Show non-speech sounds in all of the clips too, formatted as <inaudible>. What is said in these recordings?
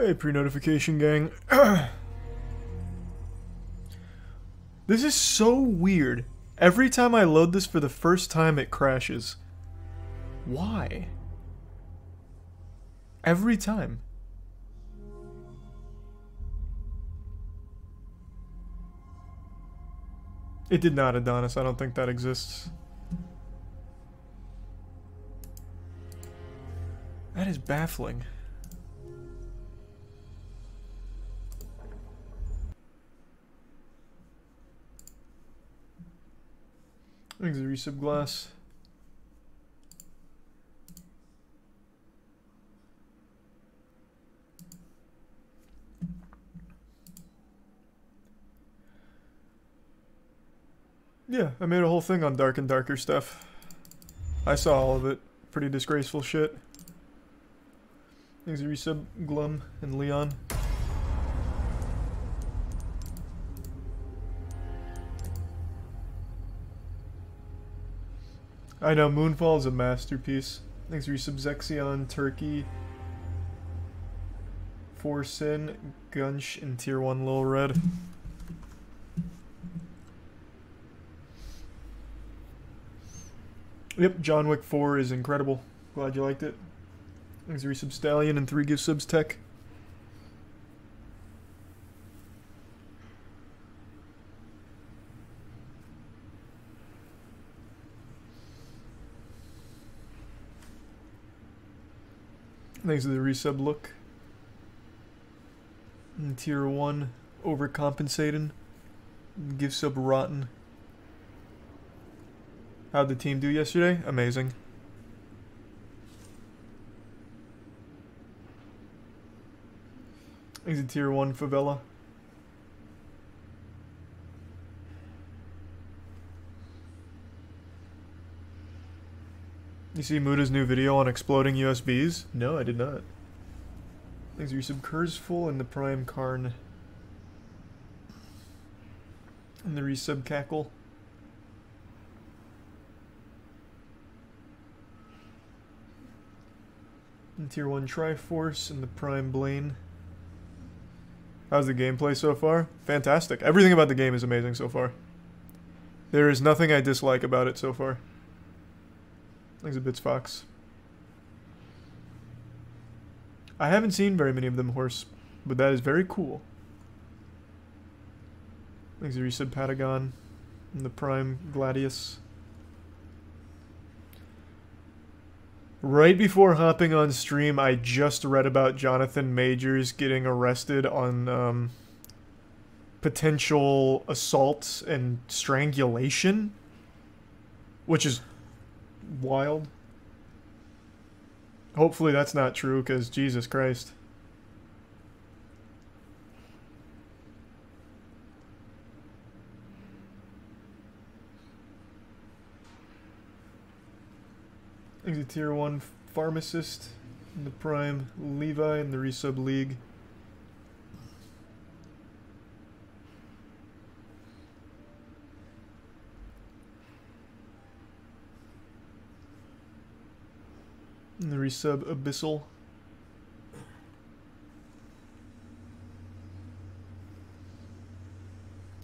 Hey, pre-notification gang. <clears throat> this is so weird. Every time I load this for the first time, it crashes. Why? Every time. It did not, Adonis. I don't think that exists. That is baffling. Thanks, resub glass. Yeah, I made a whole thing on Dark and Darker stuff. I saw all of it. Pretty disgraceful shit. Thanks, resub Glum and Leon. I know, Moonfall is a masterpiece. Thanks, resub Zexion, Turkey. Forsin, Gunsh, and Tier 1 Lil Red. Yep, John Wick 4 is incredible. Glad you liked it. Thanks, resub Stallion, and 3 gift subs tech. Thanks to the resub look. And tier 1 overcompensating. Give sub rotten. How'd the team do yesterday? Amazing. Thanks to tier 1 favela. You see Muda's new video on exploding USBs? No, I did not. Thanks, you some Kurzful and the Prime Karn. And the resub cackle. And tier 1 Triforce and the Prime Blaine. How's the gameplay so far? Fantastic. Everything about the game is amazing so far. There is nothing I dislike about it so far. Thanks a bits, Fox. I haven't seen very many of them horse, but that is very cool. Thanks a resub Patagon and the Prime Gladius. Right before hopping on stream, I just read about Jonathan Majors getting arrested on um, potential assault and strangulation, which is wild. Hopefully that's not true, because Jesus Christ. He's a tier 1 pharmacist in the prime Levi in the resub league. And the resub Abyssal.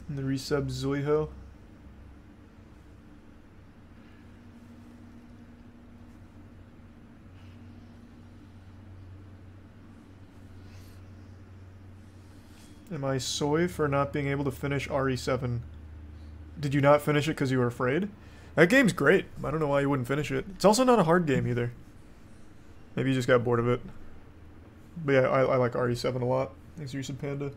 And the resub Zoiho. Am I soy for not being able to finish RE7? Did you not finish it because you were afraid? That game's great. I don't know why you wouldn't finish it. It's also not a hard game either. Maybe you just got bored of it. But yeah, I, I like RE7 a lot. Thanks, Yusuf Panda.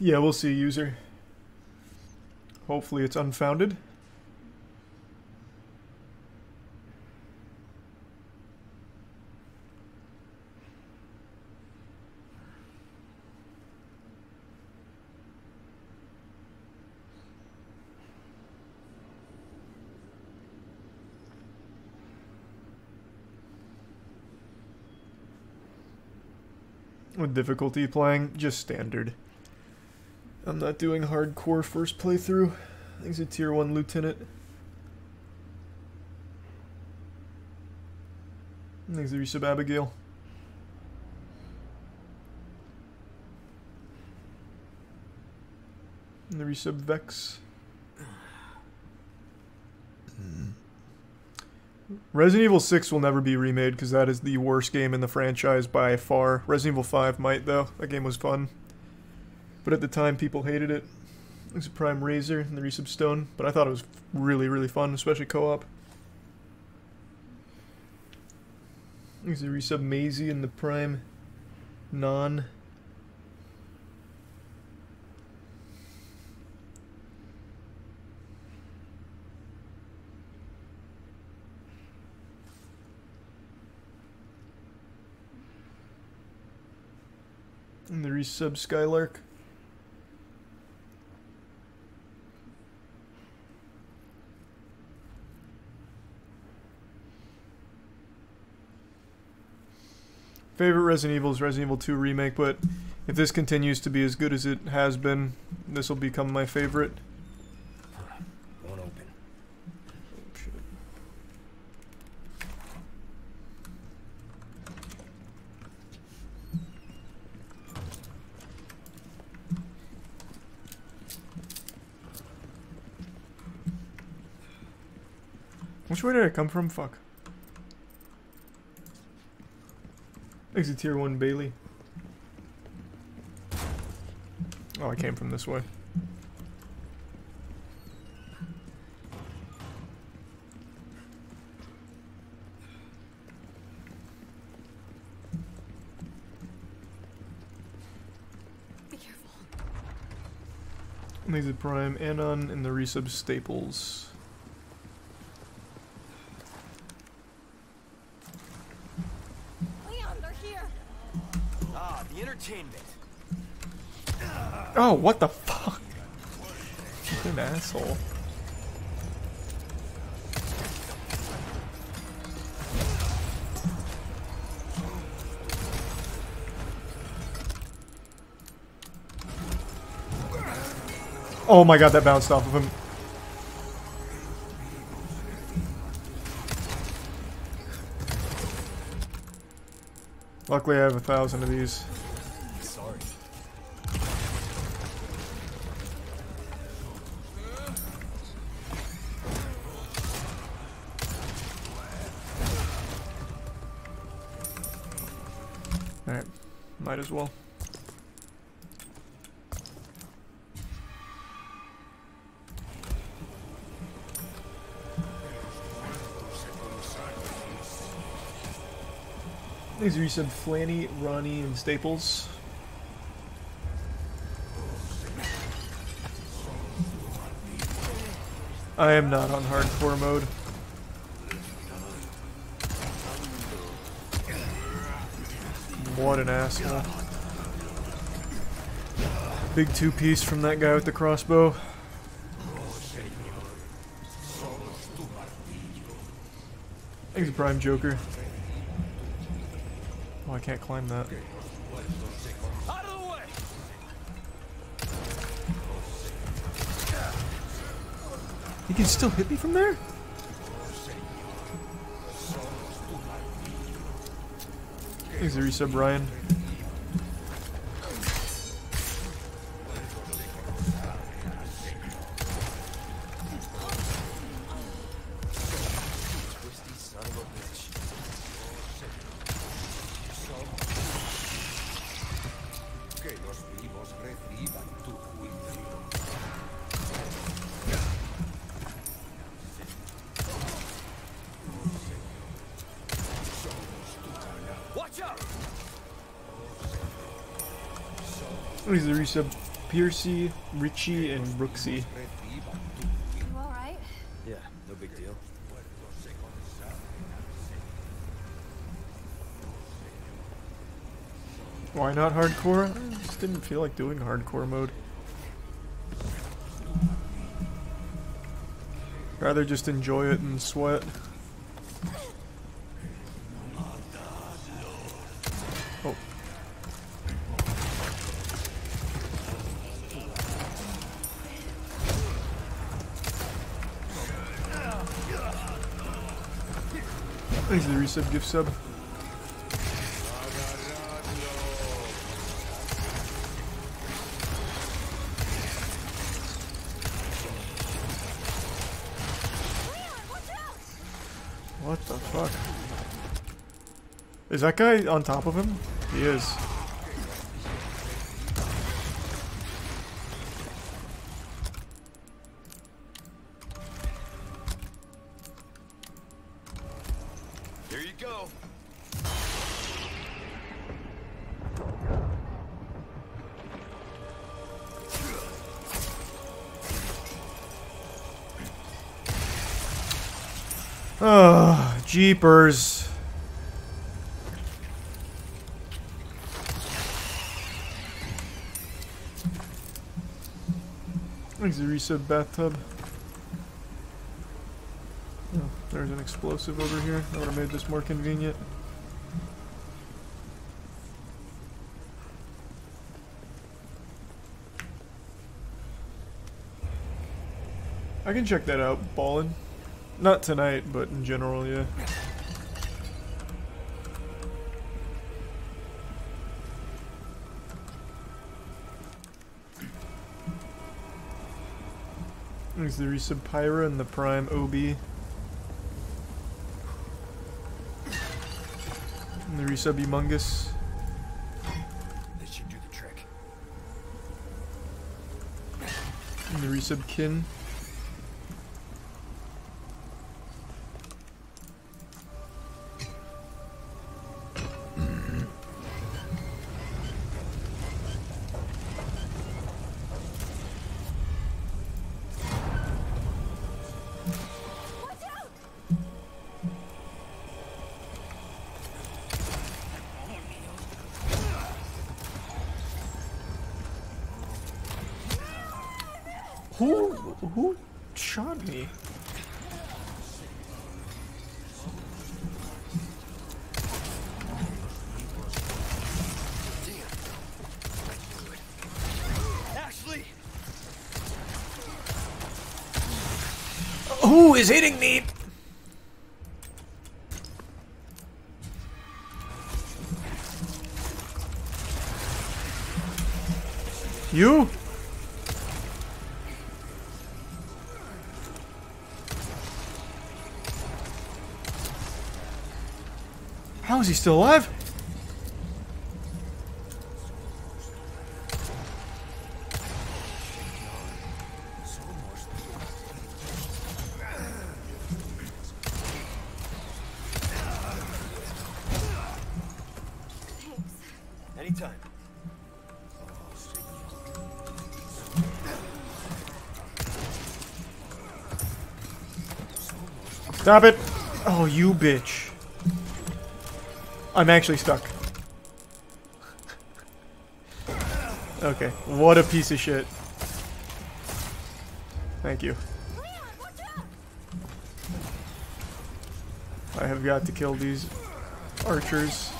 Yeah, we'll see, user. Hopefully it's unfounded. difficulty playing, just standard. I'm not doing hardcore first playthrough. He's a tier 1 lieutenant. Thanks, Sub Abigail. Sub Vex. Resident Evil 6 will never be remade because that is the worst game in the franchise by far. Resident Evil 5 might though. That game was fun. But at the time people hated it. It was a Prime Razor and the resub Stone, but I thought it was really, really fun, especially co-op. There's a resub Maisie and the Prime Non. The resub Skylark. Favorite Resident Evil is Resident Evil 2 Remake, but if this continues to be as good as it has been, this will become my favorite. Won't open. Oh, shit. Which way did I come from? Fuck. Exit tier 1 Bailey. Oh, I came from this way. Be careful. Laser Prime, Anon, and the resub Staples. Oh, what the fuck? An asshole. Oh my god, that bounced off of him. Luckily I have a thousand of these. As well. These are you said Flanny, Ronnie, and Staples. I am not on hardcore mode. What an asshole. Big two piece from that guy with the crossbow. Thanks, Prime Joker. Oh, I can't climb that. He can still hit me from there? Thanks, resub Ryan. Piercy, Richie, and Brooksy. You alright? Yeah, no big deal. Why not hardcore? I just didn't feel like doing hardcore mode. Rather just enjoy it and sweat. sub, gift sub. What the fuck? Is that guy on top of him? He is. Jeepers. The reset bathtub. Oh, there's an explosive over here. That would have made this more convenient. I can check that out, ballin'. Not tonight, but in general, yeah. There's the Resub Pyra and the Prime OB. And the Resub Humongous. This should do the trick. And the Resub Kin. Is hitting me? You? How is he still alive? Anytime. Stop it! Oh, you bitch. I'm actually stuck. okay, what a piece of shit. Thank you. I have got to kill these archers.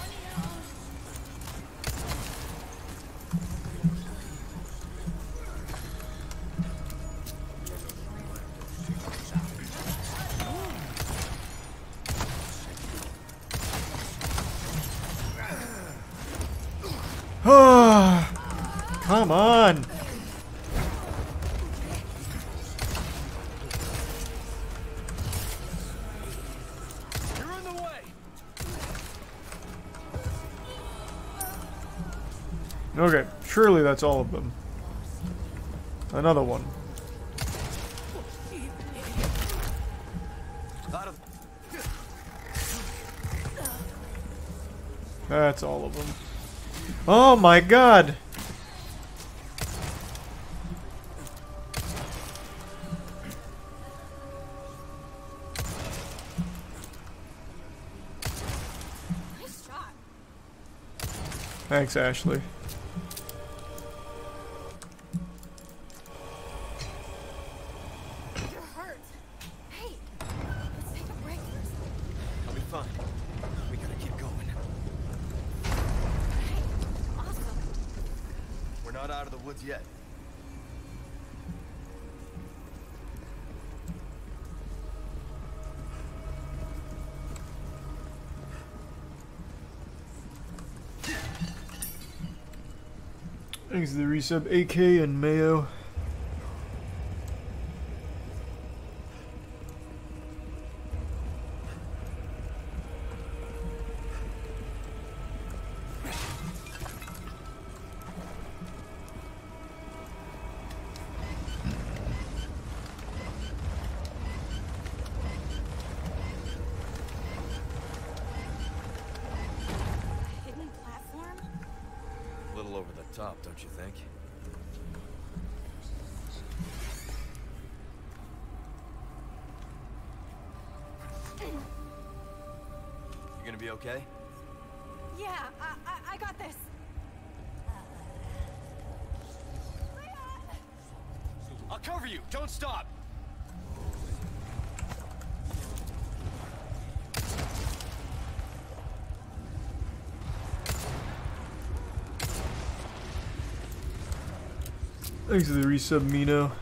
That's all of them. Another one. That's all of them. Oh my god! Thanks, Ashley. The resub AK and Mayo. Okay? Yeah, I, I, I got this. I'll cover you. Don't stop. Thanks for the resub, Mino.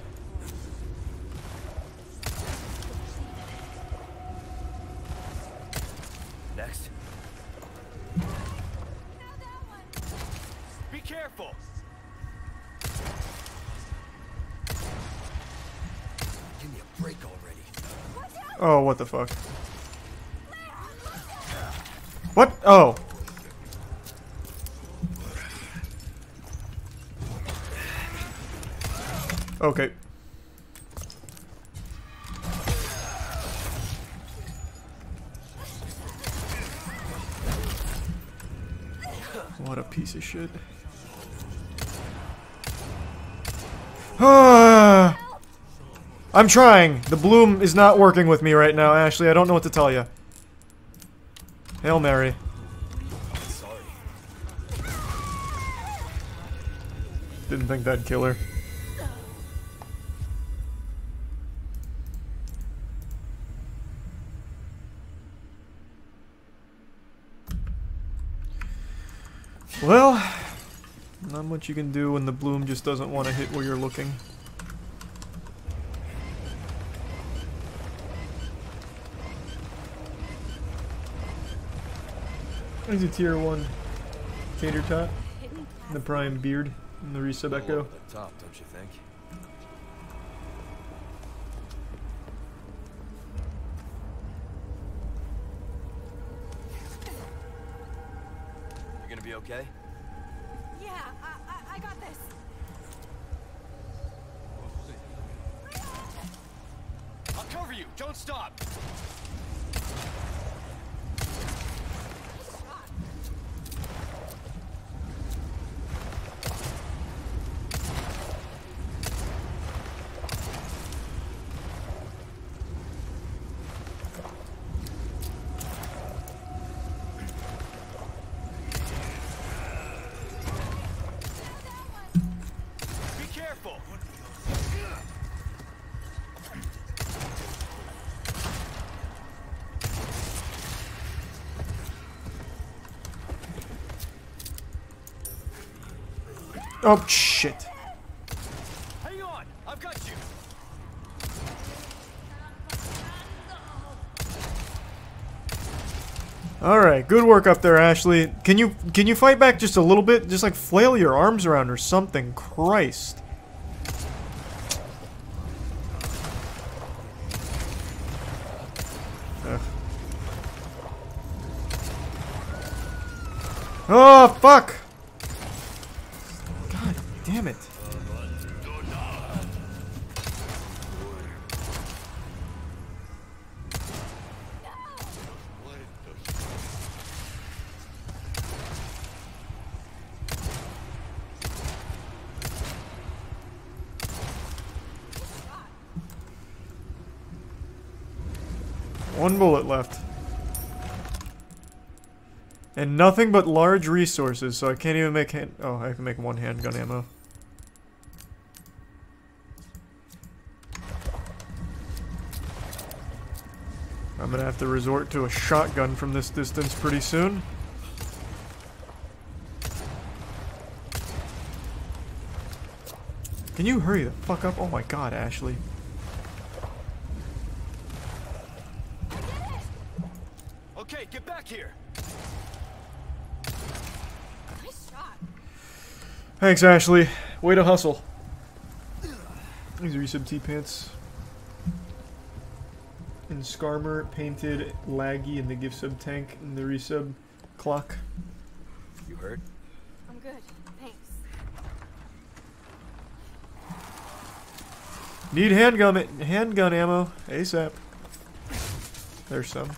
What the fuck? What? Oh. Okay. What a piece of shit. <sighs> Ah. I'm trying. The bloom is not working with me right now, Ashley. I don't know what to tell you. Hail Mary. Didn't think that'd kill her. Well, not much you can do when the bloom just doesn't want to hit where you're looking. There's a tier 1 tater tot, the prime beard, and the the top, don't you think? Oh, shit. Hang on. I've got you. Alright, good work up there, Ashley. Can you can you fight back just a little bit? Just like flail your arms around or something. Christ. And nothing but large resources, so I can't even make hand- Oh, I can make one handgun ammo. I'm gonna have to resort to a shotgun from this distance pretty soon. Can you hurry the fuck up? Oh my god, Ashley. Thanks, Ashley. Way to hustle. These are resub T-pants. And Skarmer painted Laggy in the gift sub tank and the resub clock. You hurt? I'm good. Thanks. Need handgun handgun ammo ASAP. There's some.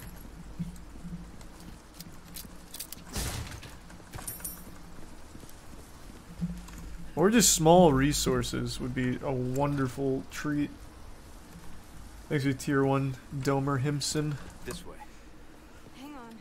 Or just small resources would be a wonderful treat. Thanks for tier 1 Domer Himson. This way. Hang on.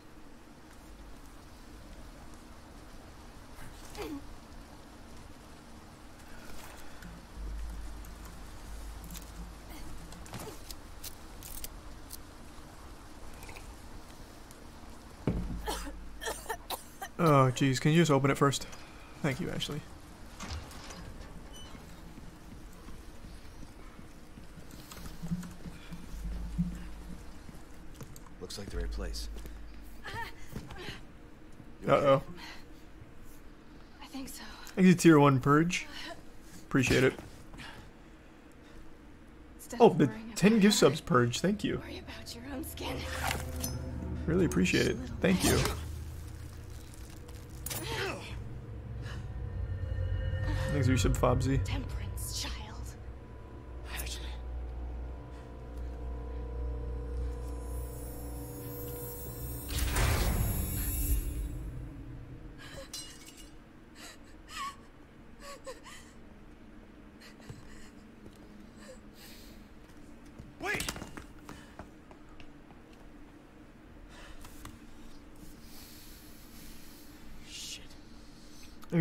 <coughs> Oh, jeez. Can you just open it first? Thank you, Ashley. Looks like the right place. You Uh oh. I think so. Thank you, tier 1 Purge. Appreciate it. Oh, the 10 gift subs Purge. Thank you. Worry about your own skin. Really appreciate it. Thank you. Thanks for your sub, Fobsy.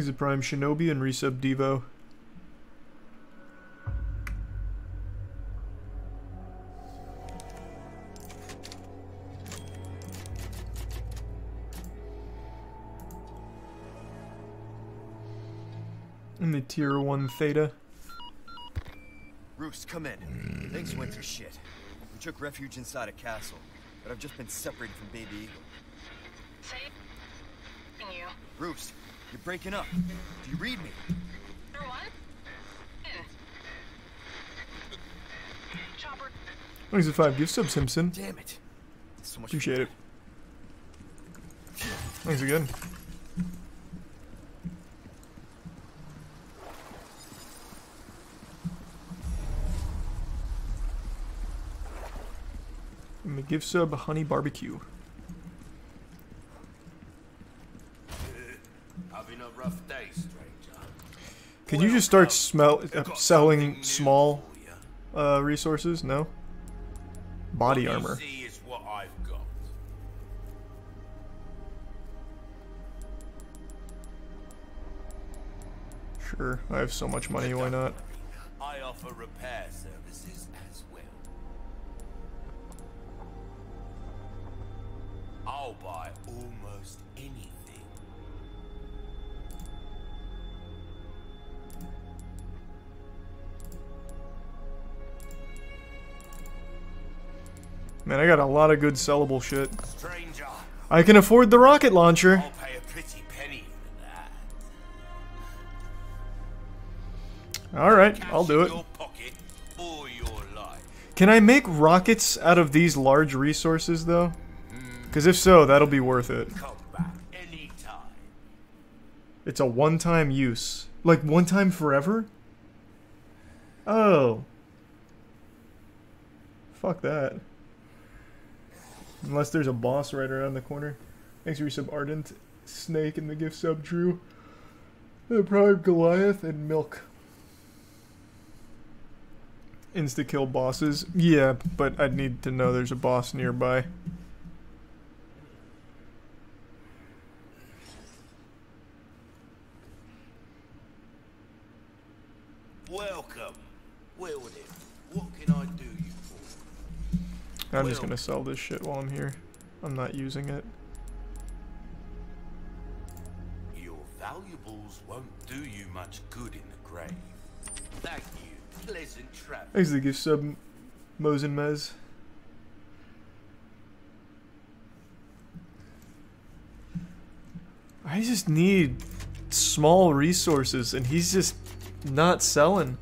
Thanks to Prime Shinobi and resub Devo. And the tier 1 Theta. Roos, come in. Things went to shit. We took refuge inside a castle, but I've just been separated from Baby Eagle. Saving you. Roos, you're breaking up. Do you read me? Number one? In. Chopper. Thanks to 5 gift subs, Simpson. Damn it. So much Appreciate it. Thanks again. And the gift sub honey barbecue. Having a rough day, stranger. Can you just start smell uh, selling small uh, resources? No. Body armor. See is what I've got. Sure, I have so much money. Why not? I offer repair services as well. I'll buy almost anything. Man, I got a lot of good sellable shit. Stranger, I can afford the rocket launcher. I'll pay a pretty penny for that. All right, I'll do it. Your your life. Can I make rockets out of these large resources though? Hmm. Because if so, that'll be worth it. Come back anytime. It's a one-time use. Like one time forever? Oh. Fuck that. Unless there's a boss right around the corner. Thanks for your sub Ardent, Snake, and the gift sub Drew. The Prime Goliath and Milk. Insta kill bosses. Yeah, but I'd need to know there's a boss nearby. Welcome. Well then, what can I do you for? I'm just gonna sell this shit while I'm here. I'm not using it. Your valuables won't do you much good in the grave. Thank you. Pleasant travel. Thanks to the gift sub, Mosen Mez. I just need small resources, and he's just not selling.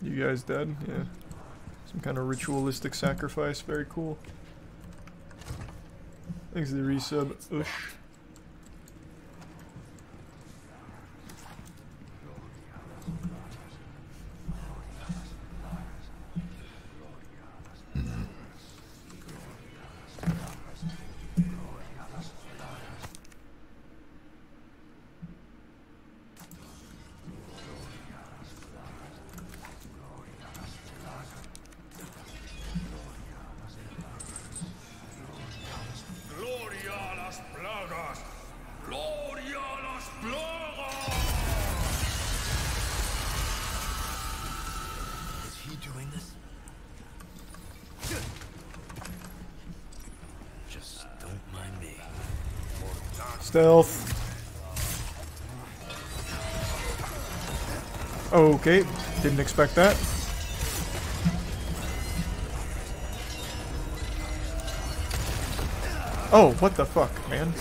You guys dead? Yeah. Some kind of ritualistic sacrifice. Very cool. Thanks to the resub. Oosh. Stealth. Okay, didn't expect that. Oh, what the fuck, man?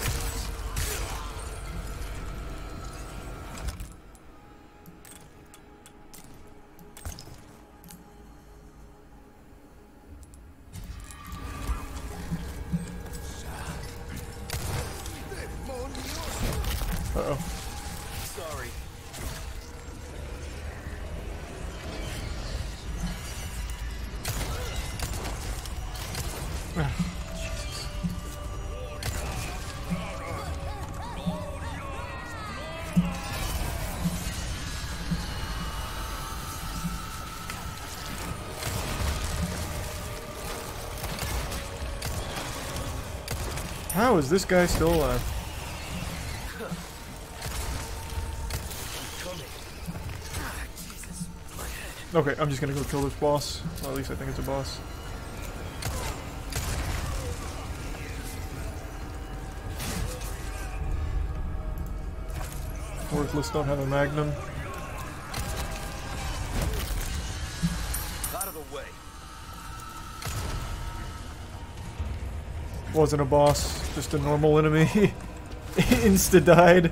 How is this guy still alive? Okay, I'm just gonna go kill this boss. Well, at least I think it's a boss. Worthless don't have a magnum. Out of the way. Wasn't a boss, just a normal enemy. <laughs> Insta died.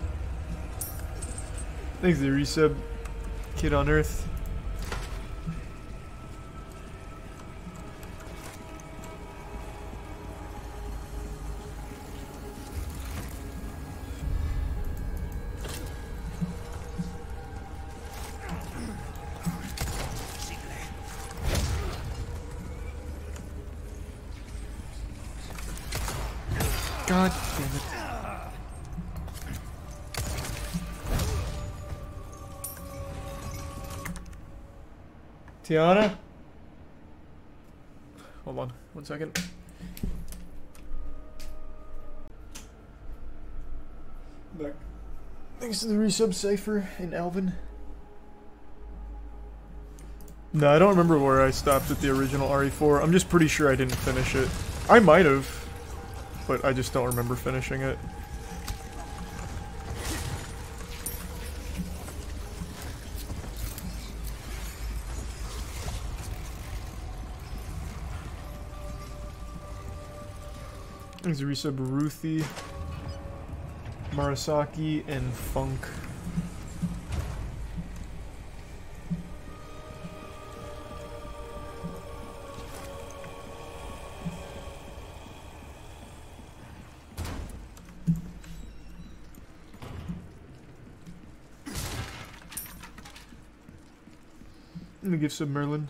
Thanks the resub. Kid on Earth. Tiana? Hold on, one second. Back. Thanks to the resub cipher in Alvin. No, I don't remember where I stopped at the original RE4. I'm just pretty sure I didn't finish it. I might have, but I just don't remember finishing it. A resub Ruthie, Marasaki, and Funk. Let me give some Merlin.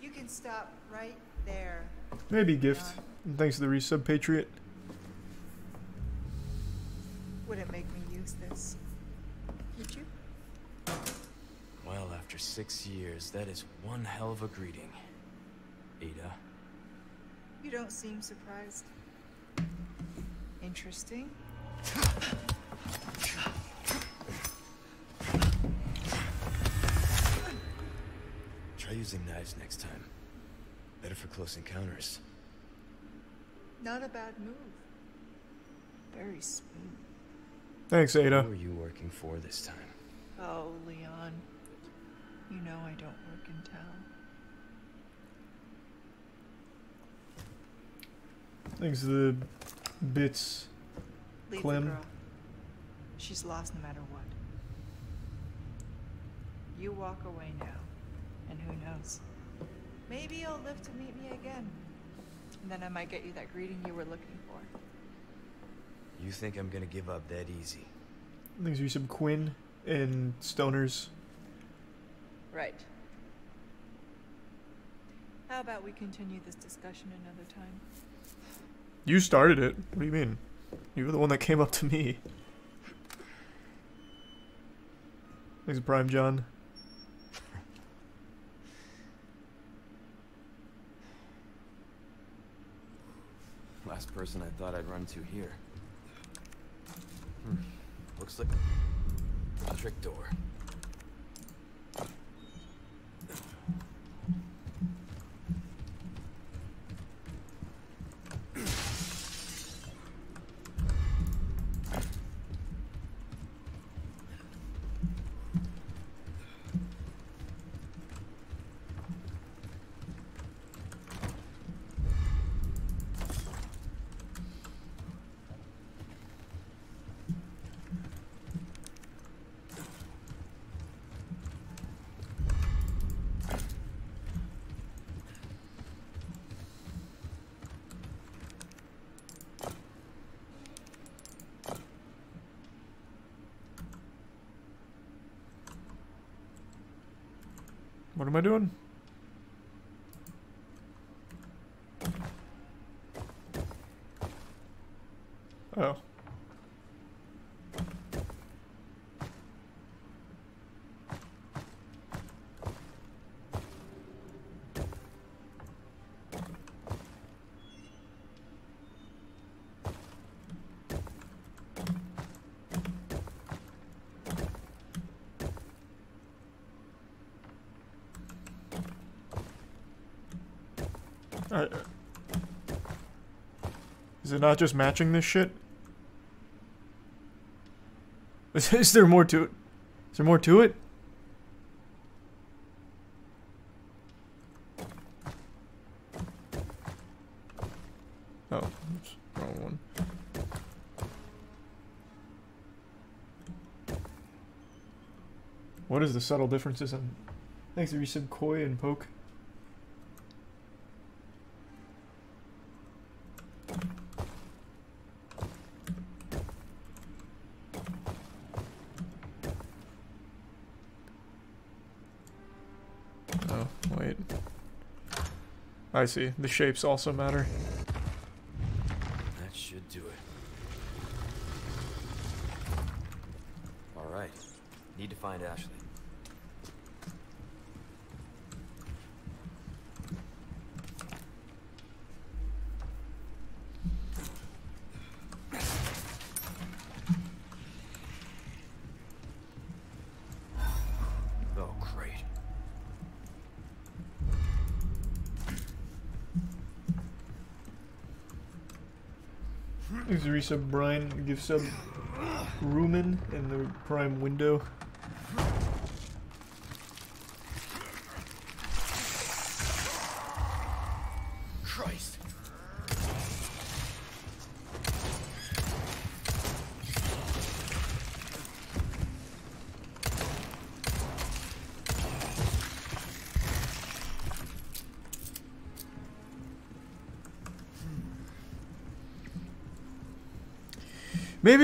You can stop right there. Maybe gift. And thanks to the resub Patriot. Wouldn't make me use this. Would you? Well, after six years, that is one hell of a greeting. Ada. You don't seem surprised. Interesting. Try using knives next time. Better for close encounters. Not a bad move. Very smooth. Thanks, Ada. Who are you working for this time? Oh, Leon. You know I don't work in town. Thanks to the bits. Leave Clem. the girl. She's lost no matter what. You walk away now, and who knows? Maybe you'll live to meet me again. And then I might get you that greeting you were looking for. You think I'm gonna give up that easy? Thanks to some Quinn and Stoners. Right. How about we continue this discussion another time? You started it. What do you mean? You were the one that came up to me. Thanks, Prime John. Last person I thought I'd run to here. Hmm. Looks like a trick door. Am I doing? Oh. Uh, is it not just matching this shit? Is, <laughs> is there more to it? Is there more to it? Oh, oops, wrong one. What is the subtle differences in... Thanks for you said koi and poke. Oh, wait. I see. The shapes also matter. Brian, give sub Rumen in the prime window.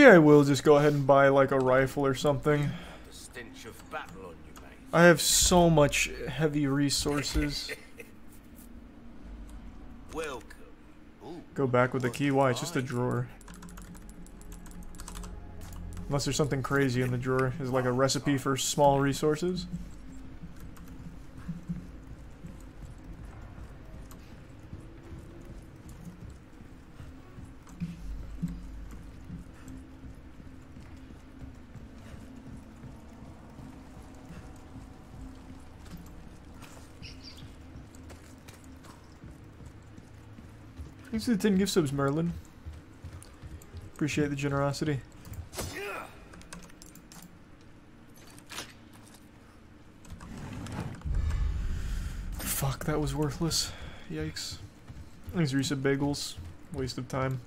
Maybe I will just go ahead and buy like a rifle or something. The stench of battle on you, mate. I have so much heavy resources. <laughs> Welcome. Go back with the key. Why? It's just a drawer. Unless there's something crazy in the drawer. Is it like a recipe for small resources? Thanks for the 10 gift subs, Merlin. Appreciate the generosity. Fuck, that was worthless. Yikes. Thanks, Risa Bagels. Waste of time.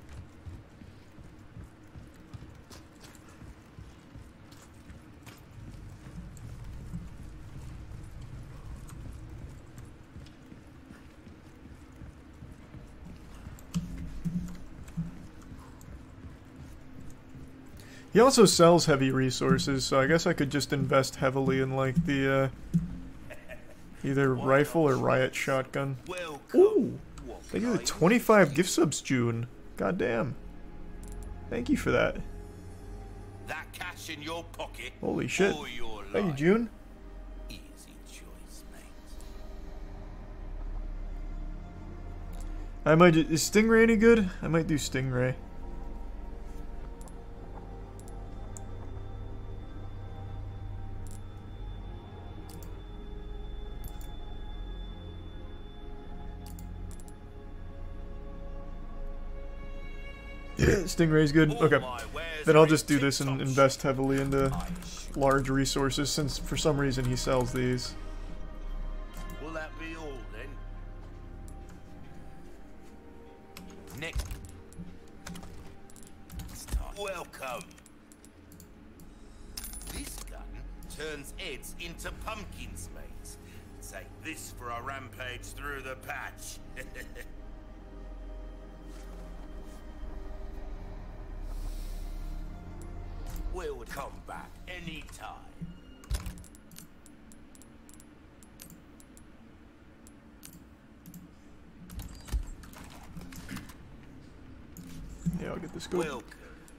Also sells heavy resources, so I guess I could just invest heavily in like the uh, either rifle or riot shotgun. Ooh, thank you can 25 gift subs, June. God damn. Thank you for that. That cash in your pocket. Holy shit. Thank you. June. Easy choice, mate. I might. Is Stingray any good? I might do Stingray. Stingray's good. Okay. Then I'll just do this and invest heavily into shape. I should- large resources since for some reason he sells these.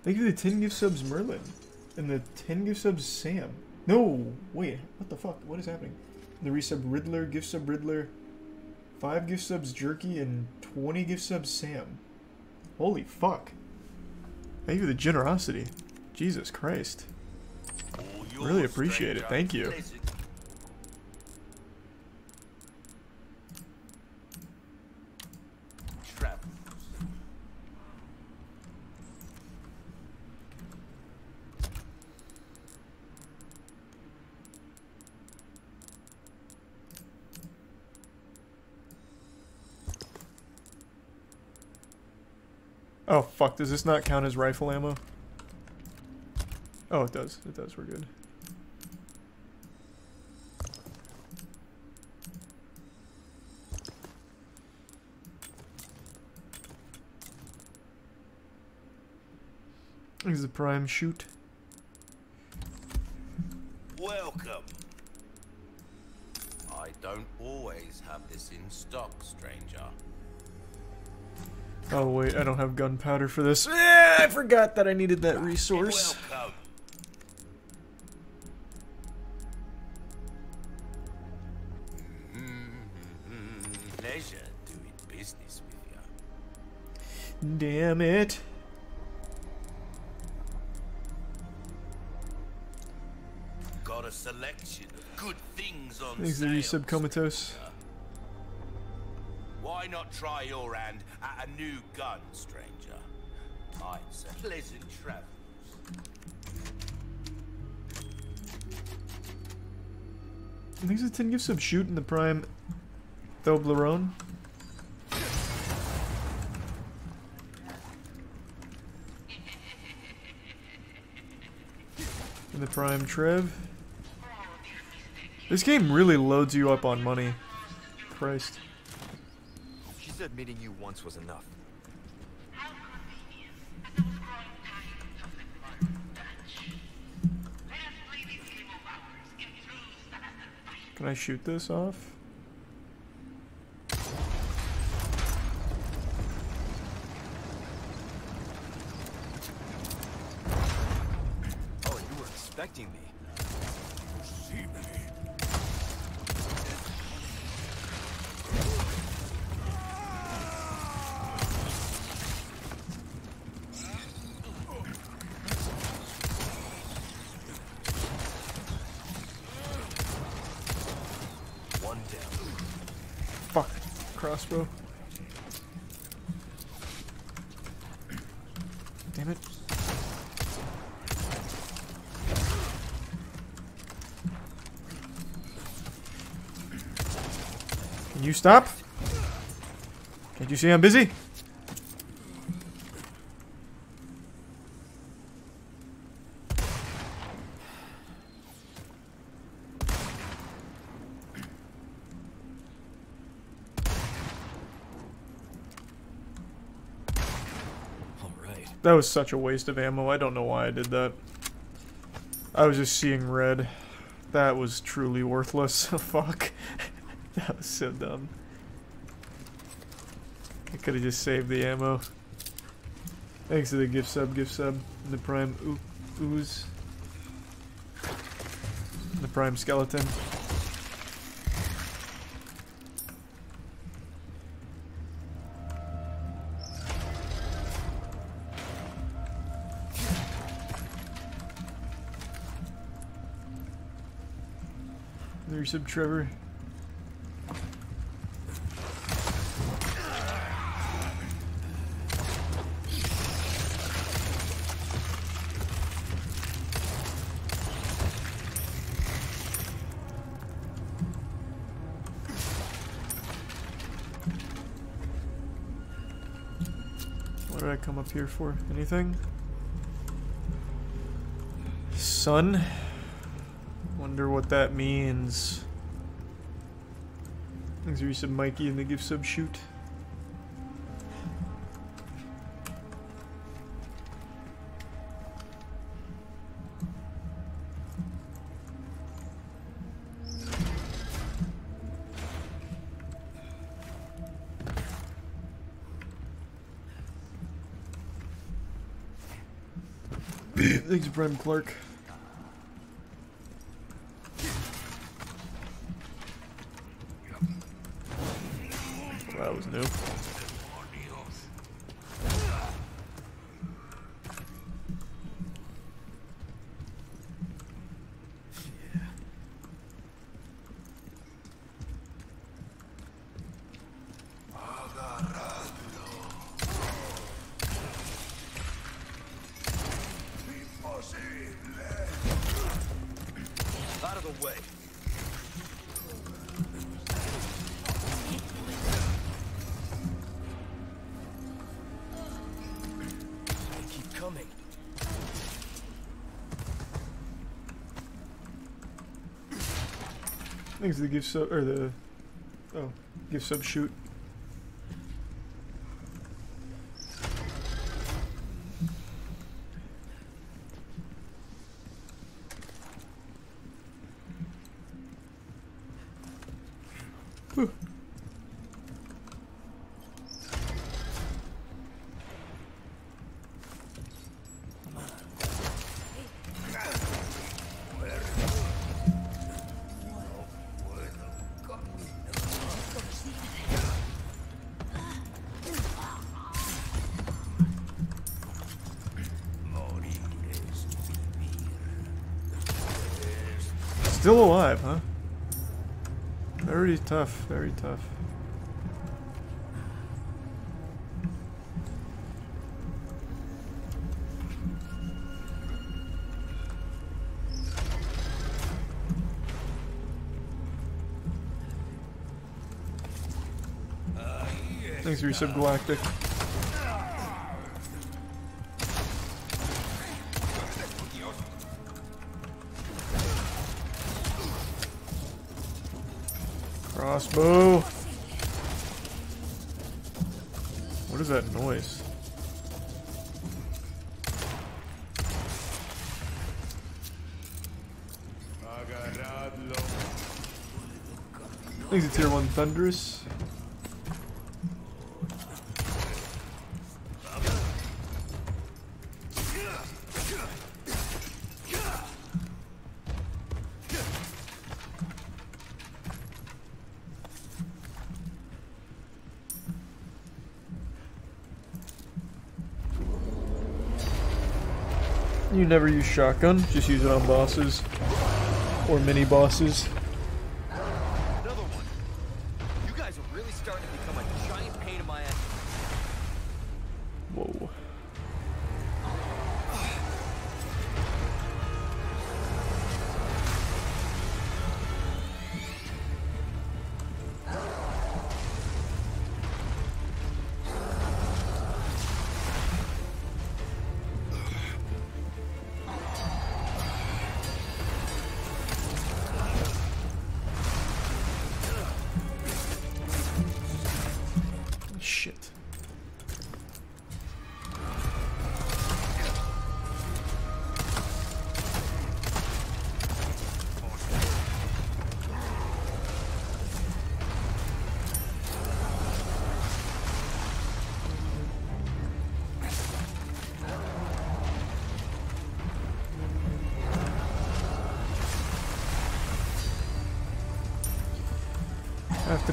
Thank you for the 10 gift subs, Merlin. And the 10 gift subs, Sam. No! Wait, what the fuck? What is happening? The resub Riddler, gift sub Riddler, 5 gift subs, Jerky, and 20 gift subs, Sam. Holy fuck. Thank you for the generosity. Jesus Christ. Really appreciate it. Thank you. Pleasant. Travels. Oh fuck, does this not count as rifle ammo? Oh, it does. It does. We're good. Is a prime shoot? Welcome. I don't always have this in stock, stranger. Oh wait, I don't have gunpowder for this. Eh, I forgot that I needed that resource. Pleasure doing business with you. Damn it. Got a selection of good things on Thanks sale. the resub comatose. Why not try your hand at a new gun, stranger? It's a pleasant travels. Thanks to 10 gifts of shoot in the prime Toblerone. In the prime Trev. This game really loads you up on money. Christ. Said meeting you once was enough. Can I shoot this off? Oh, you were expecting me. One down. Fuck. Crossbow. Damn it. Can you stop? Can't you see I'm busy? All right. That was such a waste of ammo. I don't know why I did that. I was just seeing red. That was truly worthless. <laughs> Fuck. <laughs> that was so dumb. I could have just saved the ammo. Thanks to the gift sub, gift sub, and the prime ooze. And the prime skeleton. There's some Trevor. Here for? Anything? Sun? Wonder what that means. Thanks for resub Mikey and the gift sub shoot. Bren Clark. For the gift sub or the oh gift sub shoot. Tough, very tough. Thanks for your Crossbow. What is that noise? I think it's tier one thunderous. Never use shotgun, just use it on bosses or mini bosses.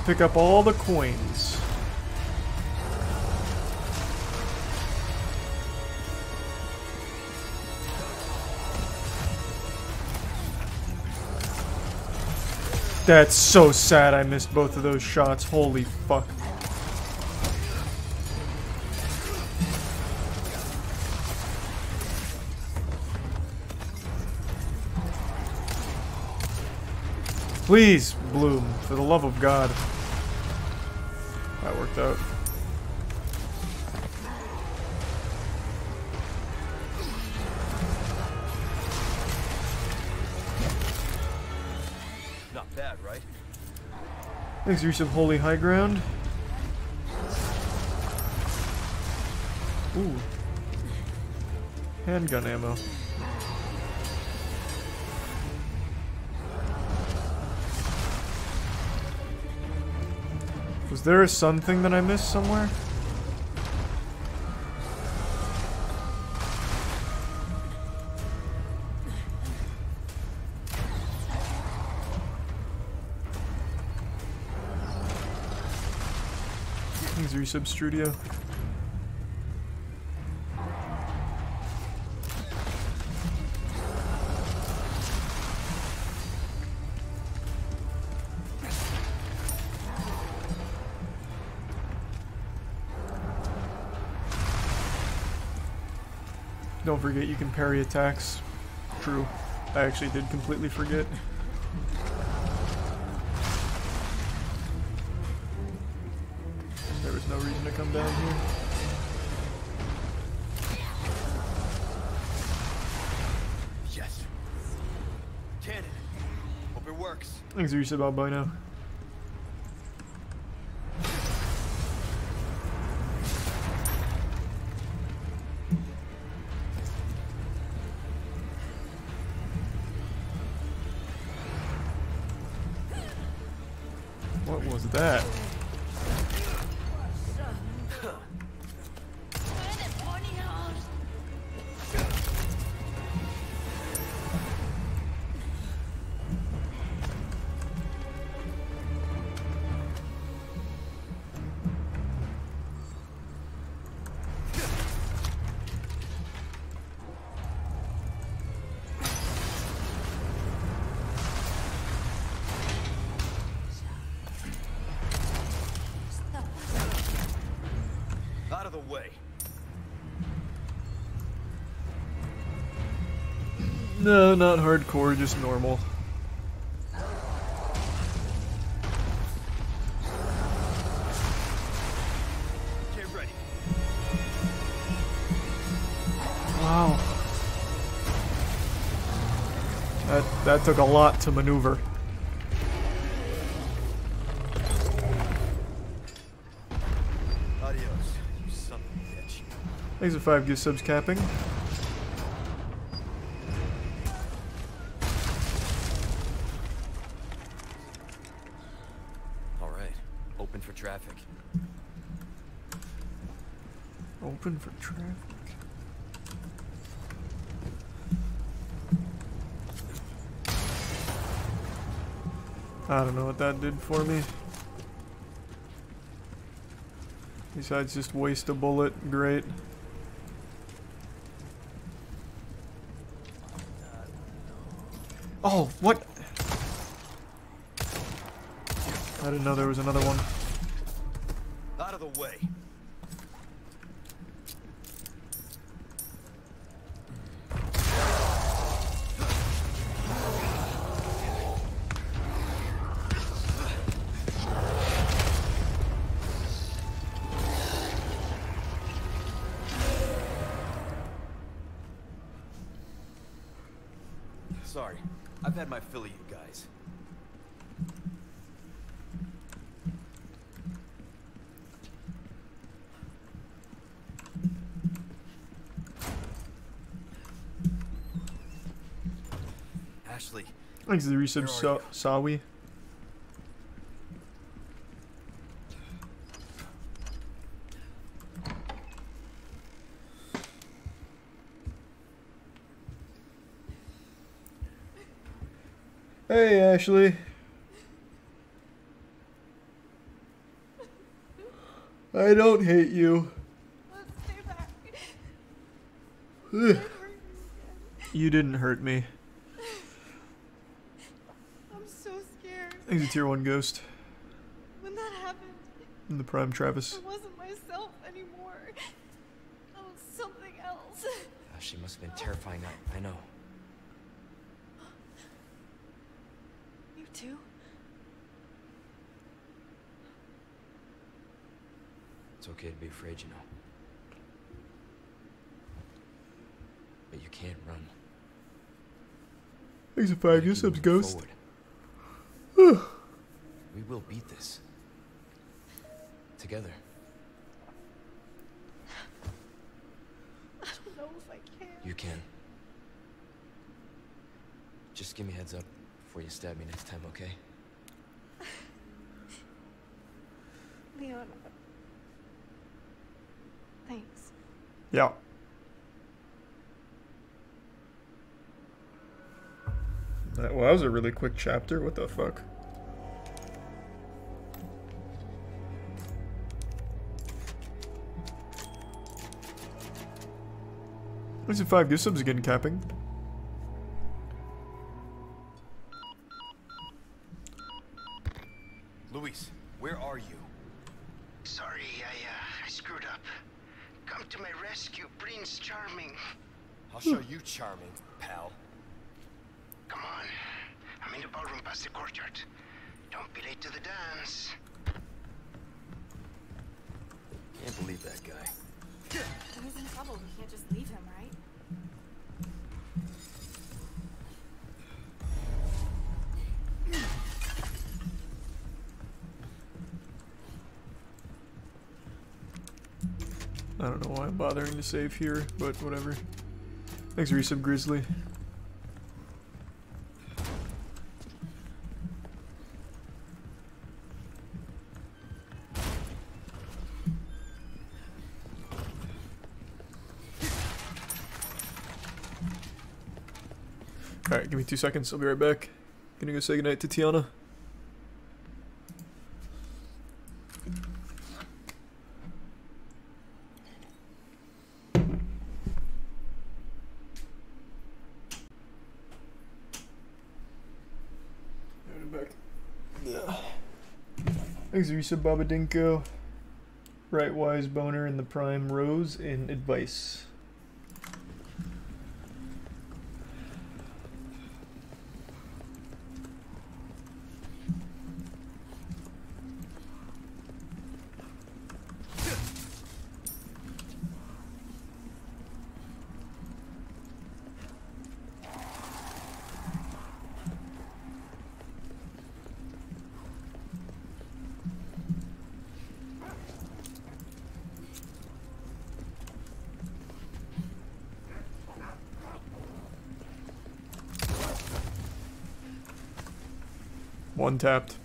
Pick up all the coins. That's so sad I missed both of those shots. Holy fuck. Please, Bloom, for the love of God. That worked out. Not bad, right? Thanks, use of holy high ground. Ooh. Handgun ammo. Was there a sun thing that I missed somewhere? Thanks, Resub Studio. Forget you can parry attacks. True. I actually did completely forget. There was no reason to come down here. Yes. Cannon. Hope it works. Thanks, Resub Albino. What just normal. Get ready. Wow. That that took a lot to maneuver. Adios, you son of a bitch. Thanks for five gift subs capping. All right. Open for traffic. Open for traffic. I don't know what that did for me. Besides just waste a bullet, great. Oh, what? I didn't know there was another one. Thanks to the resub Where are Sawi. Hey Ashley. I don't hate you. Let's stay back. Ugh. You didn't hurt me. I'm so scared. He's a tier 1 ghost. When that happened, In the Prime Travis. I wasn't myself anymore. I was something else. Uh, she must have been terrifying. I, I know. You too? It's okay to be afraid, you know. But you can't run. Thanks for You 5 gotta subs, Ghost. forward. we will beat this. Together. I don't know if I can. You can. Just give me a heads up before you stab me next time, okay? Leon. Thanks. Yeah. That, well, that was a really quick chapter. What the fuck? For 5 gift subs again, capping. Luis, where are you? Sorry, I, uh, I screwed up. Come to my rescue, Prince Charming. I'll show you charming, pal. Come on. I'm in the ballroom past the courtyard. Don't be late to the dance. Can't believe that guy. When he's in trouble, we can't just leave him, right? I don't know why I'm bothering to save here, but whatever. Thanks, Resub Grizzly. Me two seconds. I'll be right back. Gonna go say goodnight to Tiana. Thanks, Risa Babadinko. Right Wise Boner in the Prime Rose in Advice. One tapped.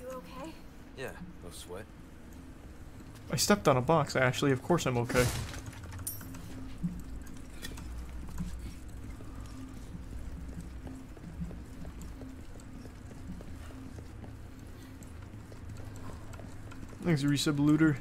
You okay? Yeah, no sweat. I stepped on a box, Ashley. Of course I'm okay. Thanks, resub looter.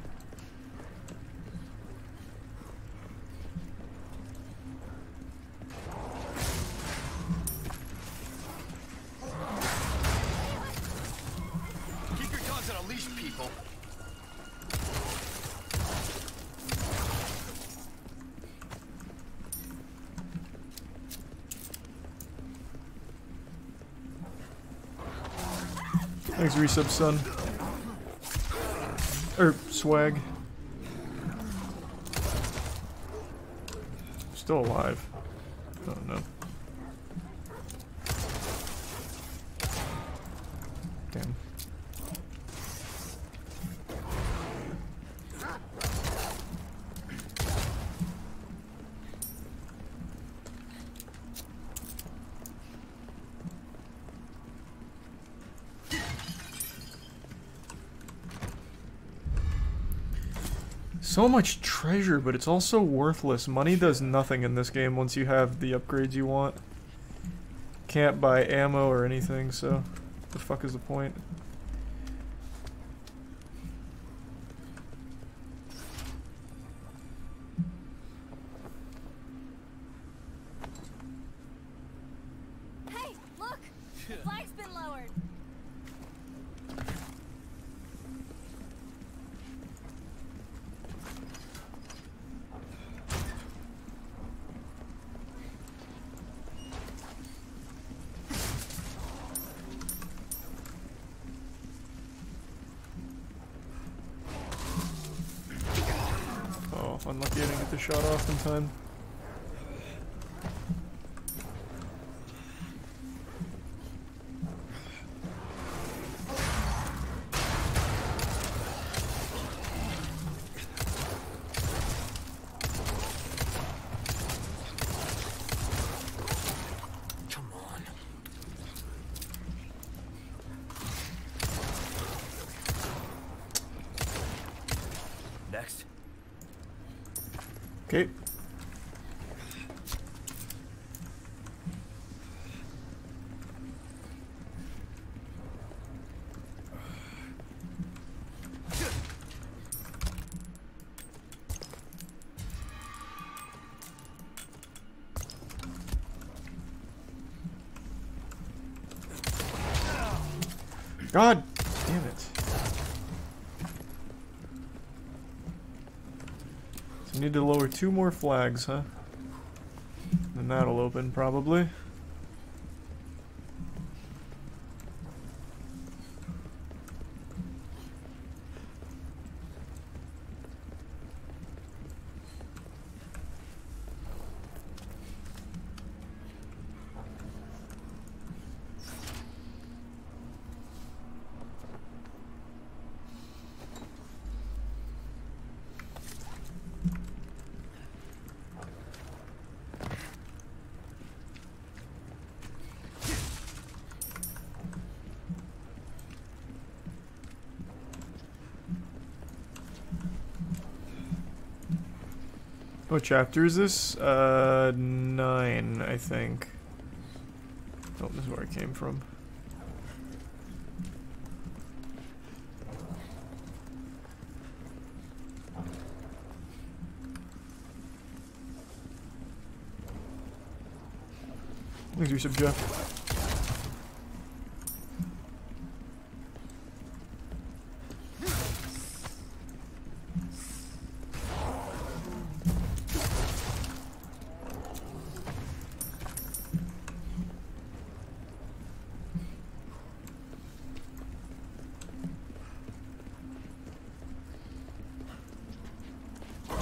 Thanks, resub son. Er, swag. Still alive. Oh no. Damn. So much treasure, but it's also worthless. Money does nothing in this game once you have the upgrades you want. Can't buy ammo or anything, so the fuck is the point? Need to lower two more flags, huh? And that'll open, probably. What chapter is this? Uh, nine, I think. Oh, this is where I came from. Thanks, Yusuf Jeff.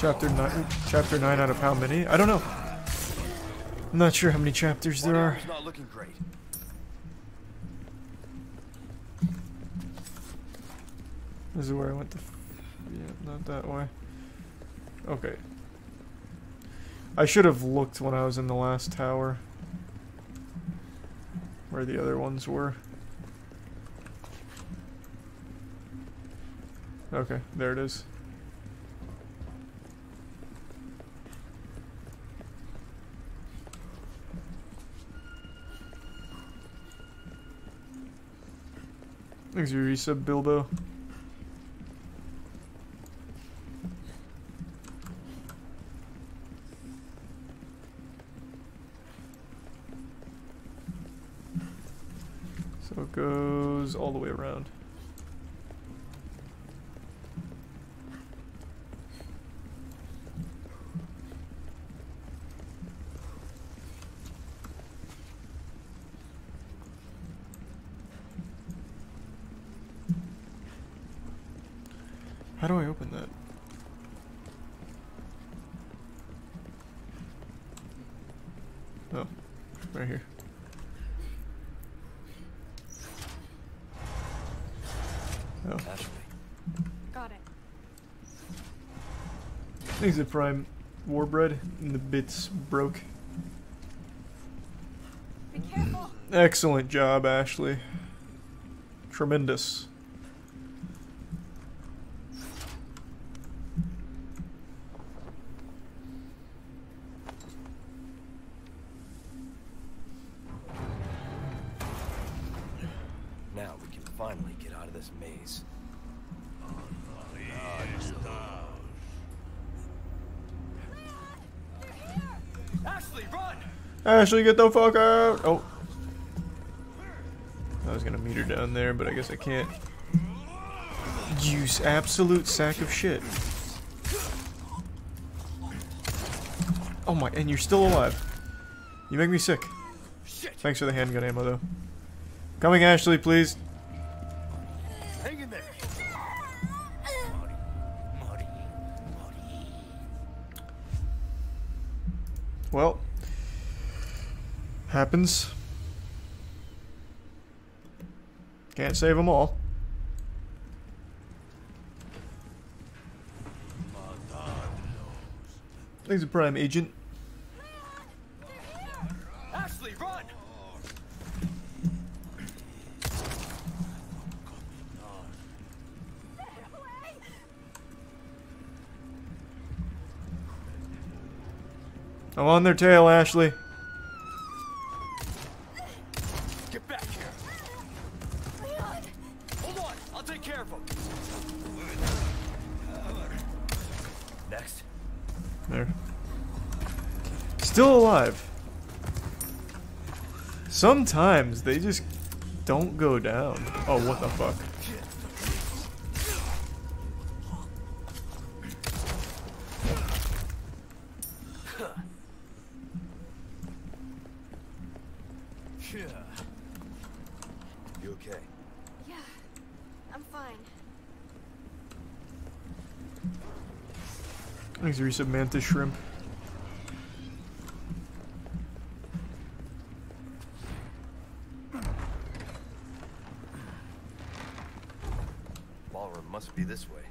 Chapter nine. Chapter nine out of how many? I don't know. I'm not sure how many chapters there are. Not looking great. This is where I went to. Yeah, not that way. Okay. I should have looked when I was in the last tower. Where the other ones were. Okay, there it is. Thanks, resub Bilbo. So it goes all the way around. How do I open that? Oh, right here. Oh, Ashley. Got it. Things that prime warbread and the bits broke. Excellent job, Ashley. Tremendous. Ashley, get the fuck out! Oh. I was gonna meet her down there, but I guess I can't. You absolute sack of shit. Oh my, and you're still alive. You make me sick. Thanks for the handgun ammo, though. Coming, Ashley, please. Happens. Can't save them all. Thanks, a Prime Agent. Ashley, run! I'm on their tail, Ashley. Sometimes they just don't go down. Oh, what the fuck? You okay? Yeah, I'm fine. Thanks, Risa Mantis Shrimp. Ballroom must be this way.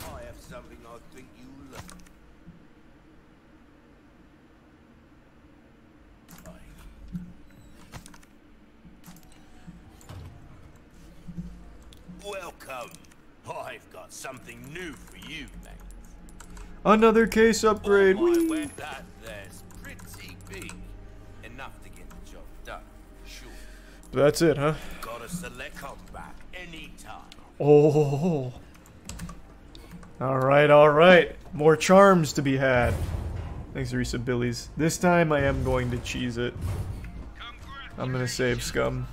I have something I think you'll like. Welcome. I've got something new for you, mate. Another case upgrade. Oh, my that big. Enough to get the job done. Sure. That's it, huh? Got a select come back anytime. Oh. Alright, alright. More charms to be had. Thanks, Risa Billies. This time I am going to cheese it. I'm gonna save scum.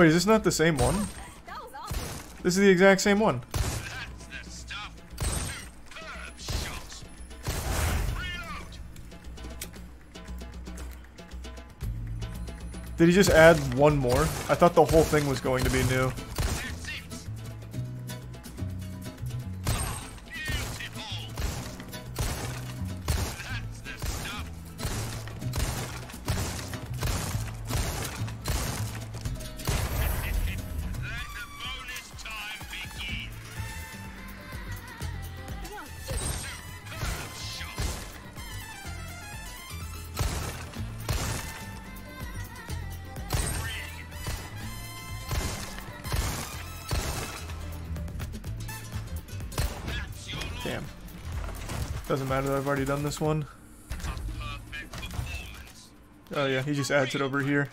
Wait, is this not the same one? This is the exact same one. Did he just add one more? I thought the whole thing was going to be new. Doesn't that I've already done this one. Oh yeah, he just adds it over here.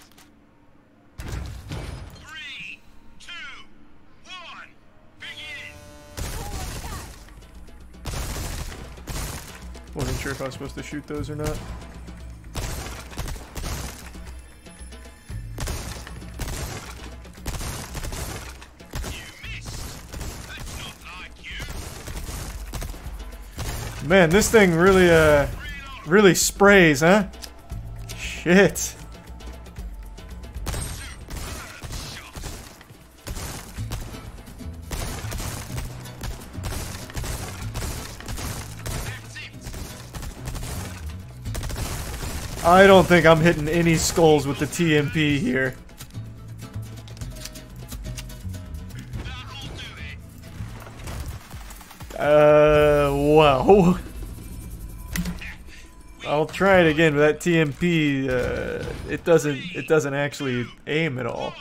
Wasn't sure if I was supposed to shoot those or not. Man, this thing really, uh, really sprays, huh? Shit. I don't think I'm hitting any skulls with the TMP here. I'll try it again, but that TMP, uh, it doesn't, it doesn't actually aim at all.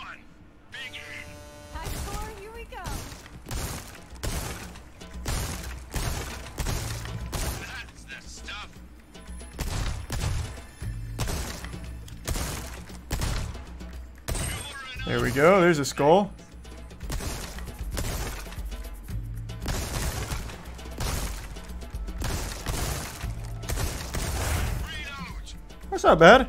There we go, there's a skull. not bad.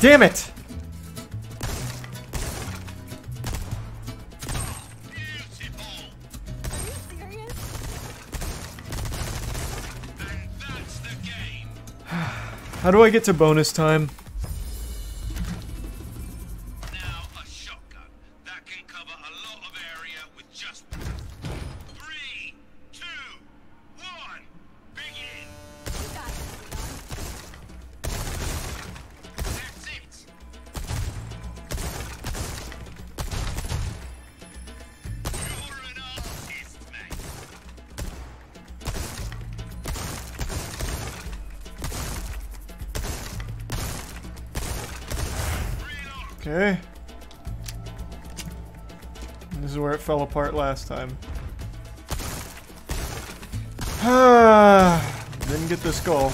Damn it! <sighs> How do I get to bonus time? Last time. <sighs> Didn't get the skull.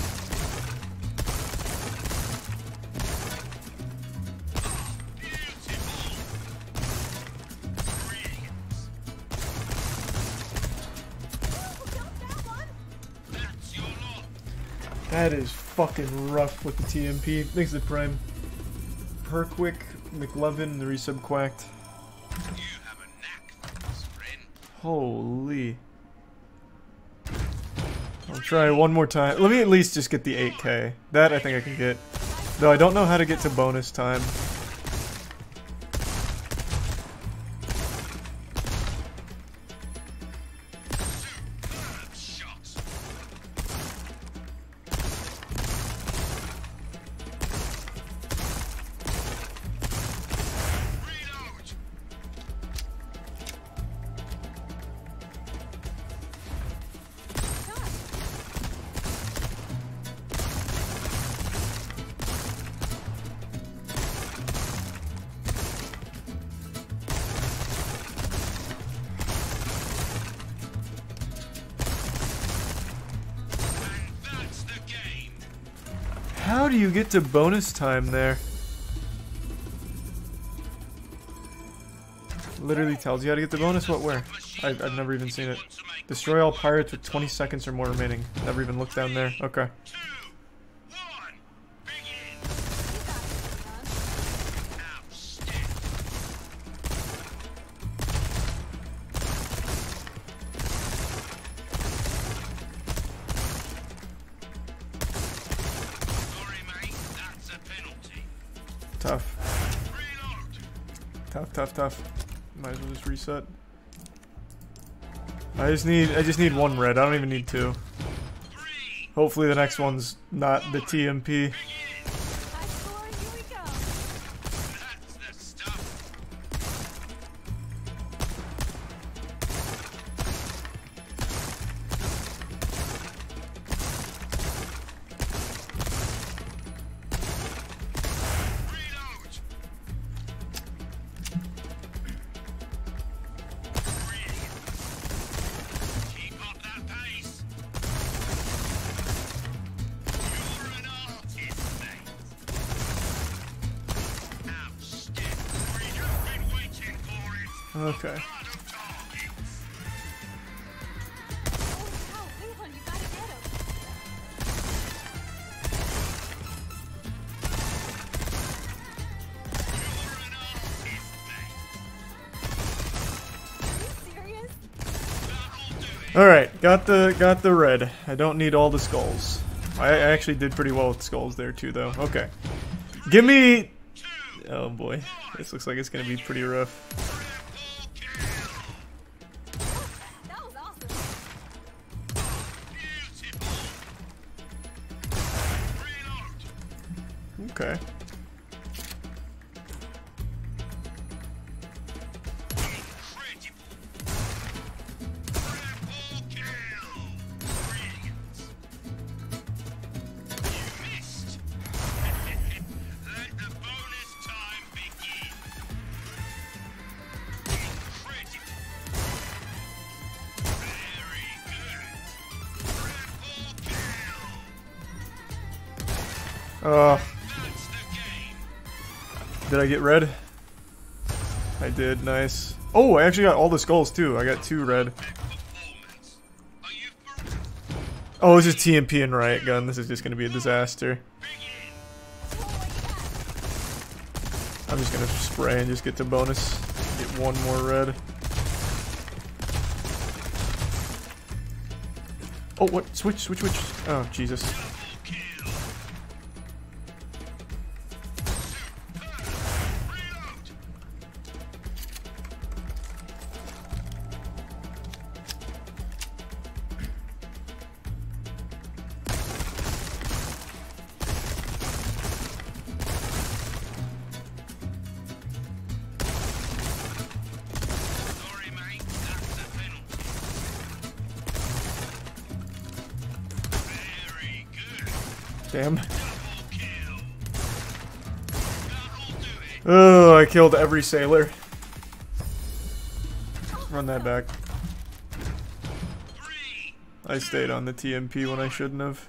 That is fucking rough with the TMP. Thanks to Prime. Perkwick, McLovin, the resub quacked. Holy. I'll try one more time. Let me at least just get the 8k. That I think I can get. Though I don't know how to get to bonus time. To bonus time there? Literally tells you how to get the bonus. What? Where? I, I've never even seen it. Destroy all pirates with 20 seconds or more remaining. Never even looked down there. Okay. Reset. I just need I just need one red. I don't even need two. Hopefully the next one's not the TMP. Got the red. I don't need all the skulls. I, actually did pretty well with skulls there too, though. Okay, give me. Oh boy, this looks like it's gonna be pretty rough. I get red? I did. Nice. Oh, I actually got all the skulls too. I got two red. Oh, this is TMP and riot gun. This is just gonna be a disaster. I'm just gonna spray and just get to bonus. Get one more red. Oh, what? Switch, switch, switch. Oh, Jesus. Every sailor. Run that back. I stayed on the TMP when I shouldn't have.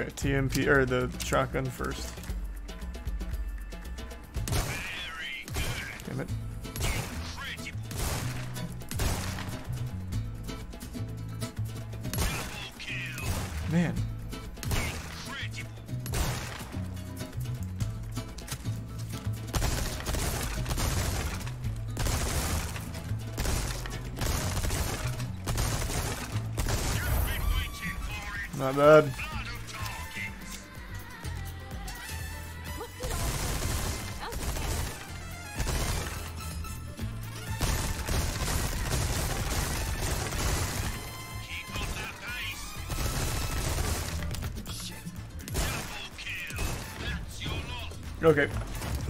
Okay, TMP or the shotgun first. Damn it. Man. Not bad.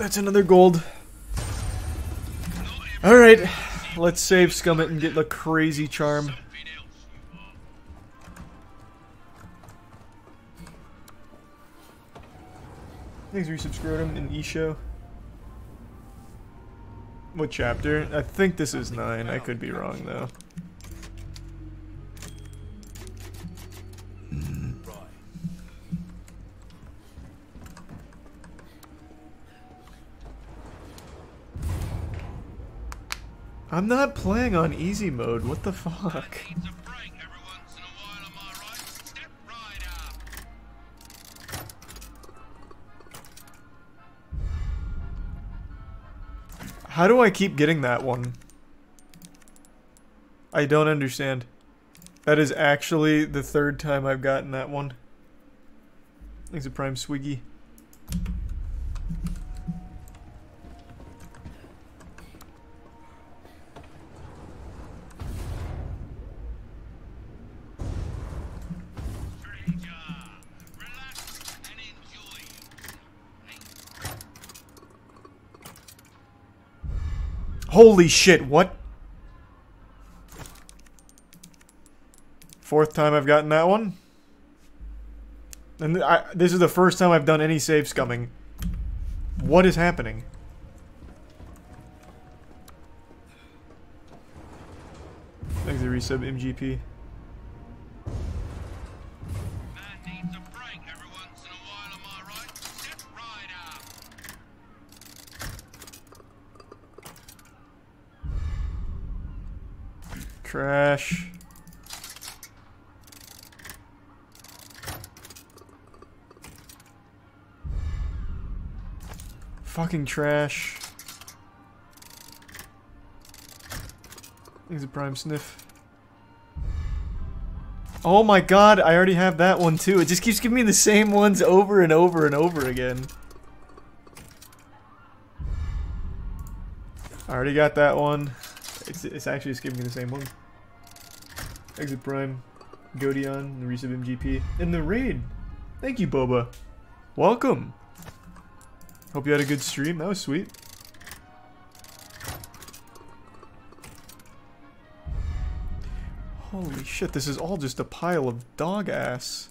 That's another gold. Alright. Let's save Scummit and get the crazy charm. Thanks in eShow. What chapter? I think this is 9. I could be wrong though. I'm not playing on easy mode. What the fuck? <laughs> How do I keep getting that one? I don't understand. That is actually the third time I've gotten that one. Thanks a Prime Swiggy. Holy shit, what? Fourth time I've gotten that one? And I, this is the first time I've done any save scumming. What is happening? To resub MGP. Trash. Fucking trash. He's a prime sniff. Oh my god, I already have that one too. It just keeps giving me the same ones over and over and over again. I already got that one. It's, it's actually just giving me the same one. Exit Prime, Godion, the Resub MGP, and the raid. Thank you, Boba. Welcome. Hope you had a good stream. That was sweet. Holy shit, this is all just a pile of dog ass.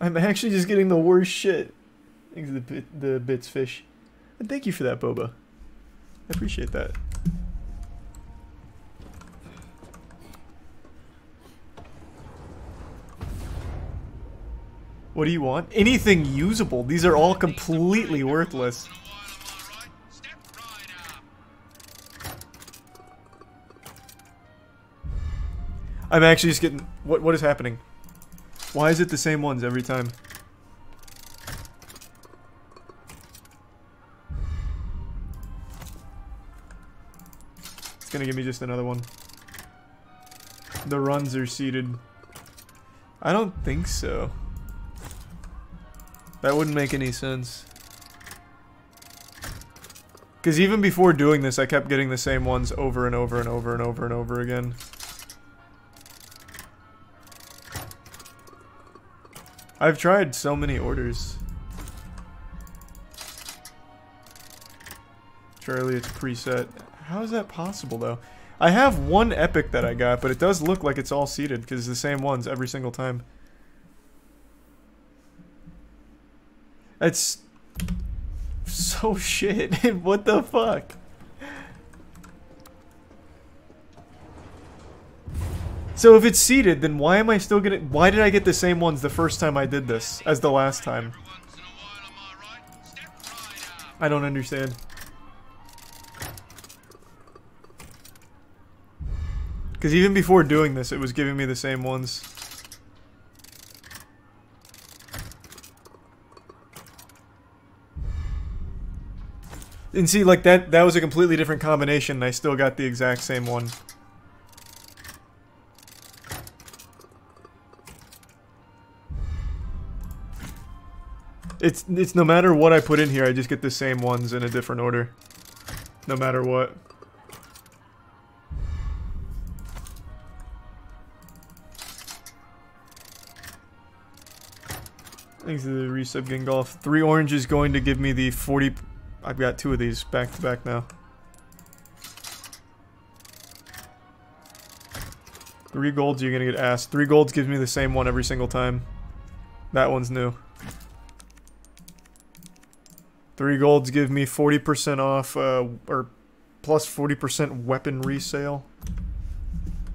I'm actually just getting the worst shit. Thanks to the, the bits fish. And thank you for that, Boba. I appreciate that. What do you want? Anything usable. These are all completely worthless. I'm actually just getting... What What is happening? Why is it the same ones every time? It's gonna give me just another one. The runs are seeded. I don't think so. That wouldn't make any sense. Because even before doing this, I kept getting the same ones over and over and over and over and over again. I've tried so many orders. Charlie, it's preset. How is that possible, though? I have one epic that I got, but it does look like it's all seeded because it's the same ones every single time. It's so <laughs> shit. <laughs> what the fuck? So if it's seeded, then why am I still getting... Why did I get the same ones the first time I did this as the last time? I don't understand. Because even before doing this, it was giving me the same ones. And see, like, that, that was a completely different combination, and I still got the exact same one. It's, it's no matter what I put in here, I just get the same ones in a different order. No matter what. Thanks to the resub Gingolf. Three oranges going to give me the 40... I've got two of these back to back now. Three golds, you're gonna get asked. Three golds gives me the same one every single time. That one's new. Three golds give me 40% off, uh, or plus 40% weapon resale.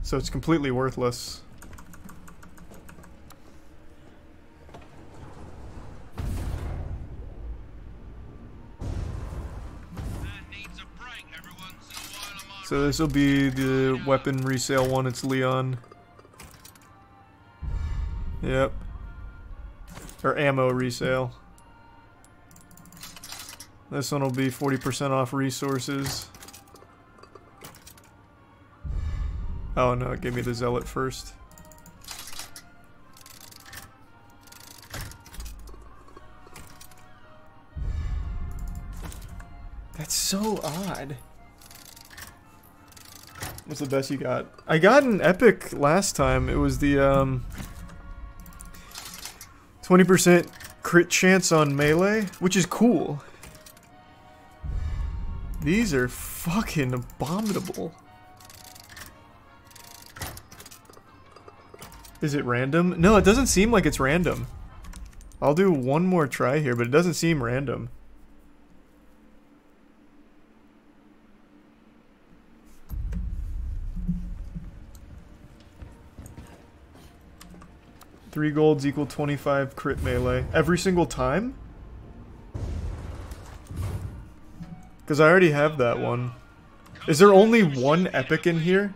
So it's completely worthless. So this will be the weapon resale one. It's Leon. Yep. Or ammo resale. This one will be 40% off resources. Oh no, it gave me the zealot first. The best you got? I got an epic last time. It was the um 20% crit chance on melee, which is cool. These are fucking abominable. Is it random? No, it doesn't seem like it's random. I'll do one more try here, but it doesn't seem random. Three golds equal 25 crit melee. Every single time? Because I already have that one. Is there only one epic in here?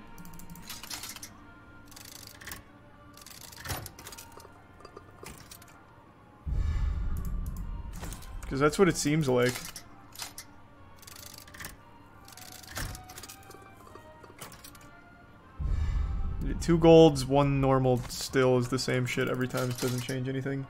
Because that's what it seems like. Two golds, one normal still is the same shit every time. It doesn't change anything.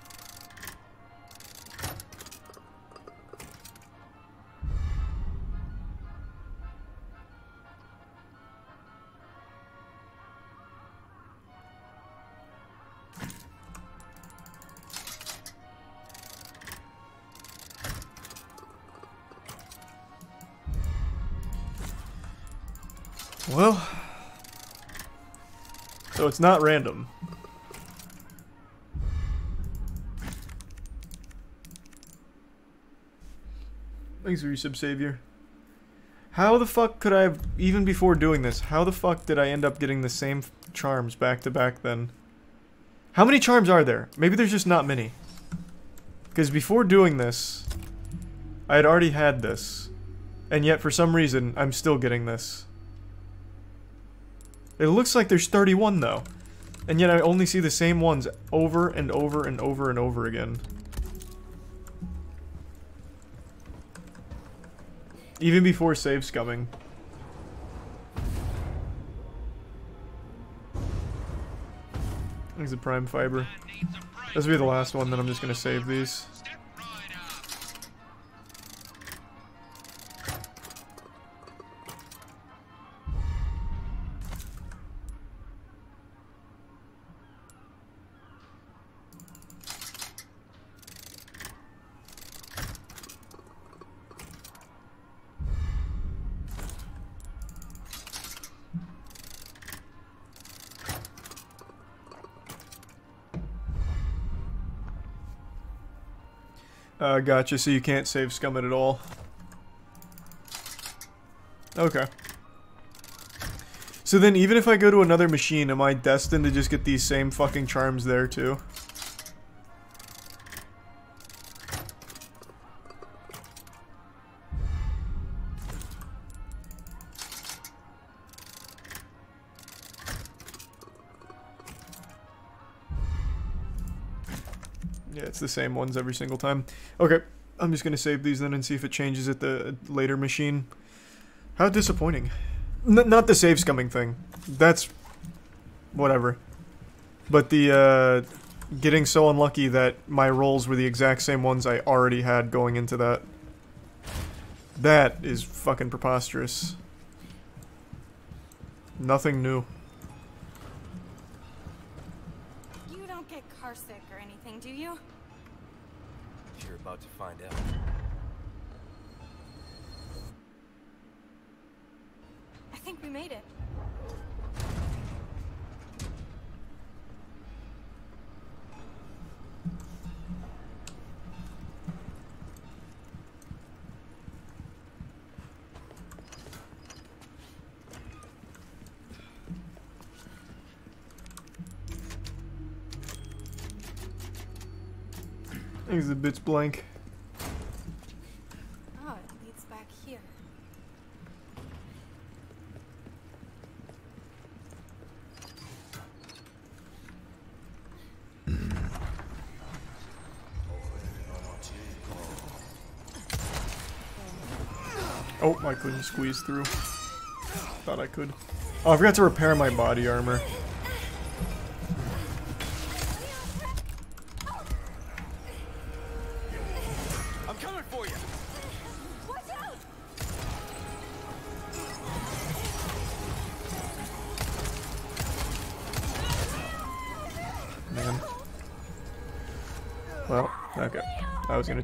It's not random. Thanks for your sub savior. How the fuck could I have, even before doing this, how the fuck did I end up getting the same charms back to back then? How many charms are there? Maybe there's just not many. Because before doing this, I had already had this. And yet, for some reason, I'm still getting this. It looks like there's 31 though. And yet I only see the same ones over and over and over and over again. Even before save scumming. Thanks the prime fiber. A. This will be the last one, then I'm just gonna save these. Gotcha. So you can't save scum it at all. Okay. So then even if I go to another machine, am I destined to just get these same fucking charms there too? It's the same ones every single time. Okay, I'm just gonna save these then and see if it changes at the later machine. How disappointing. N not the save scumming thing. That's whatever. But the uh, getting so unlucky that my rolls were the exact same ones I already had going into that. That is fucking preposterous. Nothing new. About to find out. I think we made it. Exhibits blank. Oh, it leads back here. Oh, I couldn't squeeze through. Thought I could. Oh, I forgot to repair my body armor.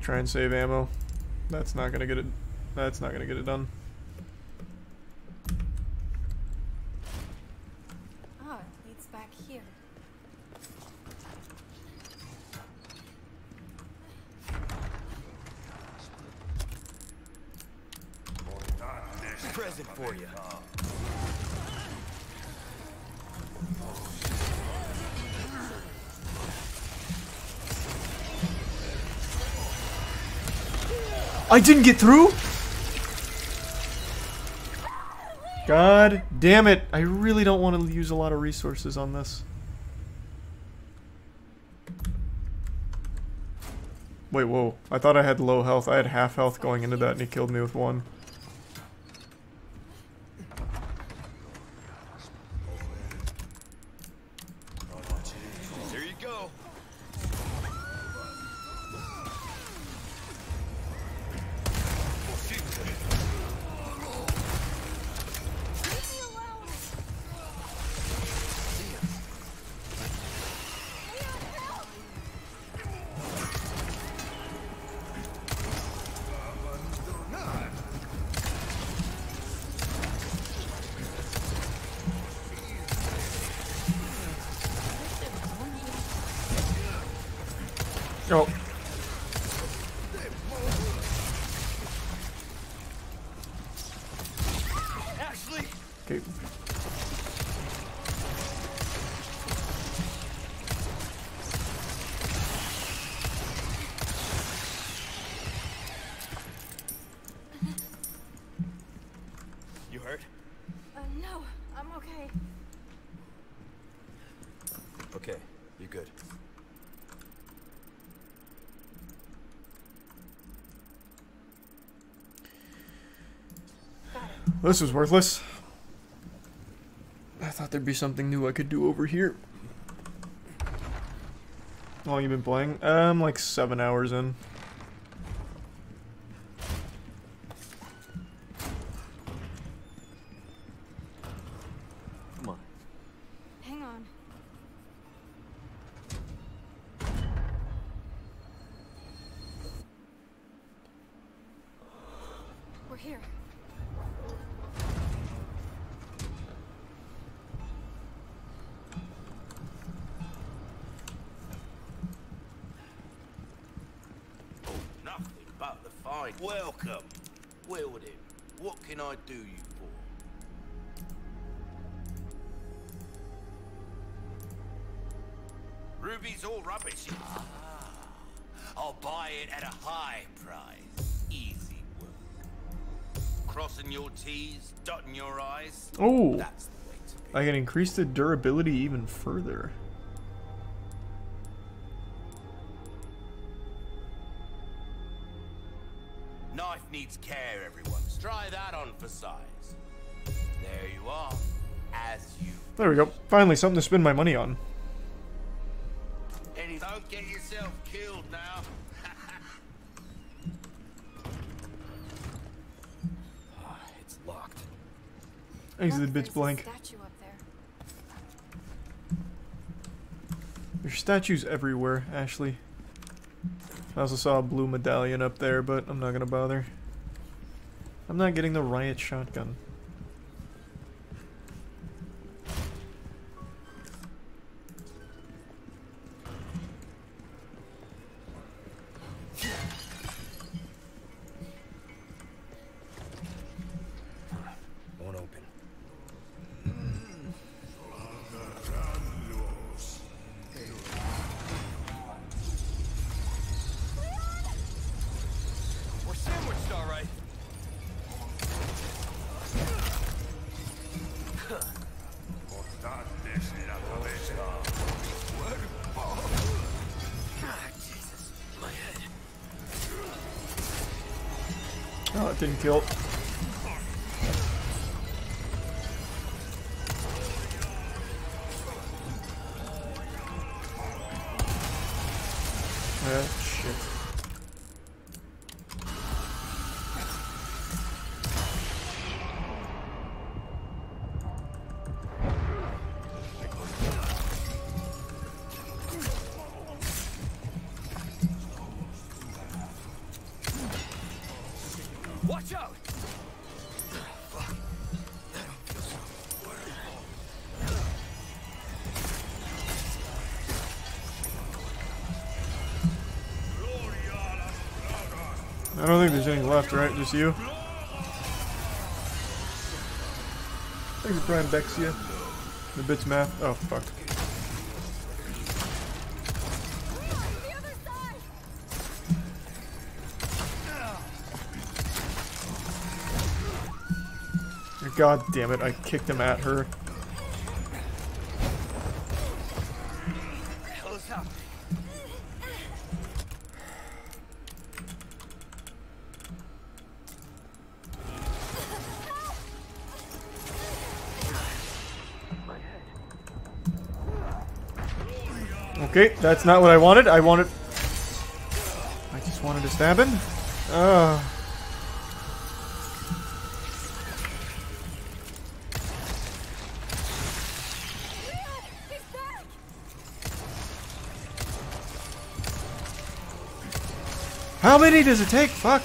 Try and save ammo. That's not gonna get it. That's not gonna get it done. I didn't get through? God damn it. I really don't want to use a lot of resources on this. Wait, whoa. I thought I had low health. I had half health going into that and he killed me with one. This was worthless. I thought there'd be something new I could do over here. How long you been playing? Um, like seven hours in. Increase the durability even further. Knife needs care, everyone. Try that on for size. There you are. As you. There we go. Finally, something to spend my money on. Any don't get yourself killed now. <laughs> Ah, it's locked. Exit Look, bits there's a blank. statue up there. There's statues everywhere, Ashley. I also saw a blue medallion up there, but I'm not gonna bother. I'm not getting the riot shotgun. Left, right? Just you? Thanks Prime Dexia. The bits math. Oh, fuck. God damn it, I kicked him at her. That's not what I wanted. I wanted... I just wanted to stab him. Ugh. Back! How many does it take? Fuck.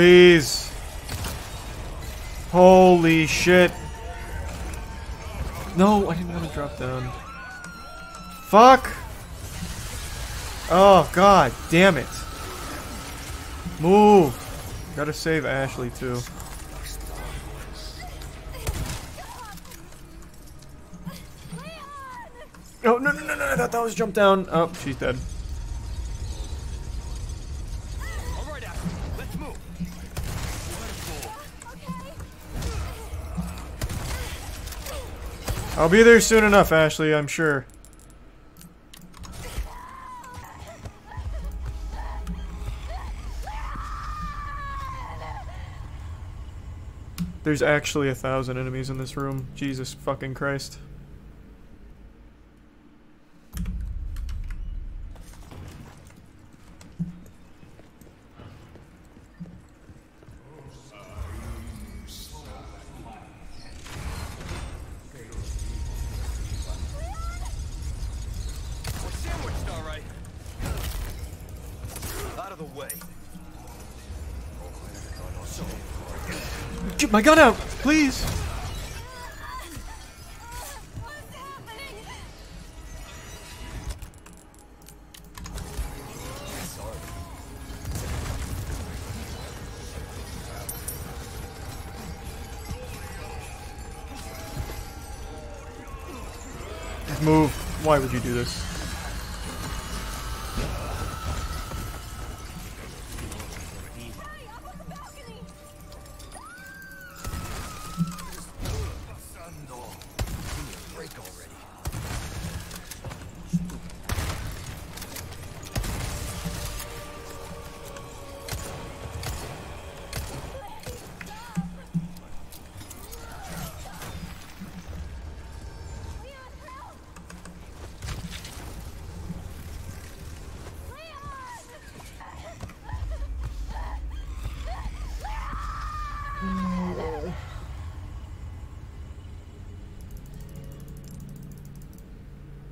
Please. Holy shit. No, I didn't want to drop down. Fuck. Oh, god damn it. Move. Gotta save Ashley, too. Oh, no, no, no, no, I thought that was jump down. Oh, she's dead. I'll be there soon enough, Ashley, I'm sure. There's actually a thousand enemies in this room. Jesus fucking Christ. We're sandwiched, all right. Out of the way. Get my gun out, please.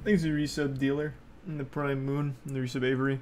Thanks to resub dealer and the Prime Moon and the resub Avery.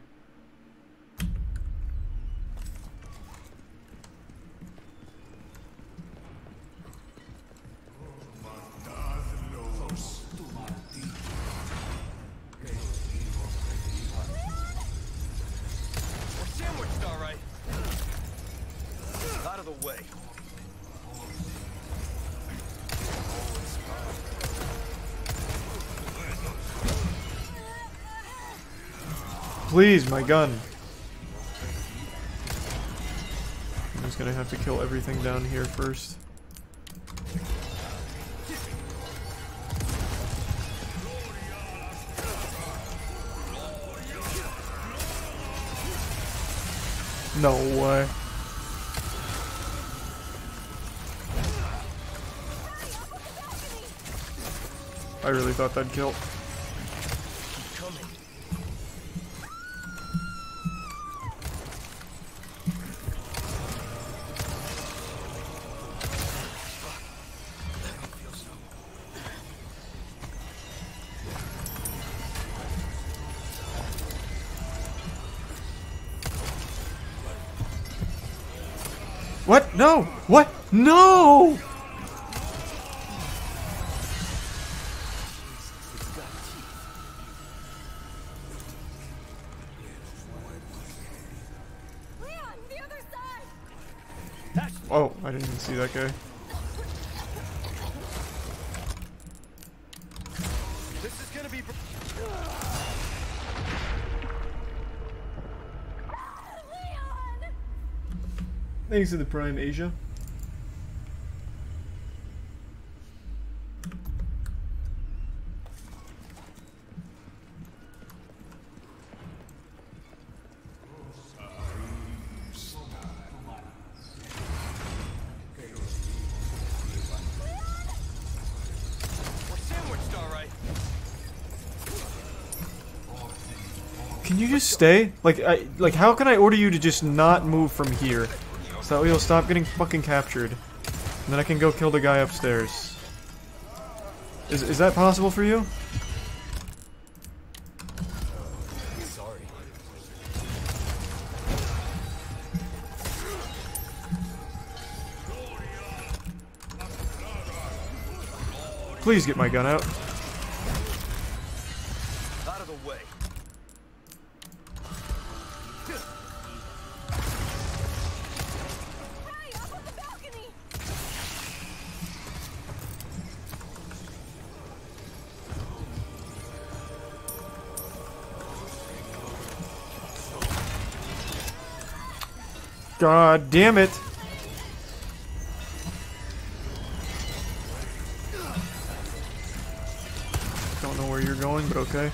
Please, my gun. I'm just gonna have to kill everything down here first. No way. I really thought that'd kill. See that guy. This is gonna be. Leon! Thanks to the Prime Asia. We're sandwiched, all right. Can you just stay? Like, I, like, how can I order you to just not move from here? So that you'll stop getting fucking captured. And then I can go kill the guy upstairs. Is, is that possible for you? Please get my gun. Out God damn it. Don't know where you're going, but okay.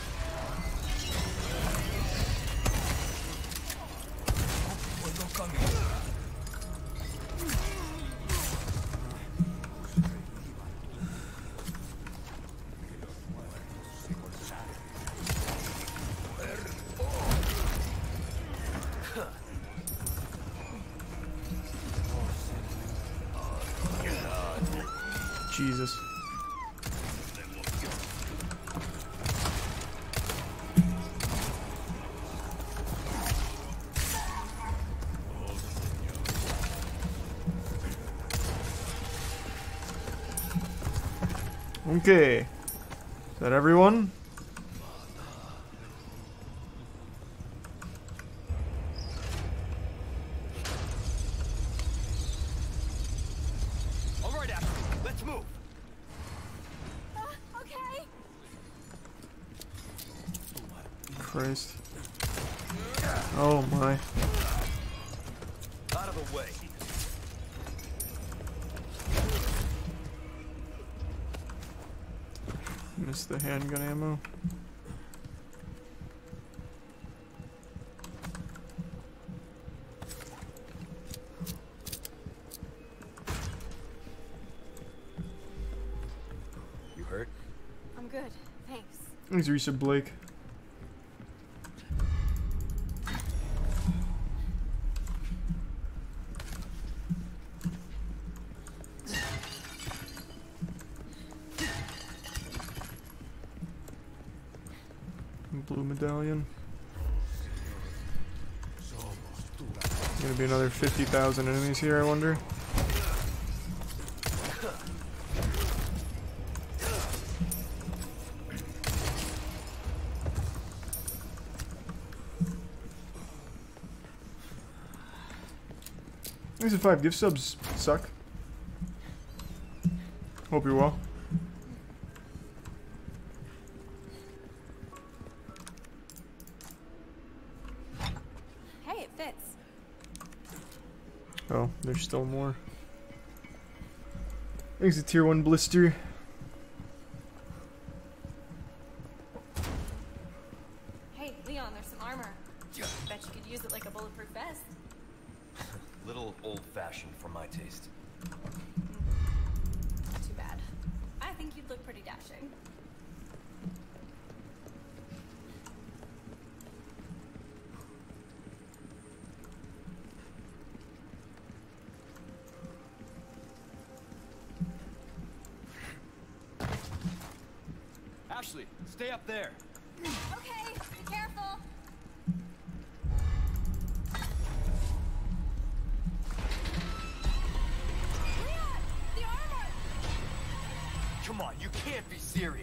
Handgun ammo. You hurt? I'm good. Thanks. Thanks, Risa Blake. Blue medallion. Gonna be another 50,000 enemies here, I wonder. These for five. Gift subs suck. Hope you're well. Oh, there's still more. Thanks a tier 1 blister.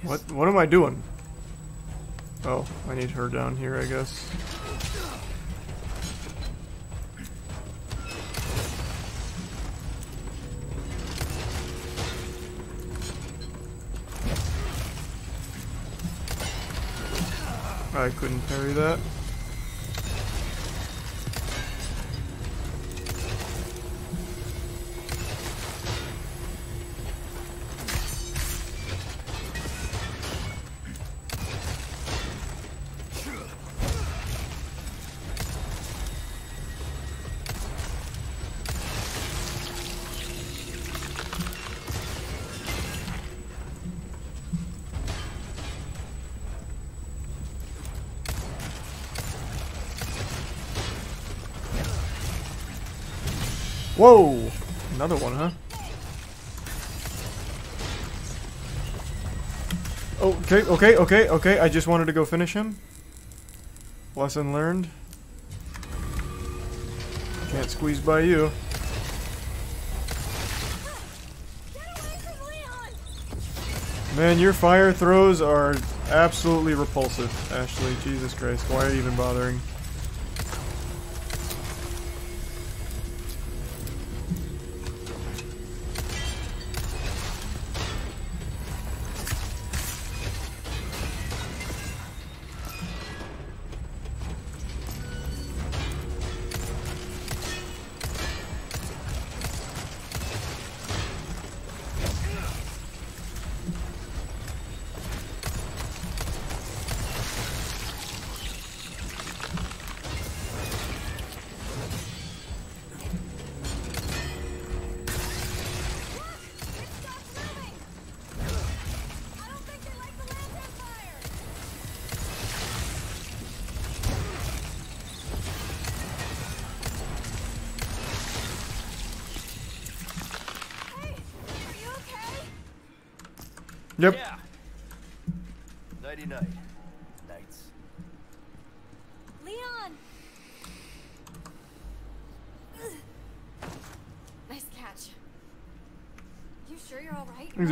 What what am I doing? Oh, I need her down here, I guess. I couldn't parry that. Whoa! Another one, huh? Oh, okay, okay, okay, okay. I just wanted to go finish him. Lesson learned. Can't squeeze by you. Man, your fire throws are absolutely repulsive, Ashley. Jesus Christ. Why are you even bothering?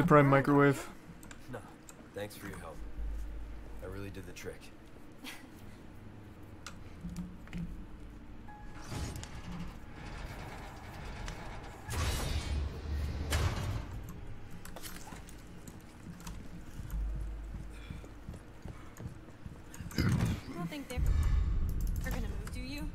Prime microwave. No. Thanks for your help. I really did the trick. don't think they're, they're gonna move, do you?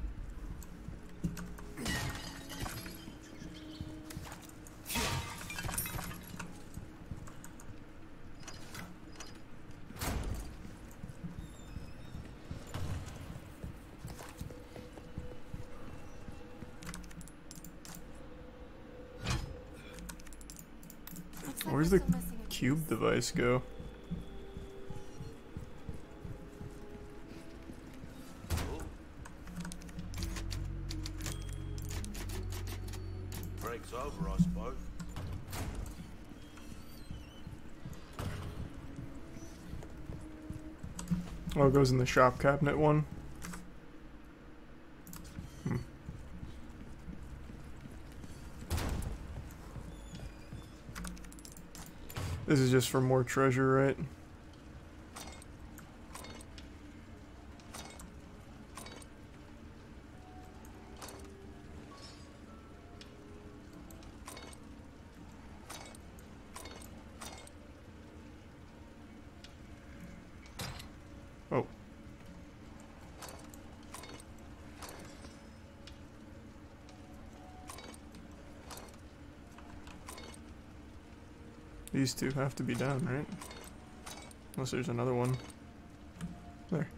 Looks like Where's we're the still missing a cube device go? Break's over, I suppose. Oh, it goes in the shop cabinet one. This is just for more treasure, right? These two have to be down, right? Unless there's another one. There.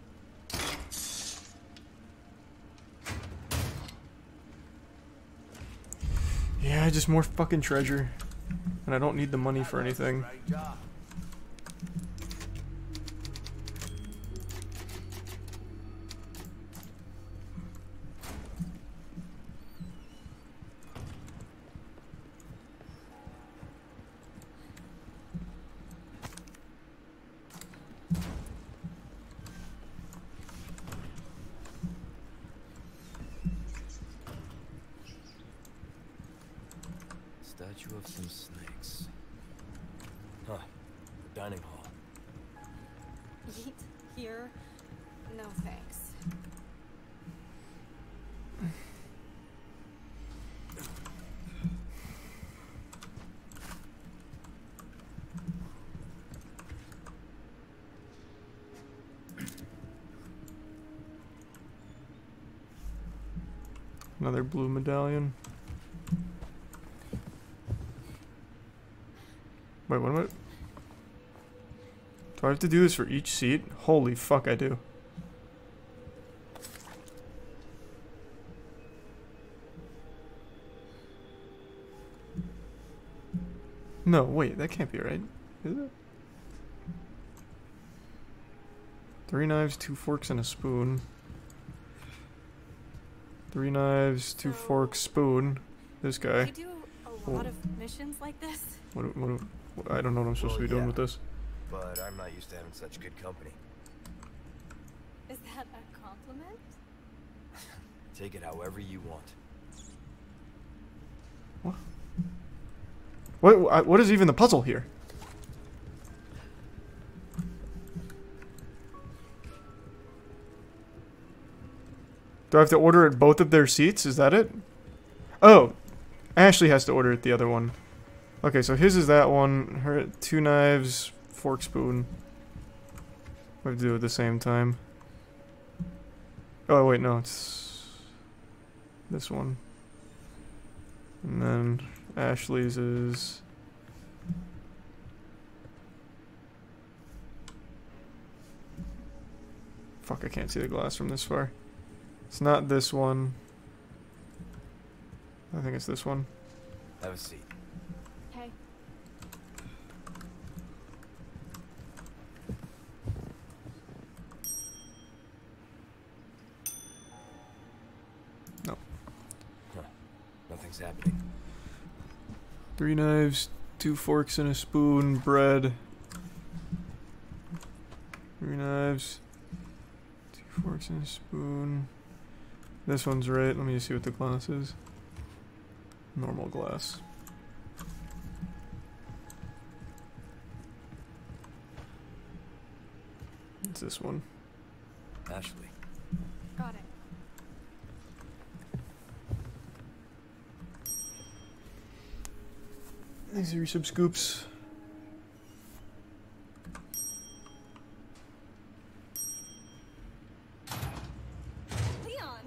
Yeah, just more fucking treasure. And I don't need the money for anything. Do I have to do this for each seat? Holy fuck, I do. No, wait, that can't be right. Is it? Three knives, two forks, and a spoon. Three knives, two So- forks, spoon. This guy. You do a lot of missions like this? What, what, what, I don't know what I'm supposed Well, to be doing yeah. with this. But I'm not used to having such good company. Is that a compliment? <laughs> Take it however you want. What, I- uh, what is even the puzzle here? Do I have to order at both of their seats? Is that it? Oh, Ashley has to order at the other one. Okay, so his is that one. Her two knives, fork, spoon. We have to do it at the same time. Oh wait, no, it's this one. And then Ashley's is Fuck, I can't see the glass from this far. It's not this one. I think it's this one. Have a seat. Hey, Nothing's happening. Three knives, two forks and a spoon, bread. Three knives, two forks and a spoon. This one's right. Let me see what the glass is. Normal glass. It's this one. Ashley. got it. These are your sub scoops. Leon.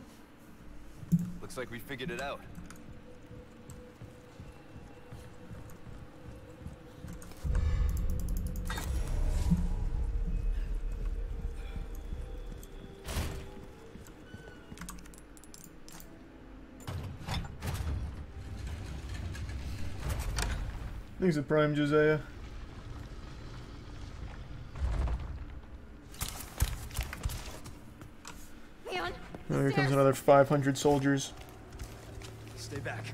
Looks like we figured it out. Thanks a prime, Josiah. Leon, Oh, here comes another 500 soldiers. Stay back.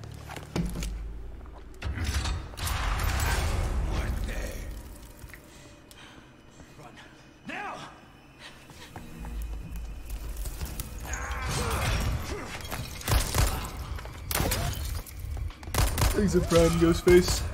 Run. Now! Thanks a prime, Ghostface.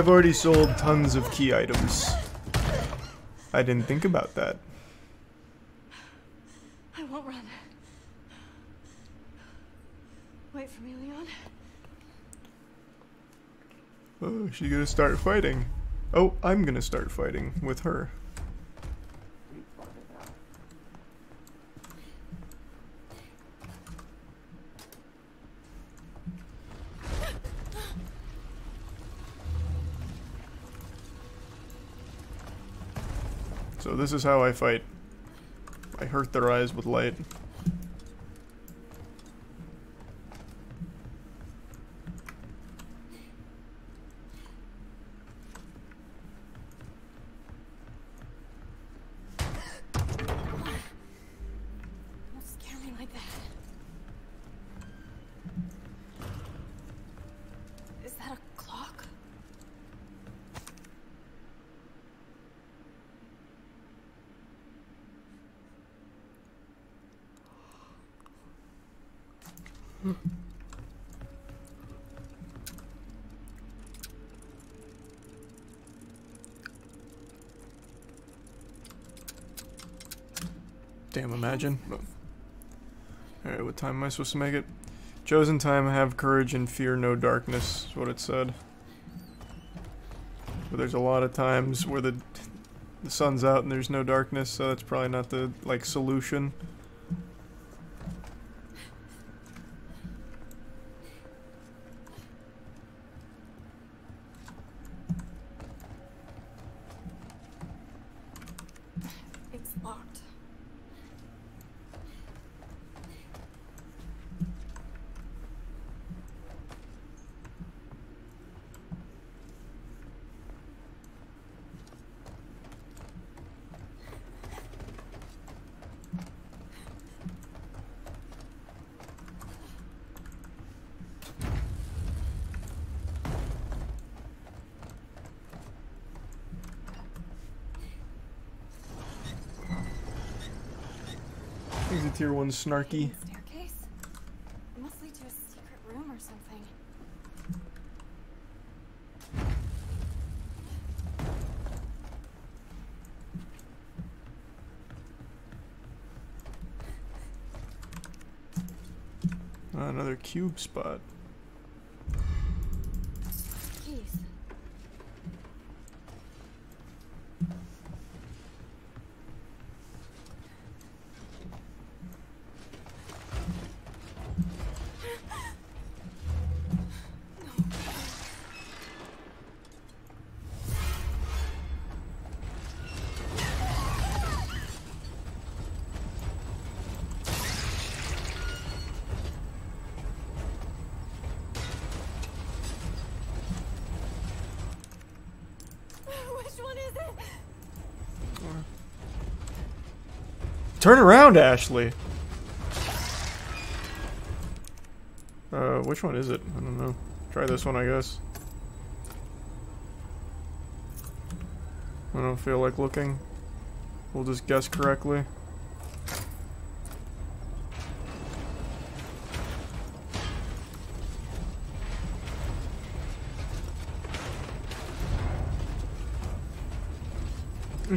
I've already sold tons of key items. I didn't think about that. I won't run. Wait for me, Leon. Oh, she's gonna start fighting. Oh, I'm gonna start fighting with her. So this is how I fight. I hurt their eyes with light. Don't scare me like that. Is that a clock? Imagine. Alright, what time am I supposed to make it? Chosen time, have courage and fear no darkness, is what it said. But there's a lot of times where the the sun's out and there's no darkness, so that's probably not the like solution. It's locked. He's a tier one snarky. Staircase? It must lead to a secret room or something. Another cube spot. One is it? Turn around, Ashley! Uh, which one is it? I don't know. Try this one, I guess. I don't feel like looking. We'll just guess correctly.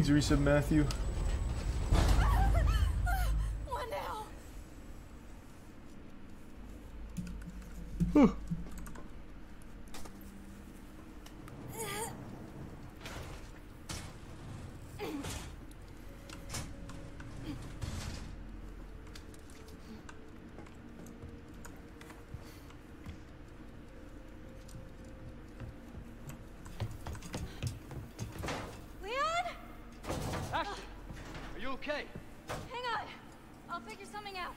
Please resub Matthew. What now? okay? Hang on. I'll figure something out.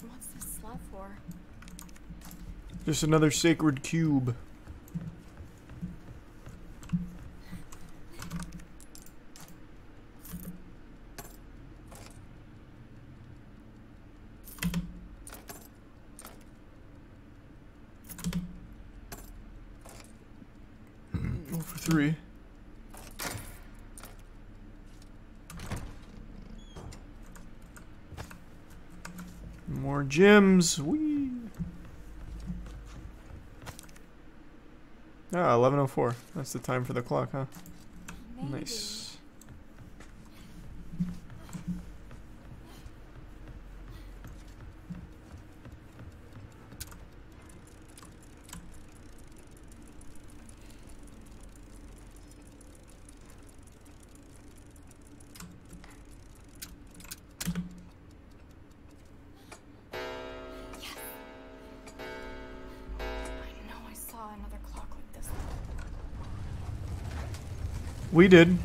What's this slot for? Just another sacred cube. Hmm, oh, three. More gems. Whee! Ah, 11.04. That's the time for the clock, huh? We did.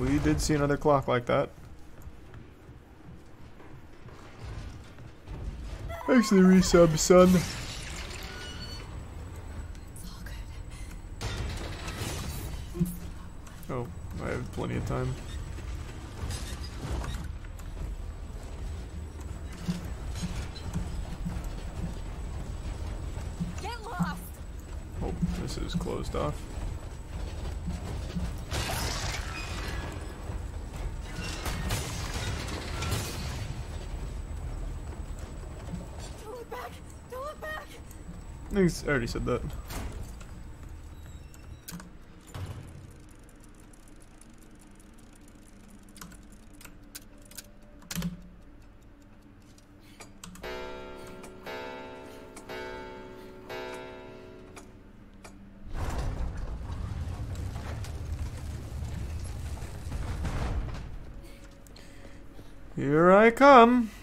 We did see another clock like that. Thanks for the resub, son. I already said that. Here I come. Come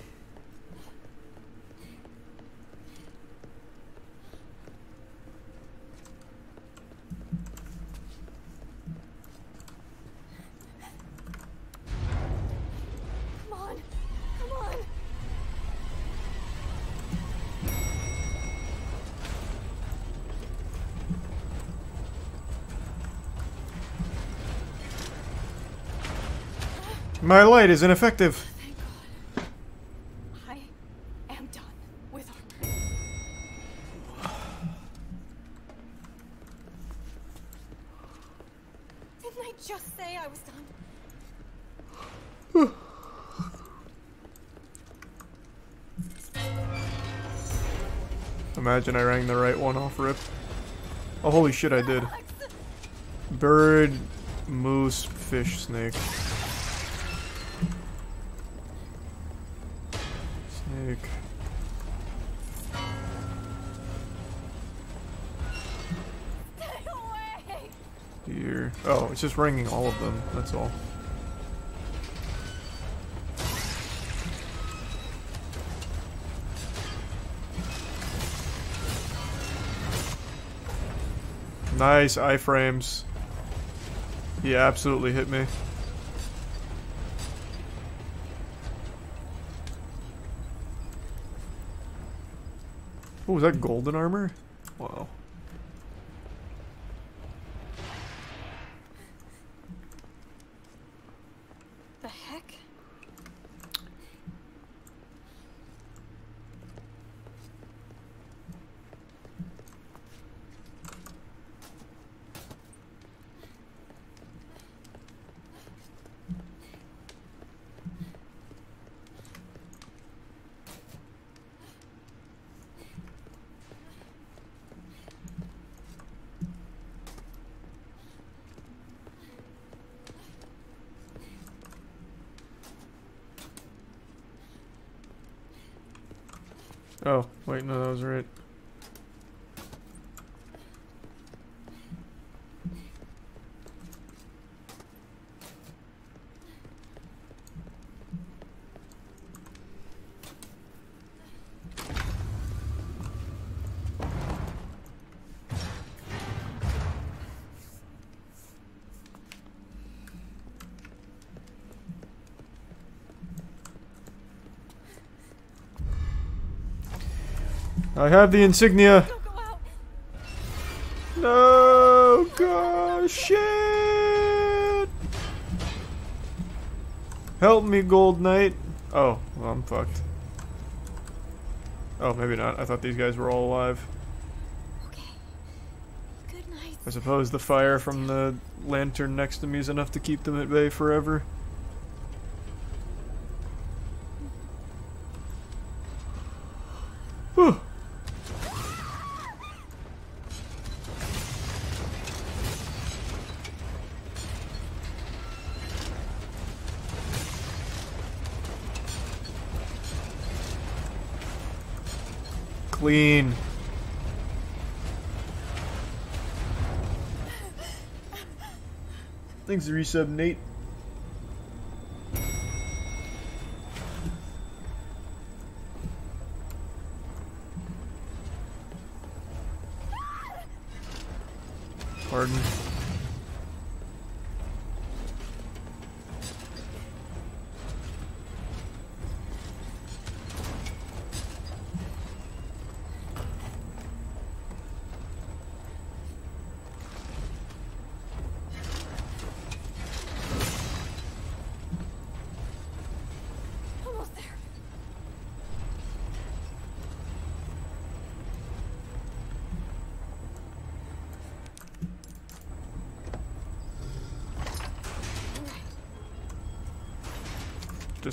My light is ineffective. I am done with armor. Didn't I just say I was done? Imagine I rang the right one off rip. Oh, holy shit, I did. Bird, moose, fish. Snake. It's just ringing all of them, that's all. Nice iframes. He absolutely hit me. Oh, was that golden armor? Wow. The heck? Oh, wait, no, that was right. I have the insignia. Don't go out. No, gosh, shit. Help me, Gold Knight. Oh, well, I'm fucked. Oh, maybe not. I thought these guys were all alive. Okay. Good night. I suppose the fire from the lantern next to me is enough to keep them at bay forever. Thanks, resub, Nate.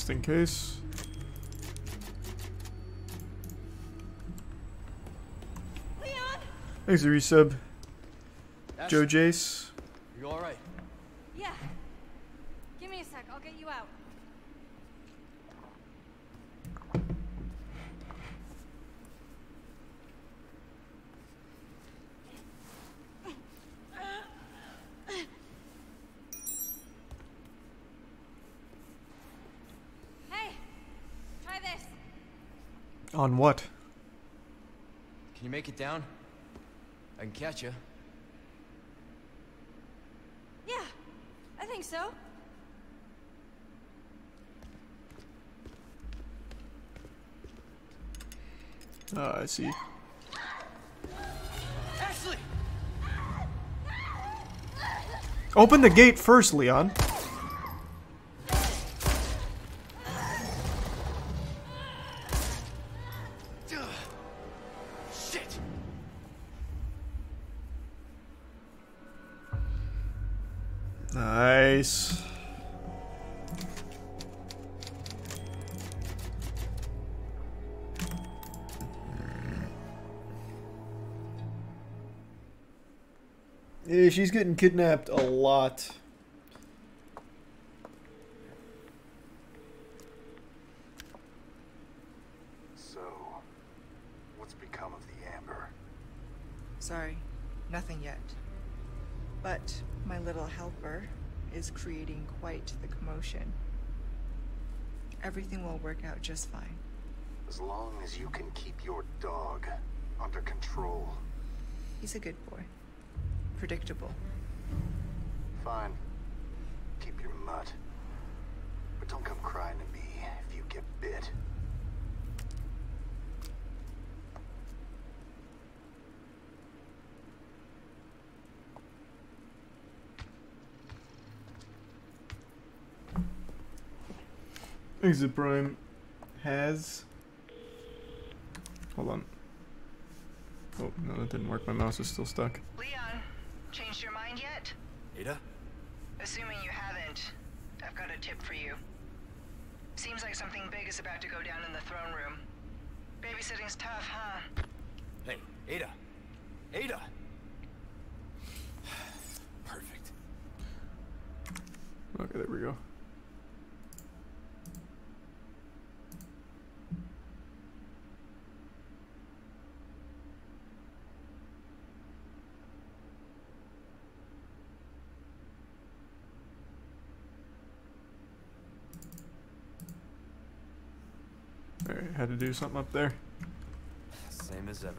Just in case. Leon! Thanks, resub. Ash, Joe Jace. You alright? Yeah. Give me a sec. I'll get you out. Hey, try this. On what? Can you make it down? I can catch you. Yeah, I think so. Ah, I see. Ashley! Open the gate first, Leon. Getting kidnapped a lot. So, what's become of the Amber? Sorry, nothing yet. But my little helper is creating quite the commotion. Everything will work out just fine. As long as you can keep your dog under control. He's a good boy. Predictable. Fine. Keep your mutt. But don't come crying to me if you get bit. Exit Prime has. Hold on. Oh, no, that didn't work. My mouse is still stuck. Leon, changed your mind yet? Ada? Assuming you haven't, I've got a tip for you. Seems like something big is about to go down in the throne room. Babysitting's tough, huh? Hey, Ada! Ada! <sighs> Perfect. Okay, there we go. had to do something up there. Same as ever.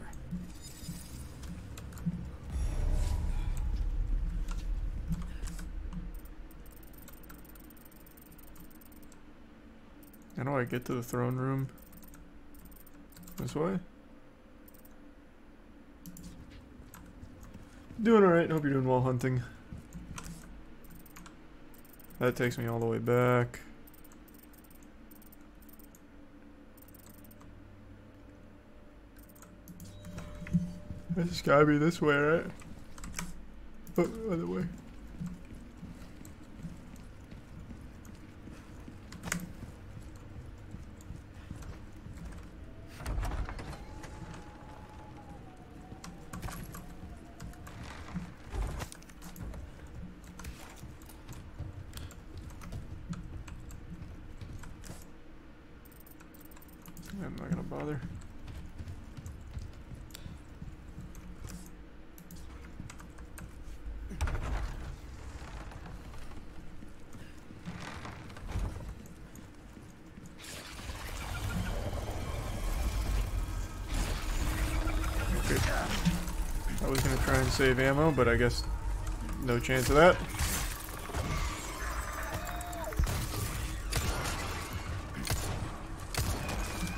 How do I get to the throne room? This way? Doing alright, hope you're doing well hunting. That takes me all the way back. It's gotta be this way, right? Oh, other way. I'm not gonna bother. Okay. I was gonna try and save ammo, but I guess no chance of that.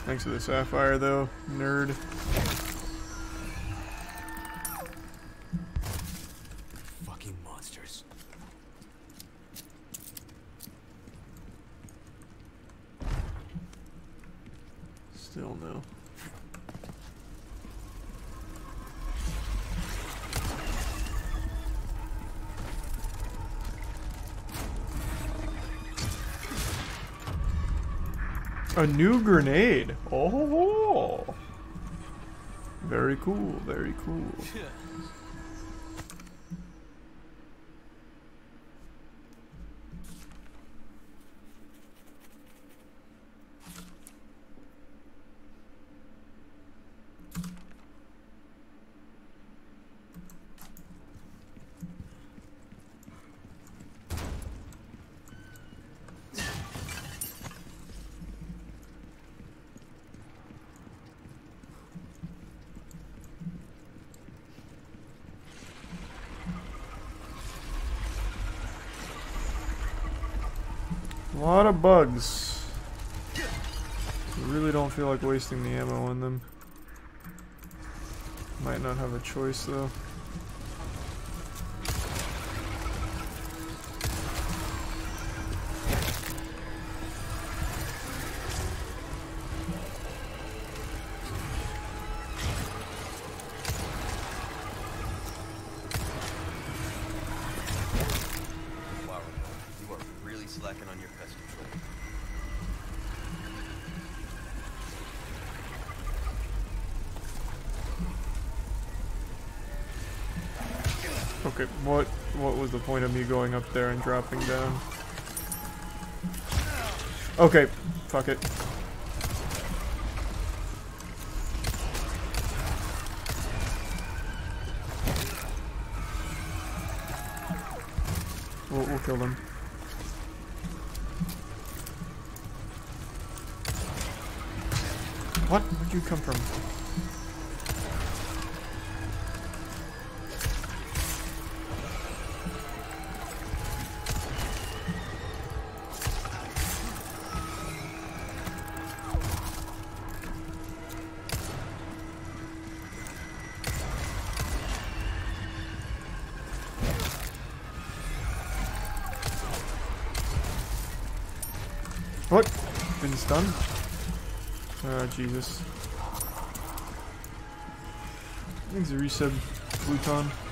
Thanks for the sapphire, though, nerd. A new grenade. Oh, very cool. Very cool. Lot of bugs. I really don't feel like wasting the ammo on them. Might not have a choice though. Okay, what what was the point of me going up there and dropping down? Okay, fuck it. We'll, we'll kill them. What? Where'd you come from? Thanks, resub Pluton.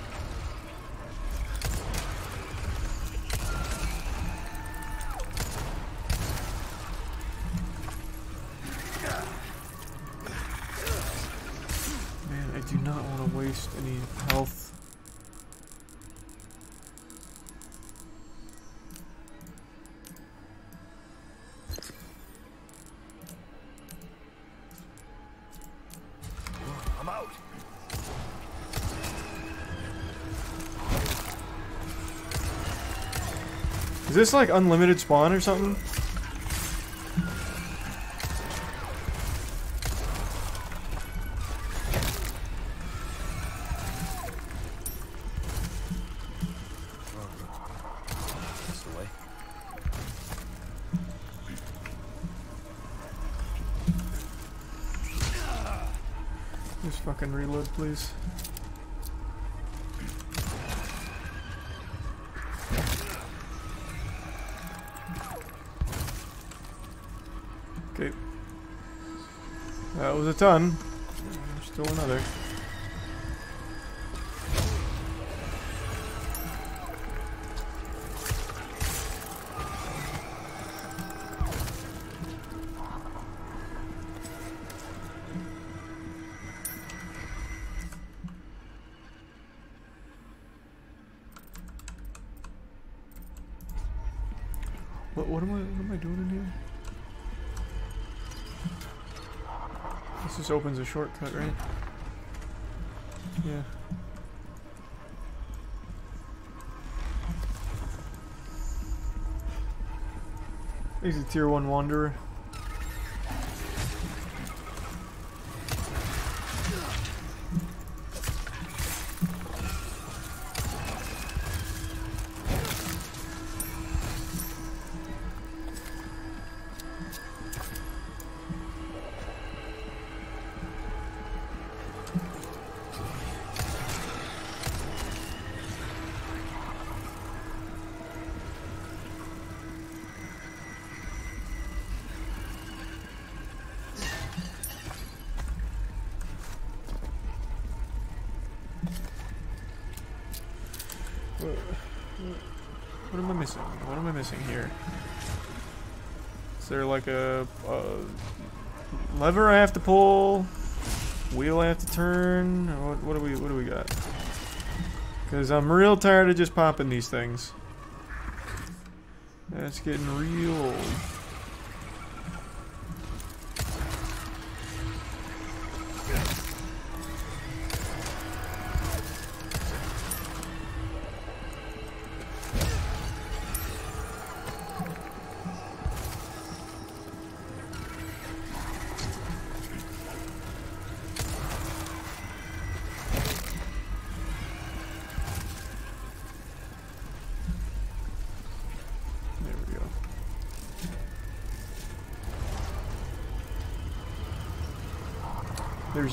This like unlimited spawn or something? Just fucking reload, please. Ton. There's still another. Opens a shortcut, right? Yeah. He's a tier one wanderer. Cause I'm real tired of just popping these things. That's getting real old.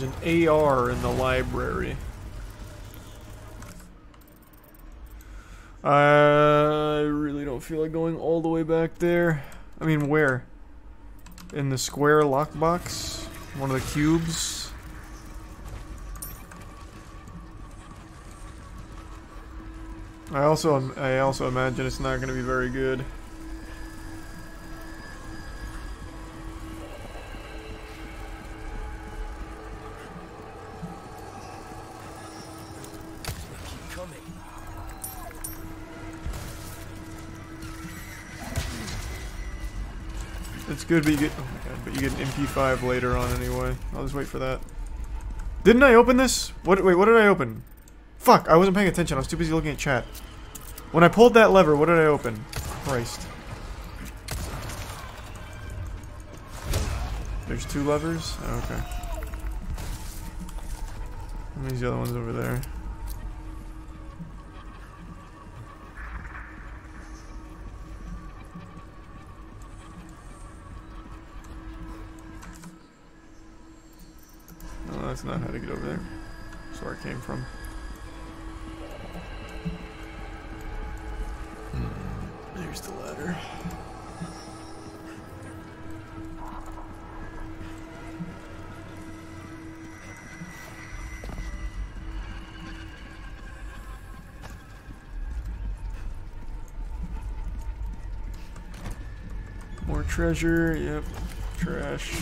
An AR in the library. I really don't feel like going all the way back there. I mean, where? In the square lockbox? One of the cubes? I also I also imagine it's not going to be very good. Good, but you get oh my god, but you get an MP5 later on anyway. I'll just wait for that. Didn't I open this? What? Wait, what did I open? Fuck, I wasn't paying attention. I was too busy looking at chat. When I pulled that lever, what did I open? Christ. There's two levers? Oh, okay. And these the other ones over there. That's not how to get over there. That's where I came from. Hmm, there's the ladder. More treasure, yep. Trash.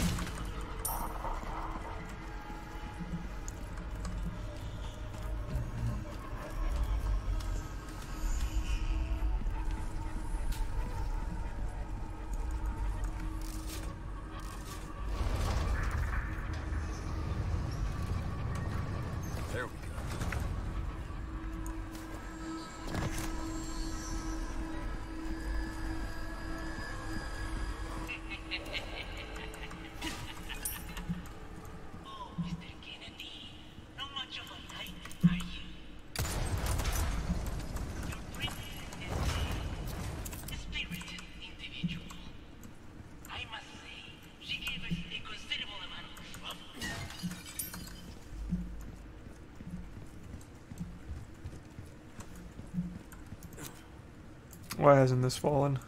Why hasn't this fallen?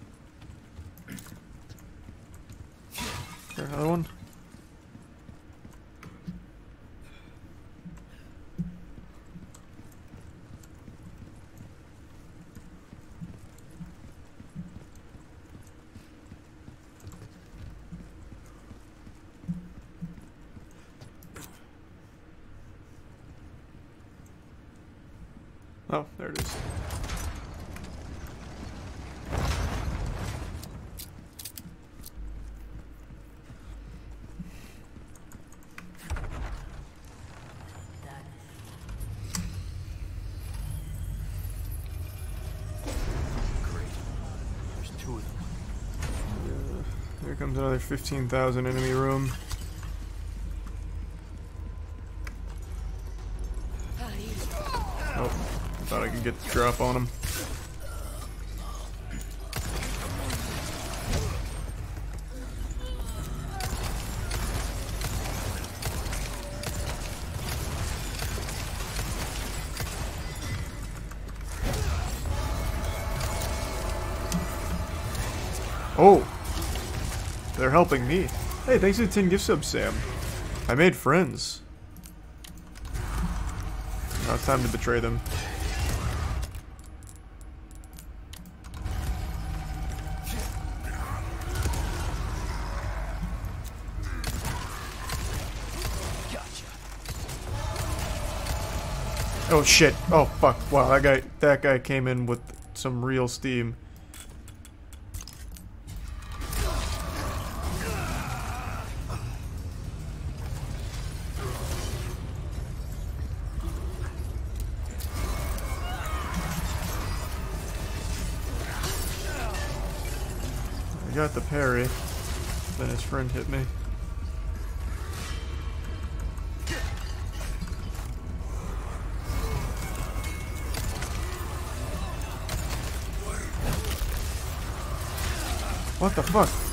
Is there another one? Oh, there it is. Great. There's two of them. Here comes another 15,000 enemy room. Oh, I thought I could get the drop on him. Helping me. Hey, thanks to the 10 gift subs, Sam. I made friends. Now it's time to betray them. Oh shit. Oh fuck. Wow, that guy that guy came in with some real steam. Friend hit me. What the fuck?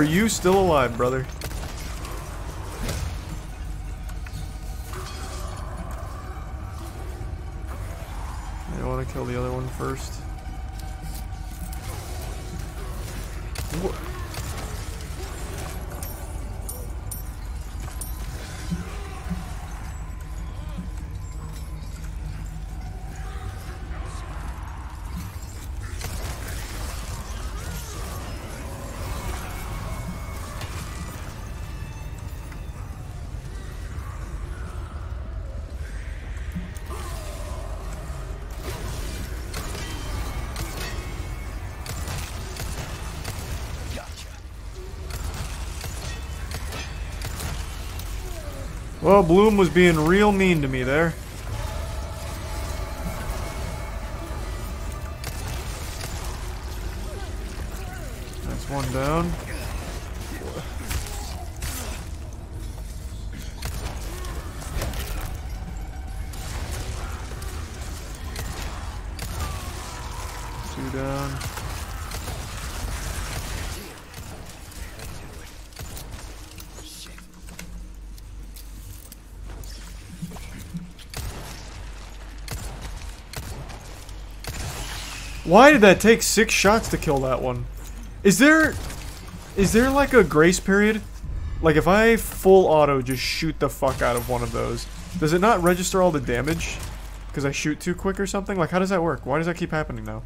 Are you still alive, brother? I want to kill the other one first. Bloom was being real mean to me there. That's one down. Why did that take six shots to kill that one? Is there... Is there like a grace period? Like if I full auto just shoot the fuck out of one of those, does it not register all the damage? Because I shoot too quick or something? Like how does that work? Why does that keep happening now?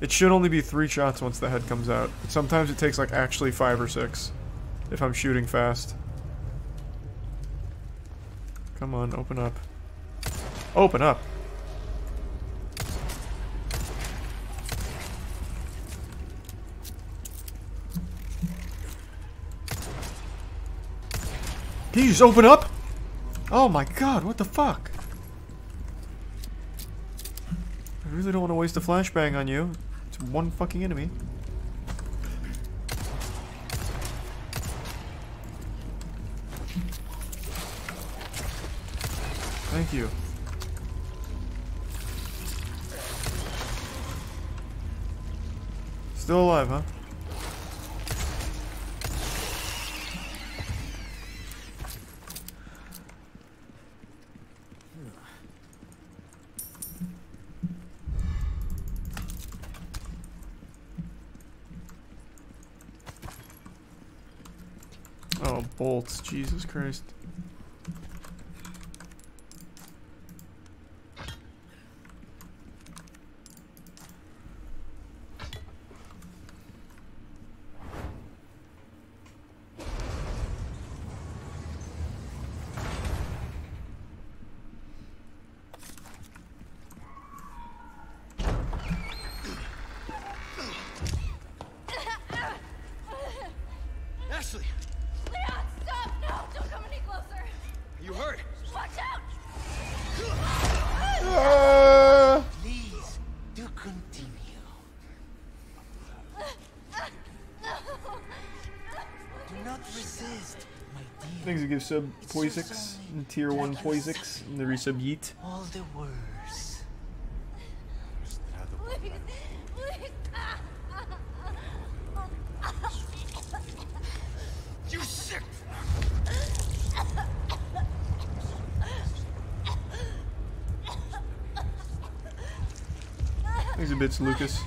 It should only be three shots once the head comes out. Sometimes it takes like actually five or six. If I'm shooting fast. Come on, open up. Open up. Just open up? Oh my god, what the fuck? I really don't want to waste a flashbang on you. It's one fucking enemy. Thank you. Still alive, huh? Jesus Christ. Resub Poisix, and tier 1 Poisix, and the resub Yeet. All the worse. You sick Exhibits Lucas.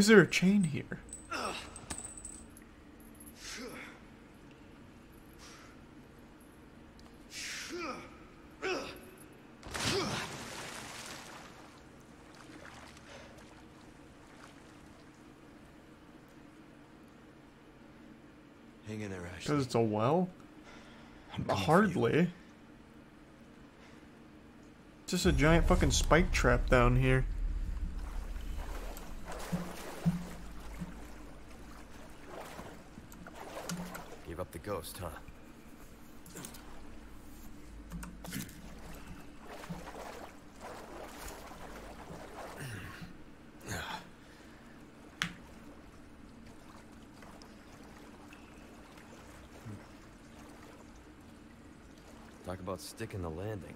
Is there a chain here? Hang in there, Ashley. Because it's a well? I'm coming for you. Hardly. Just a giant fucking spike trap down here. Gave up the ghost, huh? About sticking the landing.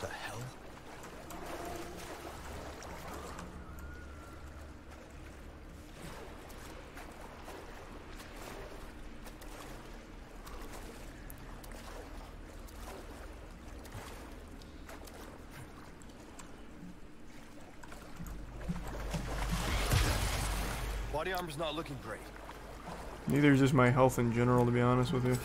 The hell? Body armor's not looking great. Neither is just my health in general, to be honest with you.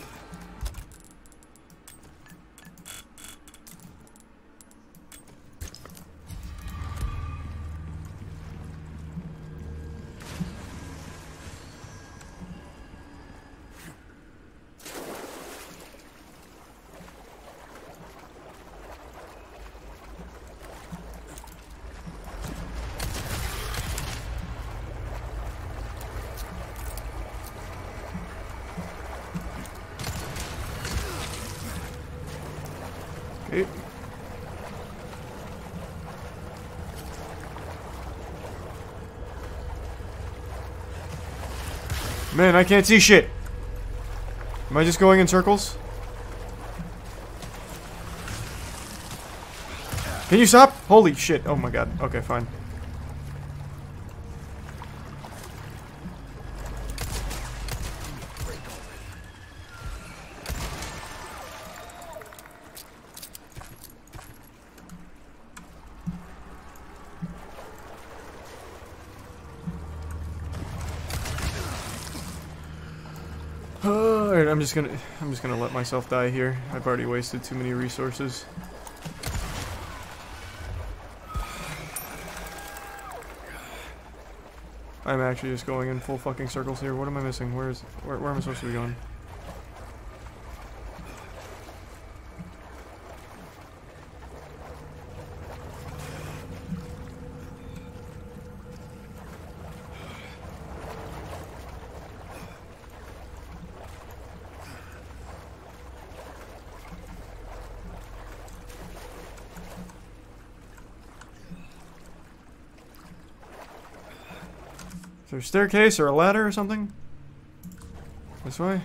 Man, I can't see shit. Am I just going in circles? Can you stop? Holy shit. Oh my god. Okay, fine. Alright, I'm just gonna I'm just gonna let myself die here. I've already wasted too many resources. I'm actually just going in full fucking circles here. What am I missing? Where is where, where am I supposed to be going? There a staircase or a ladder or something? This way?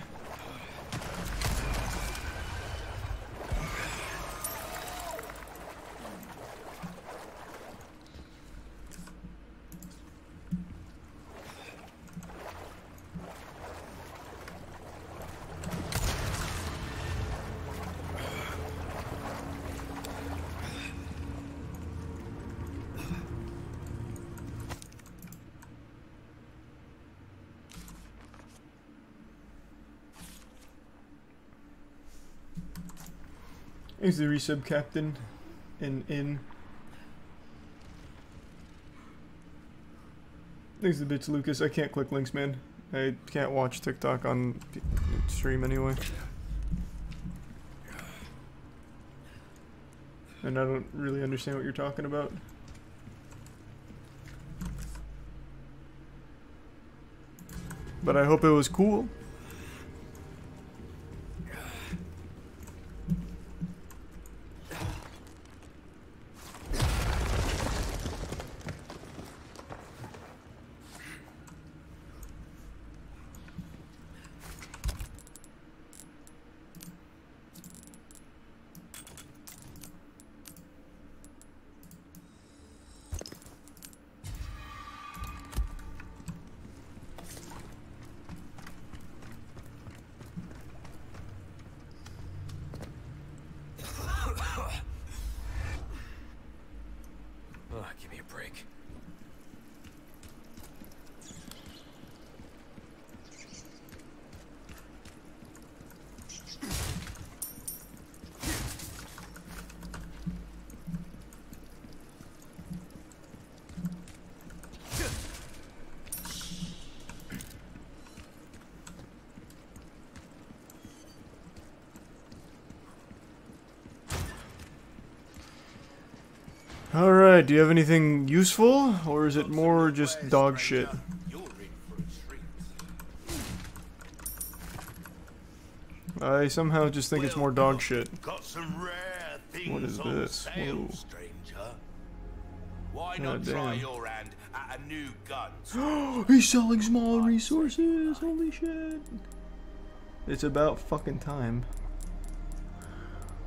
Here's the resub captain. In in. Thanks the bits, Lucas. I can't click links, man. I can't watch TikTok on stream anyway. And I don't really understand what you're talking about. But I hope it was cool. Oh, give me a break. Alright, do you have anything useful? Or is it more just dog shit? You're in for a treat. I somehow just think it's more dog shit. Got some rare What is this? Whoa. Why not try damn. your hand at a new gun? <gasps> He's selling small resources. Holy shit. It's about fucking time.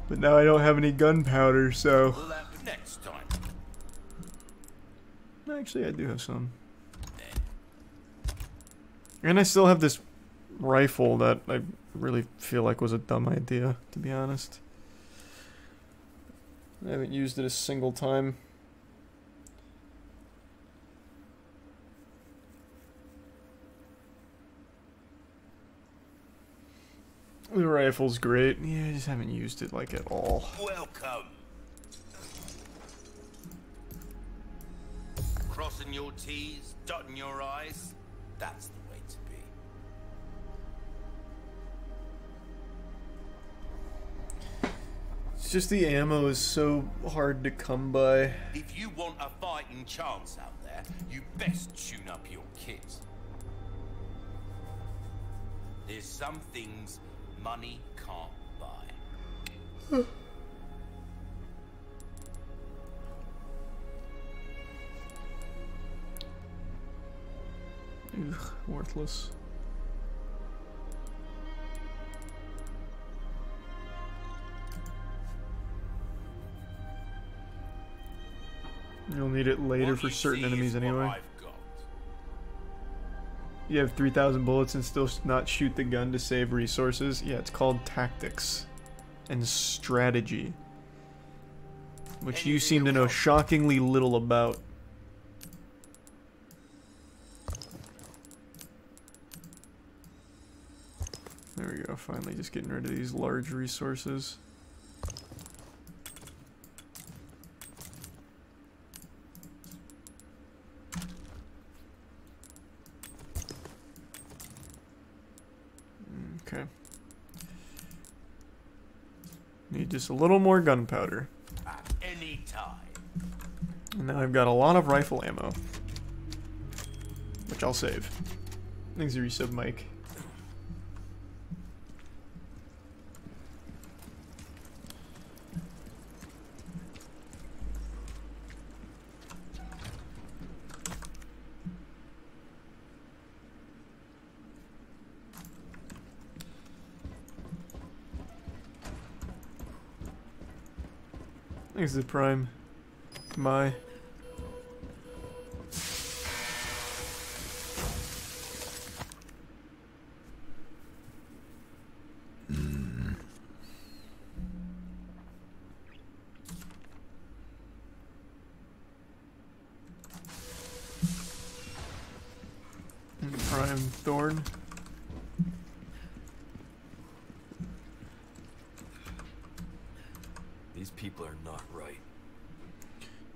But now I don't have any gunpowder, so. Will that be next time? Actually, I do have some. And I still have this rifle that I really feel like was a dumb idea, to be honest. I haven't used it a single time. The rifle's great. Yeah, I just haven't used it like at all. Welcome. Your T's, dotting your I's. That's the way to be. It's just the ammo is so hard to come by. If you want a fighting chance out there, you best tune up your kit. There's some things money can't buy. <sighs> <sighs> <sighs> Ugh, worthless. You'll need it later What for certain enemies anyway. You have 3,000 bullets and still not shoot the gun to save resources? Yeah, it's called tactics and strategy. Which you seem to know shockingly little about. There we go, finally just getting rid of these large resources. Okay. Need just a little more gunpowder. And now I've got a lot of rifle ammo. Which I'll save. Thanks, resub, Mike. Thanks, the Prime. My.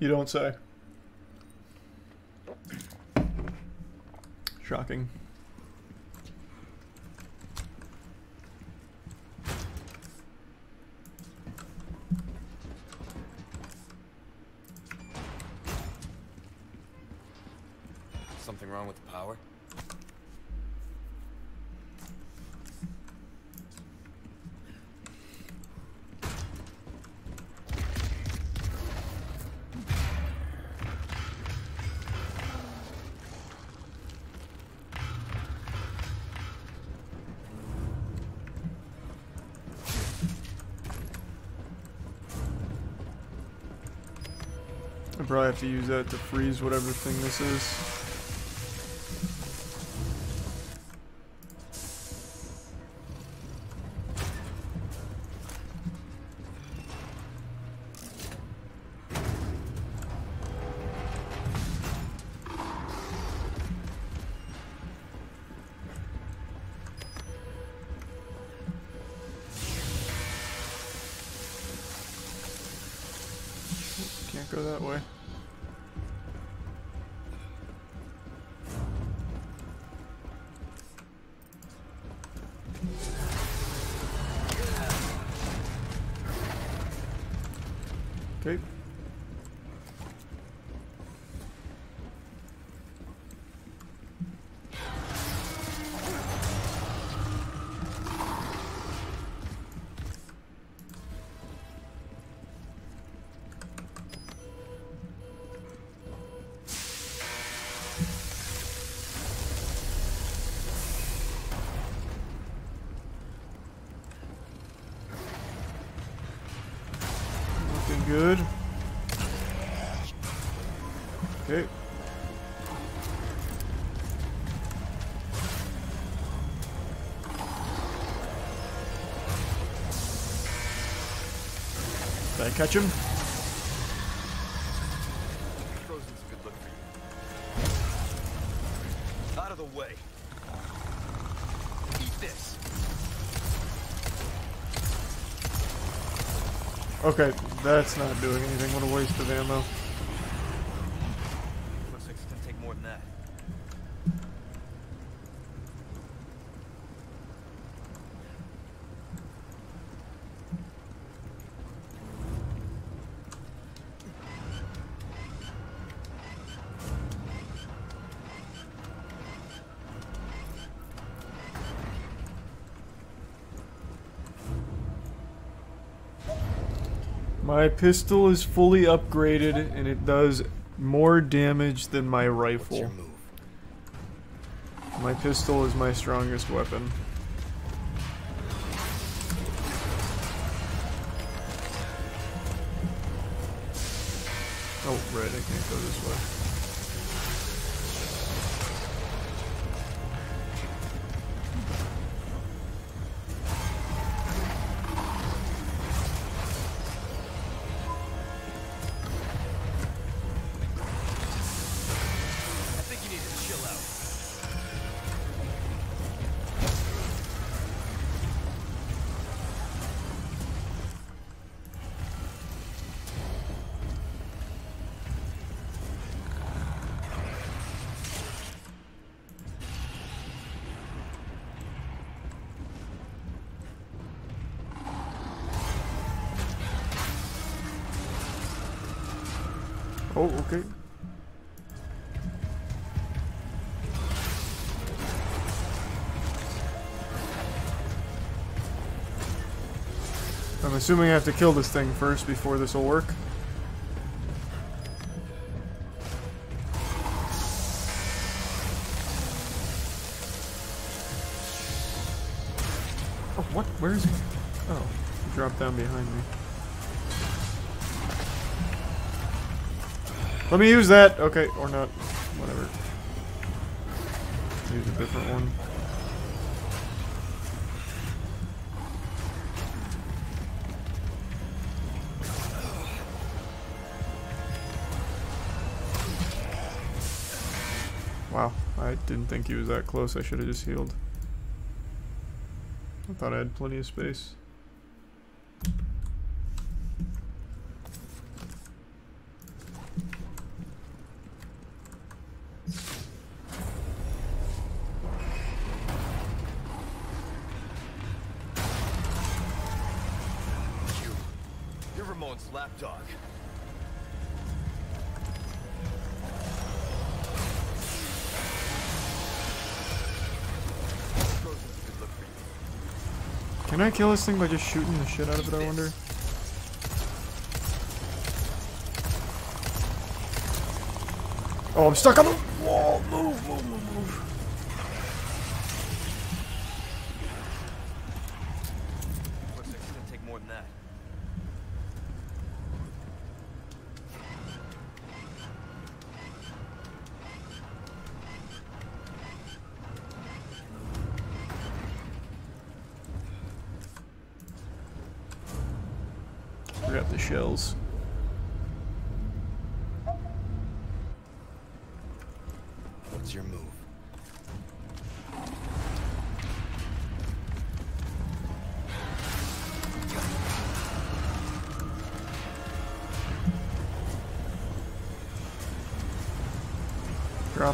You don't say. Shocking. Probably have to use that to freeze whatever thing this is. Good. Okay. Did I catch him? Frozen's a good look for you. Out of the way. Eat this. Okay, that's not doing anything. What a waste of ammo. Looks like it's gonna take more than that. My pistol is fully upgraded and it does more damage than my rifle. My pistol is my strongest weapon. Oh, right, I can't go this way. Assuming I have to kill this thing first before this will work. Oh, what? Where is he? Oh, he dropped down behind me. Let me use that. Okay, or not. Whatever. Use a different one. Didn't think he was that close. I should have just healed. I thought I had plenty of space. Can I kill this thing by just shooting the shit out of it, I wonder? Oh, I'm stuck on the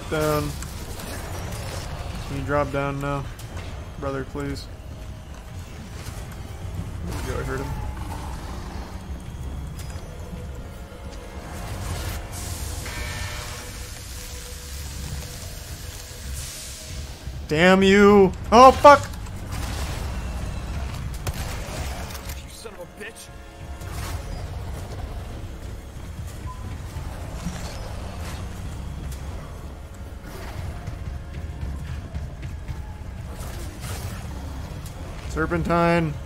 Down. Can you drop down now? Brother, please. There we go, I heard him. Damn you! Oh fuck! Serpentine!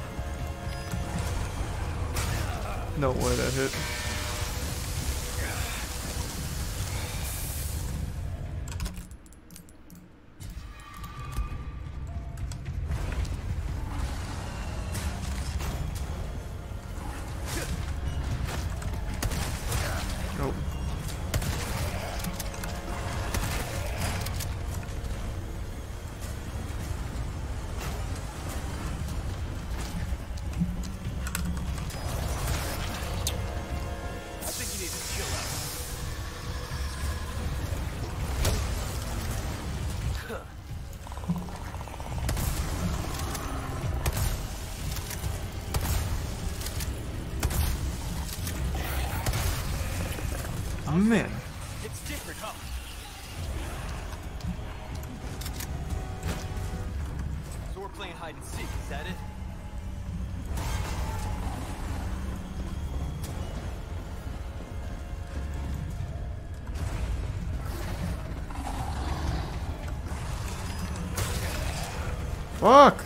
Fuck!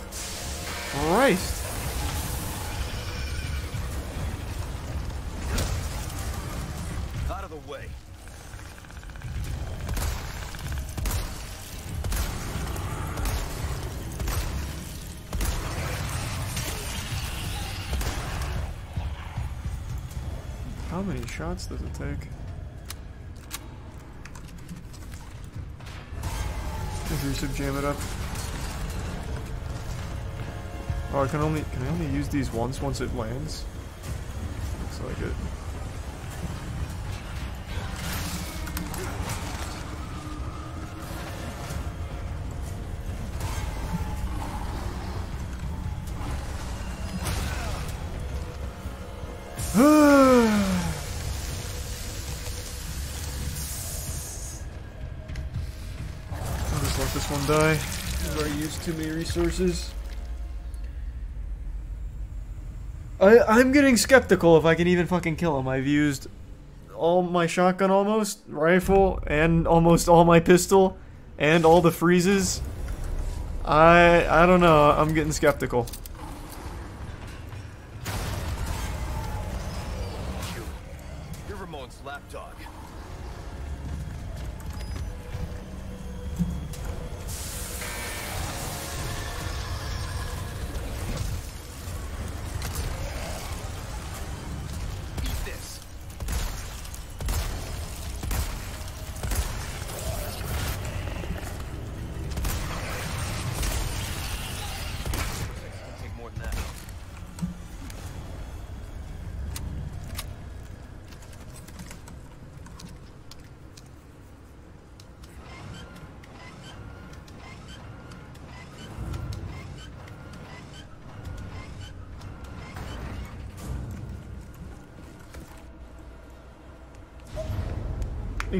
Christ! Out of the way. How many shots does it take? Aggressive jam it up. Oh, I can only can I only use these once once it lands? Looks like it. <sighs> I'll just let this one die. I've used too many resources. I, I'm getting skeptical if I can even fucking kill him. I've used all my shotgun almost, rifle, and almost all my pistol, and all the freezes. I I don't know. I'm getting skeptical.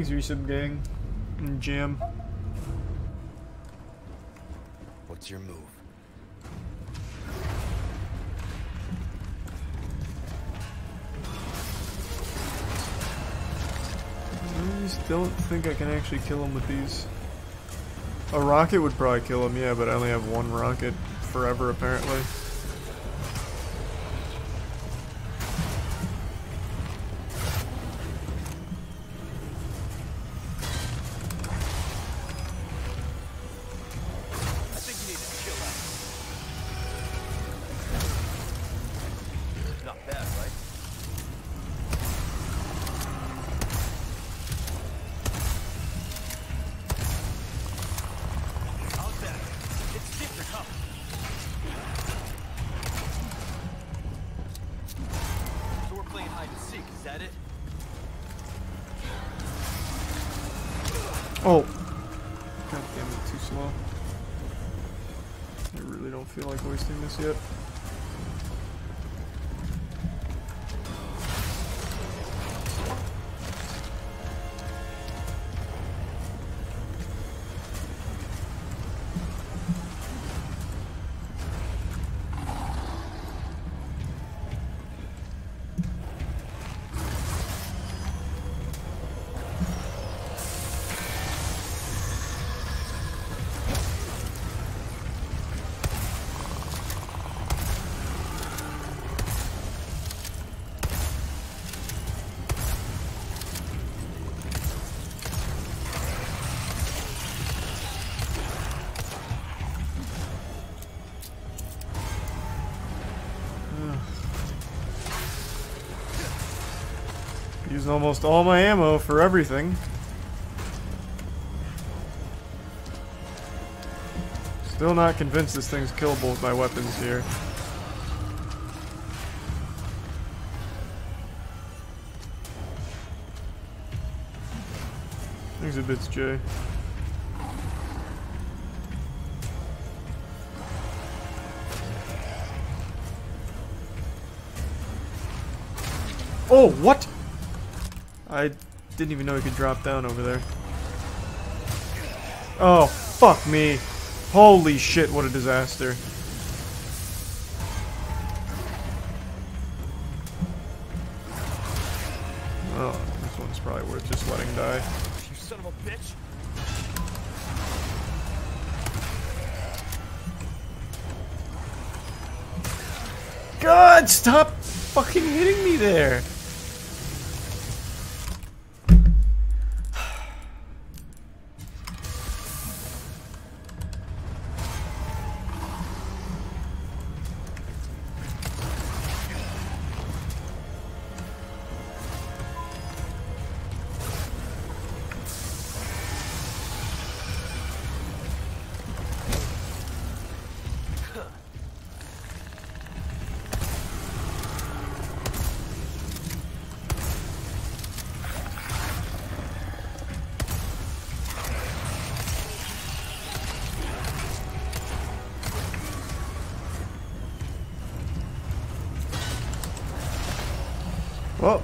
Thanks, resub gang. And jam. What's your move? I just don't think I can actually kill him with these. A rocket would probably kill him, yeah, but I only have one rocket forever, apparently. Using almost all my ammo for everything. Still not convinced this thing's killable with my weapons here. Exhibits J. Oh, what? Didn't even know he could drop down over there. Oh, fuck me. Holy shit, what a disaster.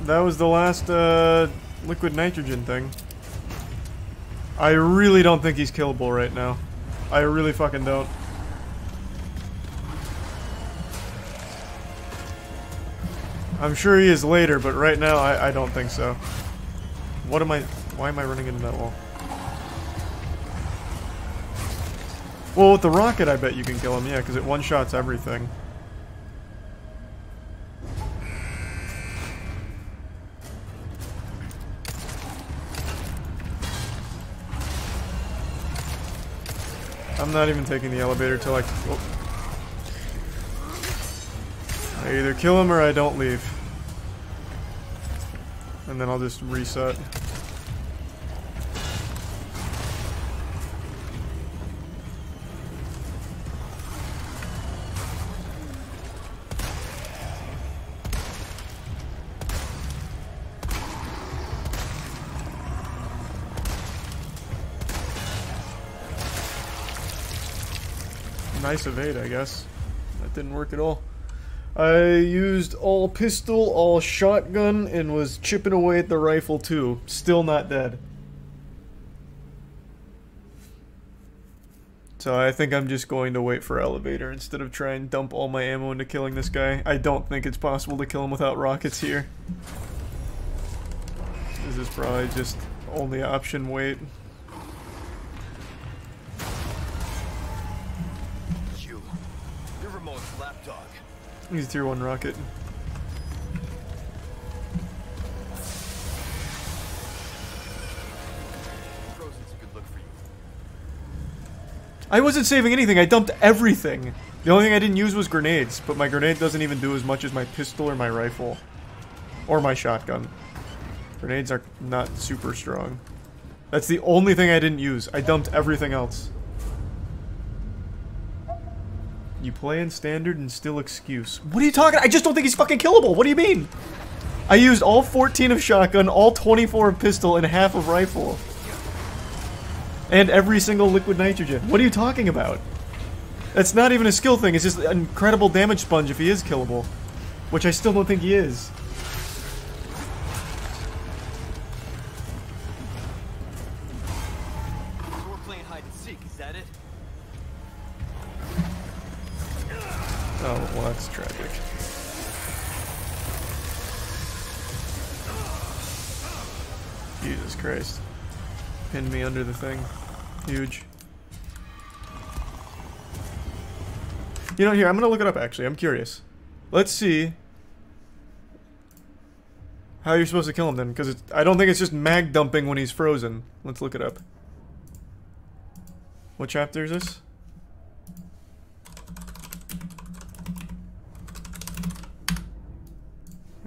That was the last uh, liquid nitrogen thing. I really don't think he's killable right now. I really fucking don't. I'm sure he is later, but right now I, I don't think so. What am I... Why am I running into that wall? Well, with the rocket, I bet you can kill him, yeah, because it one-shots everything. I'm not even taking the elevator till I... oh. I either kill him or I don't leave. And then I'll just reset. nice evade, I guess. That didn't work at all. I used all pistol, all shotgun, and was chipping away at the rifle too. Still not dead. So I think I'm just going to wait for elevator instead of trying to dump all my ammo into killing this guy. I don't think it's possible to kill him without rockets here. This is probably just only option wait. He's tier 1 rocket. Frozen's a good look for you. I wasn't saving anything, I dumped everything. The only thing I didn't use was grenades, but my grenade doesn't even do as much as my pistol or my rifle. Or my shotgun. Grenades are not super strong. That's the only thing I didn't use. I dumped everything else. You play in standard and still excuse. What are you talking? I just don't think he's fucking killable. What do you mean? I used all 14 of shotgun, all 24 of pistol, and half of rifle. And every single liquid nitrogen. What are you talking about? That's not even a skill thing, it's just an incredible damage sponge if he is killable. Which I still don't think he is. Under the thing. Huge. You know, here, I'm gonna look it up actually. I'm curious. Let's see how you're supposed to kill him then, because I don't think it's just mag dumping when he's frozen. Let's look it up. What chapter is this?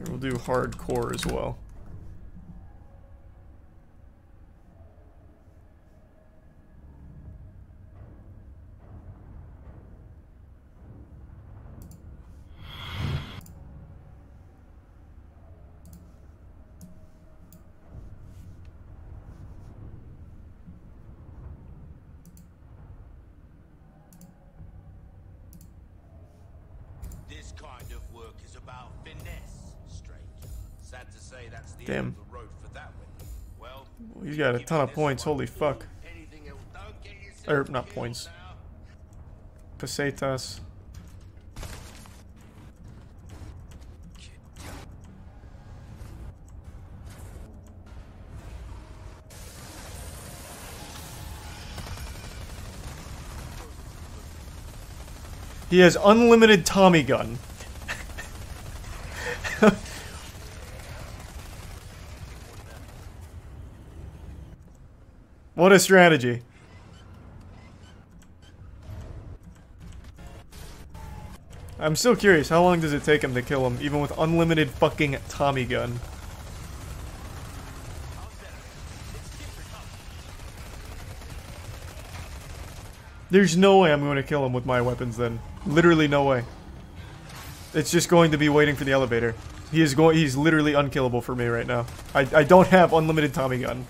We'll do hardcore as well. Well, He's got a ton of points, holy fuck. Anything else, don't Or, er, not points. Pesetas. He has unlimited Tommy gun. <laughs> what a strategy. I'm still curious, how long does it take him to kill him, even with unlimited fucking Tommy gun? There's no way I'm going to kill him with my weapons then. Literally no way. It's just going to be waiting for the elevator. He is going he's literally unkillable for me right now. I I don't have unlimited Tommy gun.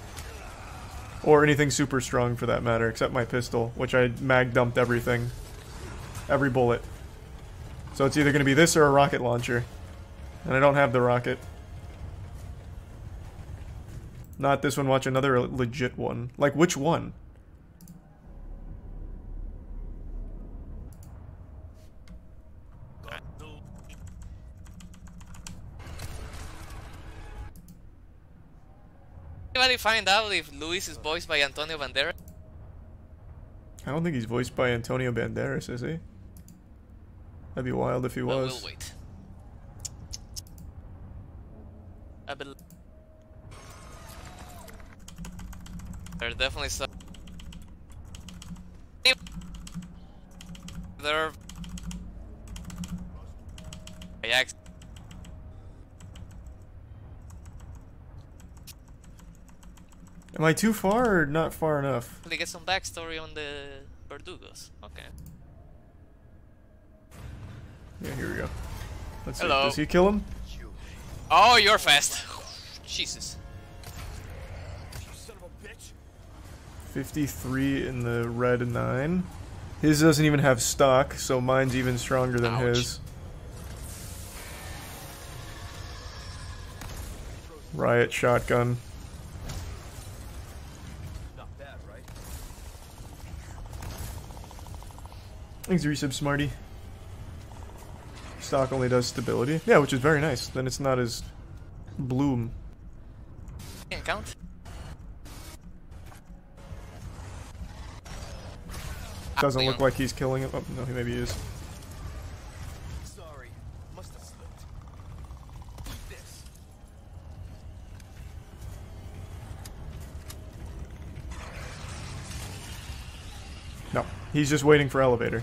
Or anything super strong for that matter, except my pistol, which I mag dumped everything. Every bullet. So it's either going to be this or a rocket launcher. And I don't have the rocket. Not this one, watch another legit one. Like, which one? Anybody find out if Luis is voiced by Antonio Banderas? I don't think he's voiced by Antonio Banderas, is he? That'd be wild if he was. we'll wait. I definitely some. There. By Am I too far or not far enough? They get some backstory on the Verdugos. Okay. Yeah, here we go. Let's see. Does he kill him? Oh, you're fast. Jesus. You son of a bitch. 53 in the red 9. His doesn't even have stock, so mine's even stronger than Ouch. his. Riot shotgun. Not bad, right? Thanks, resub Smarty. Stock only does stability. Yeah, which is very nice. Then it's not as bloom. Can't count. Doesn't look like he's killing him. Oh, no, he maybe is. Sorry. Must have slipped. Eat this. No, he's just waiting for elevator.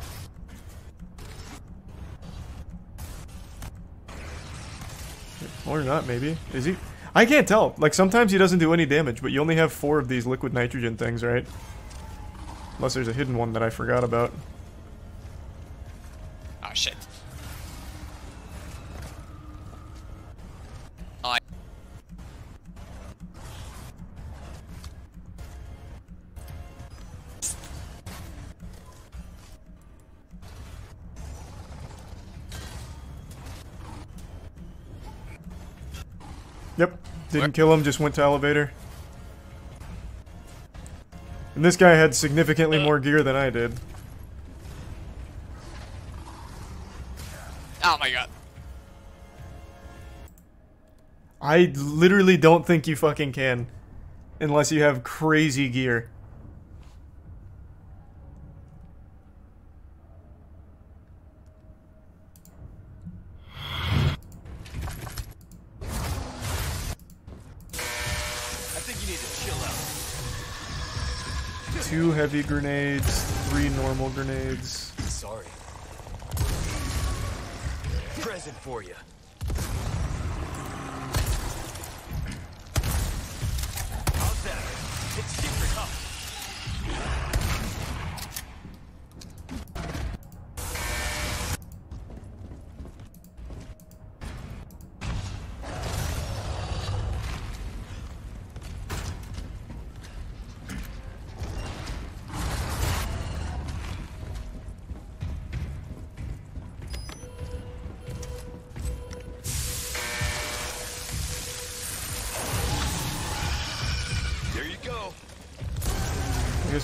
Or not, maybe. Is he? I can't tell. Like, sometimes he doesn't do any damage, but you only have four of these liquid nitrogen things, right? Unless there's a hidden one that I forgot about. Oh shit. Didn't kill him, just went to elevator. And this guy had significantly uh. more gear than I did. Oh my god. I literally don't think you fucking can. Unless you have crazy gear. Two heavy grenades, three normal grenades. Sorry. Present for you.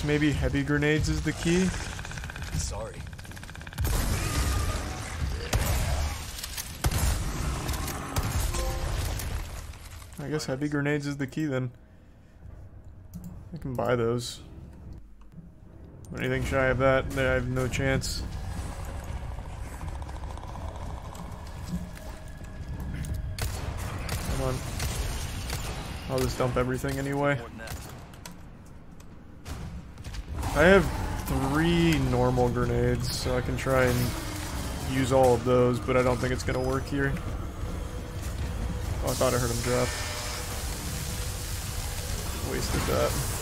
Maybe heavy grenades is the key. Sorry. I guess heavy grenades is the key then. I can buy those. Anything shy of that, I have no chance. Come on. I'll just dump everything anyway. I have three normal grenades, so I can try and use all of those, but I don't think it's gonna work here. Oh, I thought I heard him drop. Wasted that.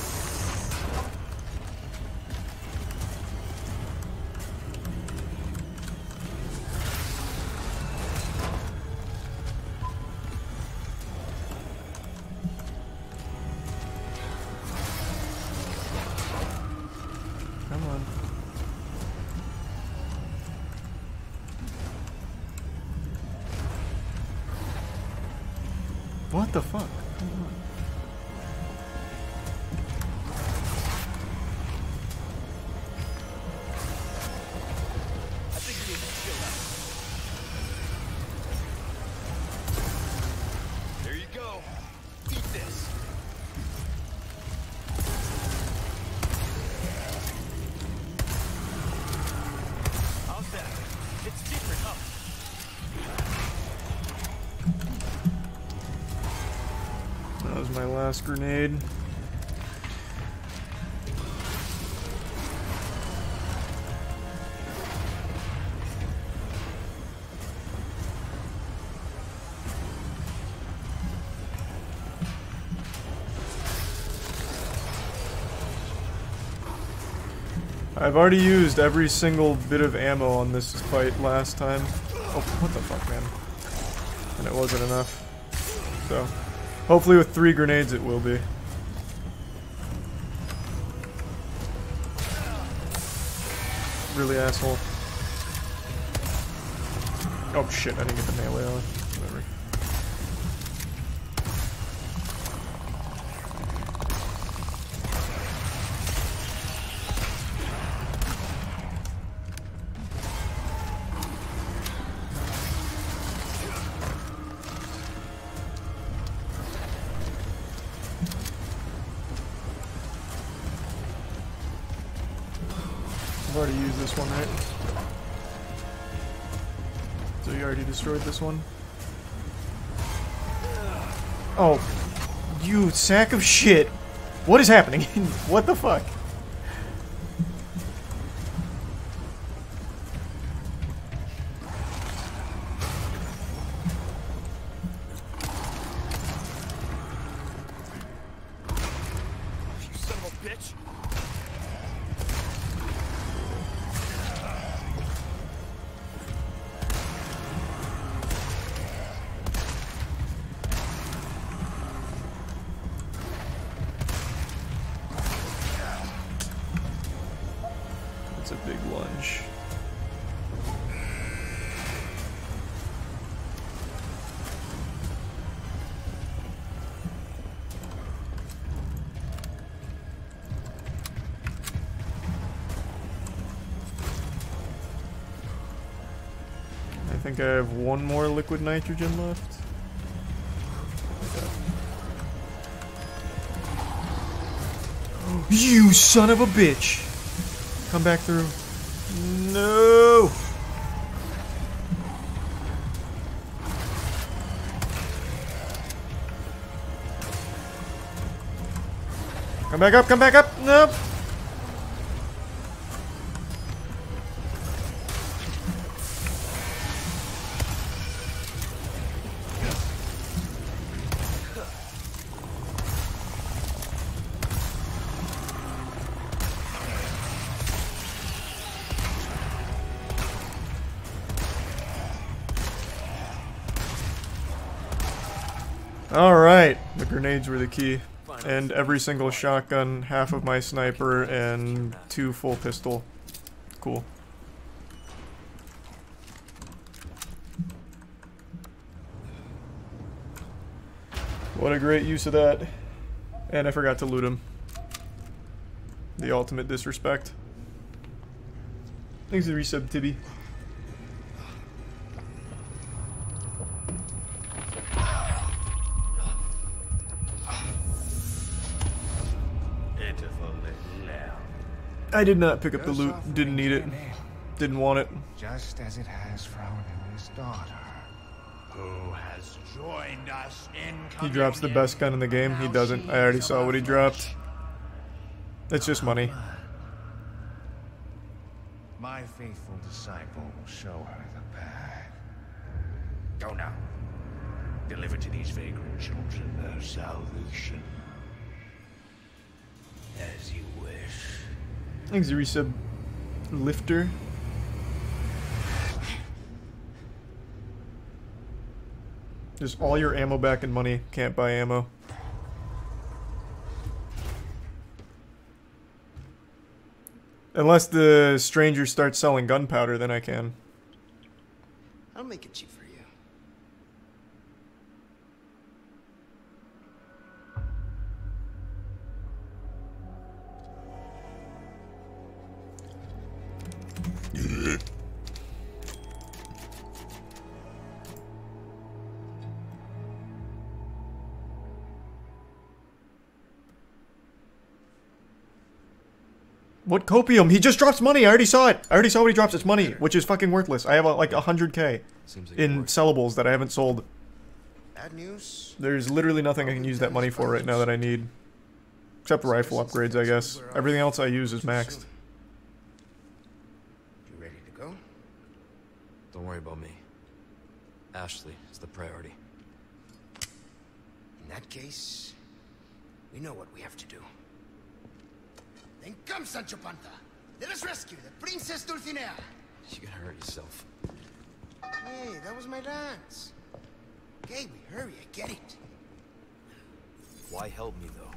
Grenade. I've already used every single bit of ammo on this fight last time. Oh, what the fuck, man. And it wasn't enough. So, hopefully with three grenades it will be. Really asshole. Oh shit, I didn't get the melee on. Destroyed this one? Oh, you sack of shit. What is happening? <laughs> what the fuck? Think I have one more liquid nitrogen left. You son of a bitch! Come back through. No! Come back up, come back up! Nope! Grenades were the key. And every single shotgun, half of my sniper, and two full pistol. Cool. What a great use of that. And I forgot to loot him. The ultimate disrespect. Thanks for the resub, Tibby. I did not pick up the loot. Didn't need it. Didn't want it. Just as it has and his daughter. Who has joined us in He drops the best gun in the game. He doesn't. I already saw what he dropped. It's just money. My faithful disciple will show her the path. Go now. Deliver to these vagrant children their salvation. As you. Thanks, resub. Lifter. Just all your ammo back and money. Can't buy ammo. Unless the stranger starts selling gunpowder, then I can. I'll make it cheap for you. What copium? He just drops money. I already saw it. I already saw what he drops. It's money, which is fucking worthless. I have uh, like 100k Seems like in sellables that I haven't sold. Bad news? There's literally nothing I can use that money for right now that I need. Except rifle upgrades, I guess. Everything else I use is maxed. You ready to go? Don't worry about me. Ashley is the priority. In that case, we know what we have to do. Then come, Sancho Panza. Let us rescue the Princess Dulcinea. You're gonna hurt yourself. Hey, that was my dance. Okay, we hurry. I get it. Why help me though?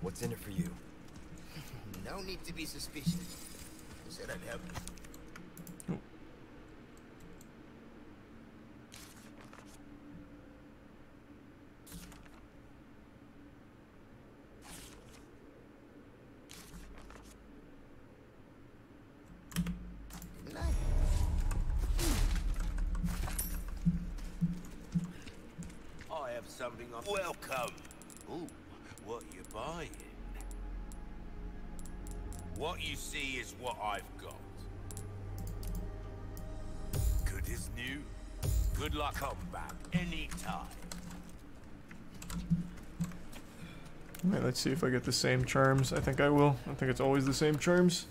What's in it for you? <laughs> No need to be suspicious. I said I'd help you. Didn't I? I have something. Welcome. Ooh, what you buying? What you see is what I've got. Good as new. Good luck. Come back anytime. Alright, let's see if I get the same charms. I think I will. I think it's always the same charms.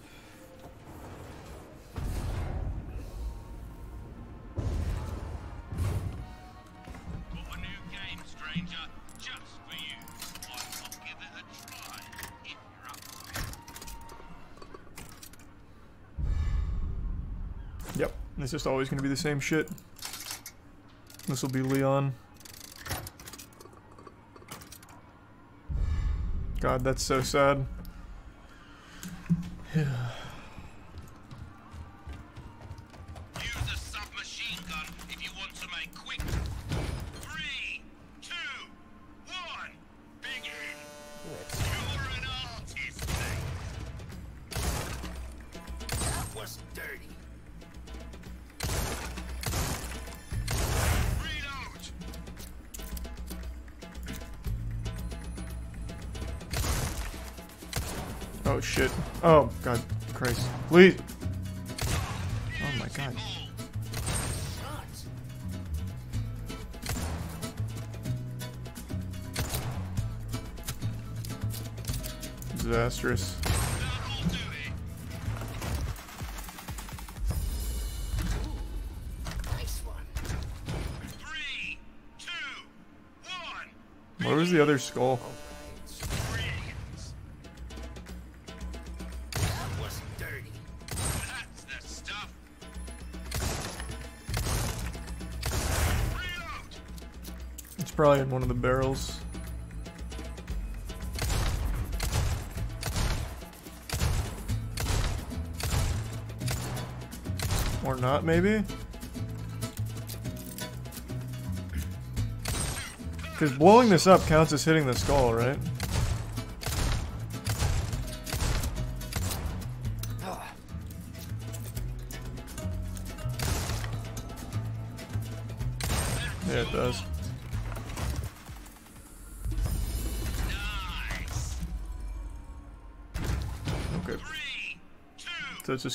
Just always to be the same shit. This will be Leon. God, that's so sad. Please. Oh my god. Disastrous. That'll do it. Nice one. Three, two, one. Where was the other skull? In one of the barrels. Or not, maybe? Because blowing this up counts as hitting the skull, right?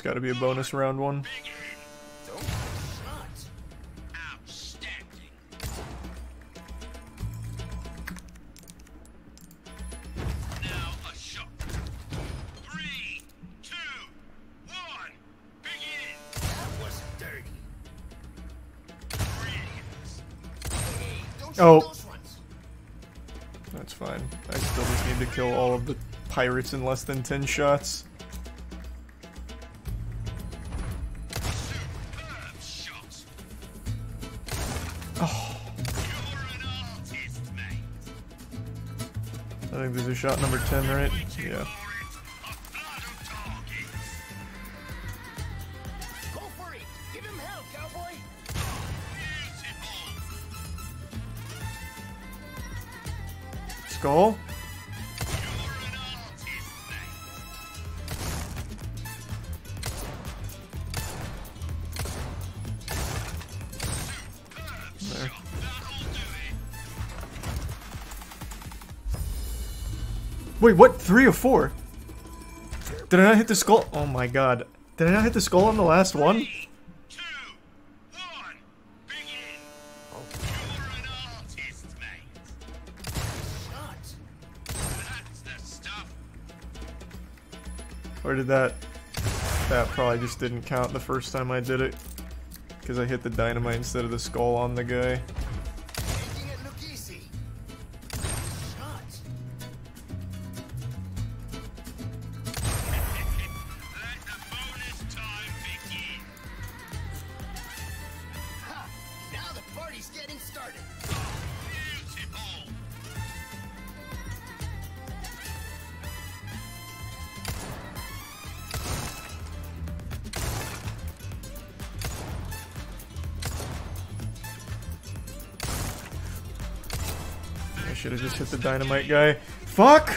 Got to be a bonus round one. Oh. That's fine. I still just need to kill all of the pirates in less than 10 shots. Shot number 10, right? Yeah. Wait, what? Three or four? Did I not hit the skull? Oh my god. Did I not hit the skull on the last one? Three, two, one, begin. You're an artist, mate. Shots. That's the stuff. Or did that... That probably just didn't count the first time I did it. Because I hit the dynamite instead of the skull on the guy. Should have just hit the dynamite guy. Fuck!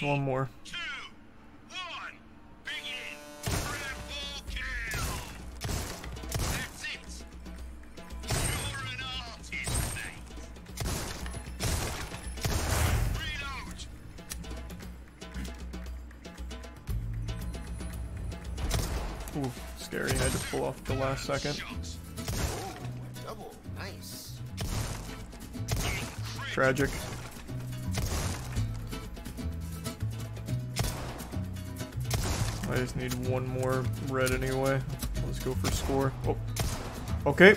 Just one more. Ooh, scary. I had to pull off the last second. Double. Nice. Tragic. Just need one more red anyway. Let's go for score. Oh. Okay.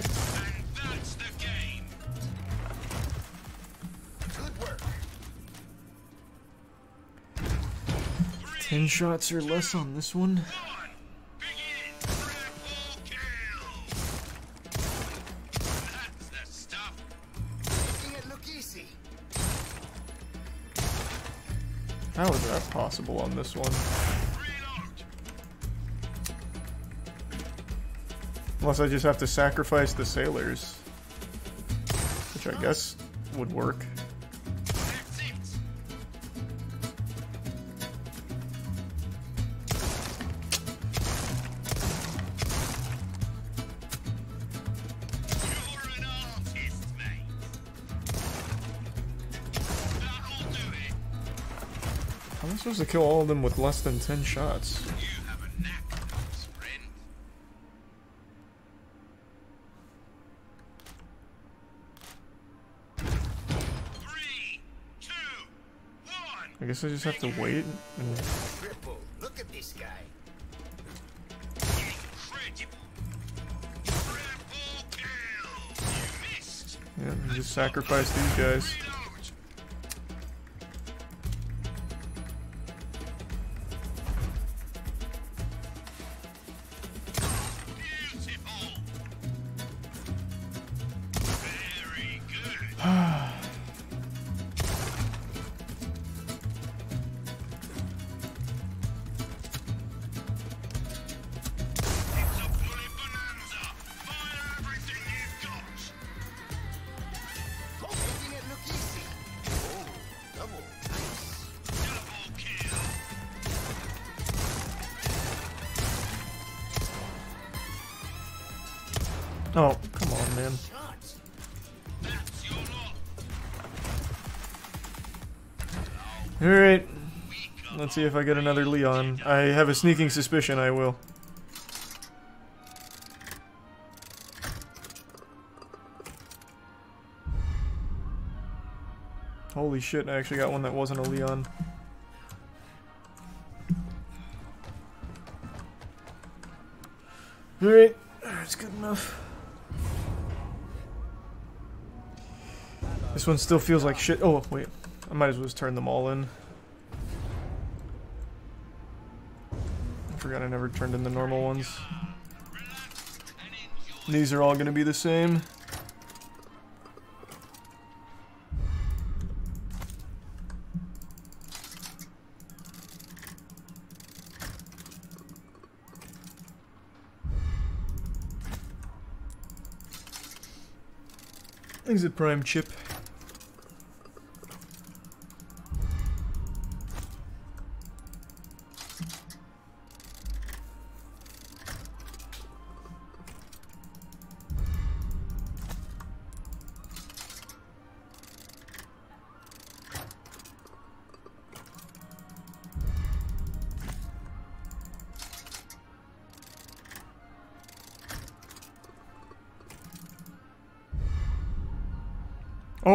Ten shots or less on this one. How is that possible on this one? Unless I just have to sacrifice the sailors. Which I guess would work. I'm supposed to kill all of them with less than 10 shots? Guess I just have to wait and Look at this guy. yeah, just sacrifice these guys. See if I get another Leon. I have a sneaking suspicion I will. Holy shit, I actually got one that wasn't a Leon. Alright, that's good enough. This one still feels like shit. Oh, wait. I might as well just turn them all in. I never turned in the normal ones. These are all going to be the same. Exit Prime chip.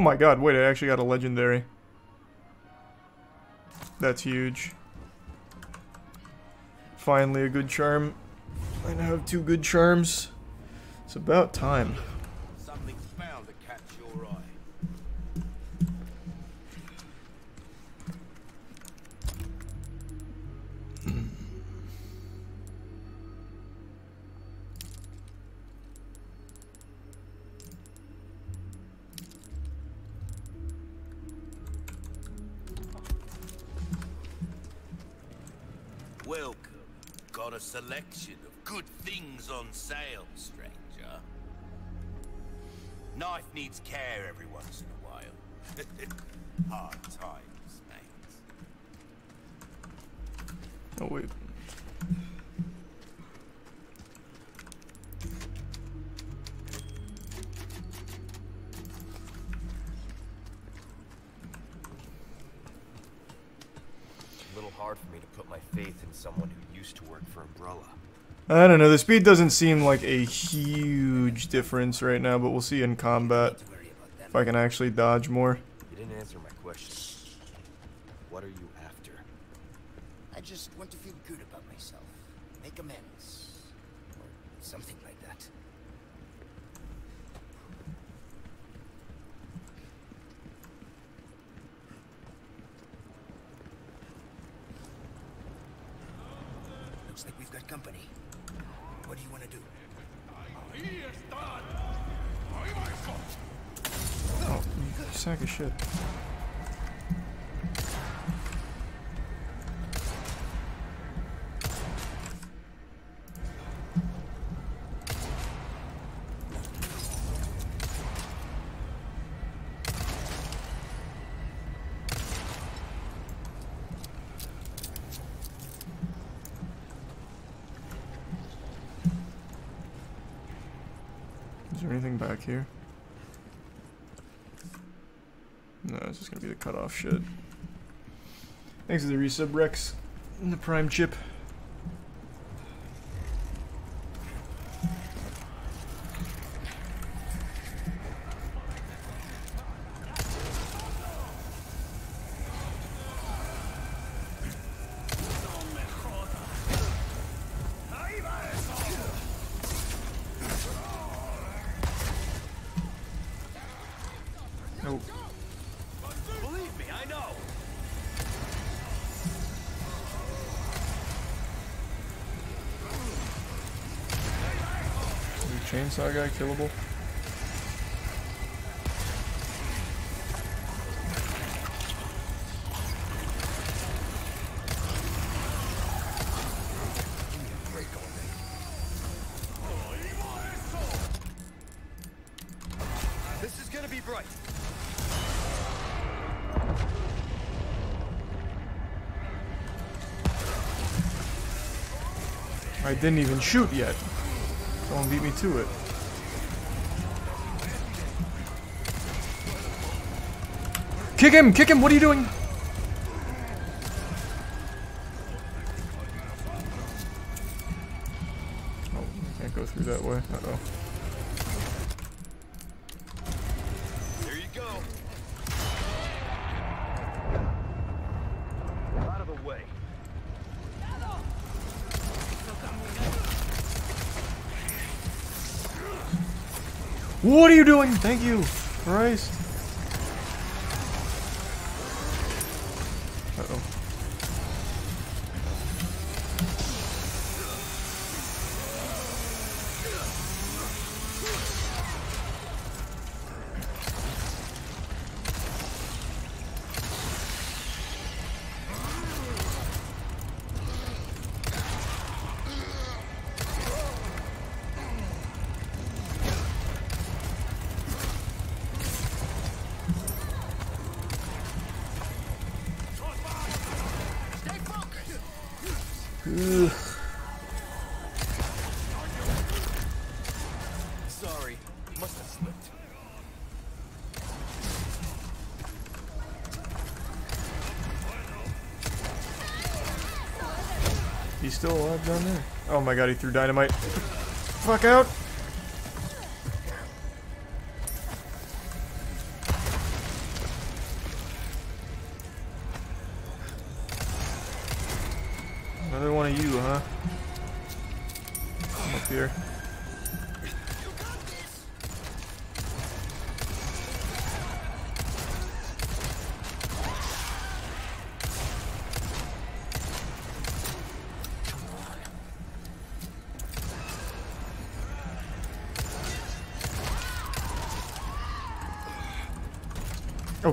My god, wait, I actually got a legendary. That's huge. Finally a good charm. I now have two good charms. It's about time. Don't know. The speed doesn't seem like a huge difference right now, but we'll see in combat if I can actually dodge more. You didn't answer my question. What are you after? I just want to feel good about myself. Make amends. Or something like that. Looks like we've got company. What do you want to do? Oh, you sack of shit. The cutoff shit. Thanks for the resub, Rex. And the Prime chip. The guy killable? This is gonna be bright. I didn't even shoot yet. Someone beat me to it. Kick him! Kick him! What are you doing? Oh, I can't go through that way. Uh-oh. There you go. Out of the way. What are you doing? Thank you. Christ. Down there. Oh my god, he threw dynamite. Fuck out!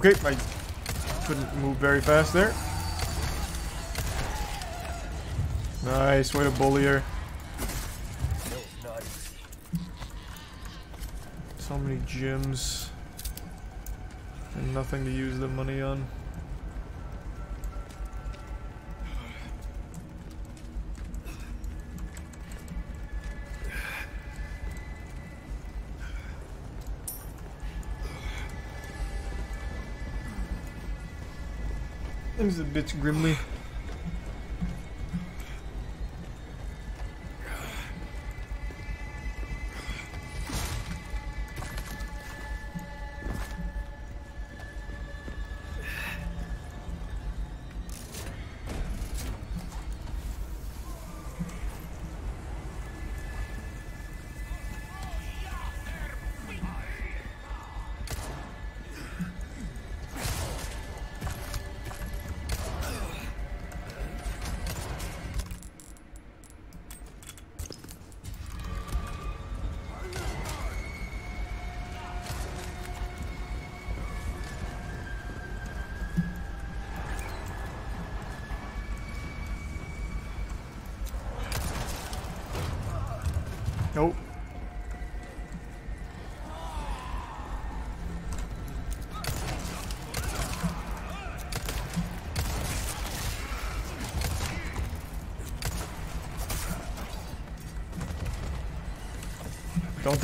Okay, I couldn't move very fast there. Nice, way to bully her. So many gyms. And nothing to use the money on. Things a bit grimly.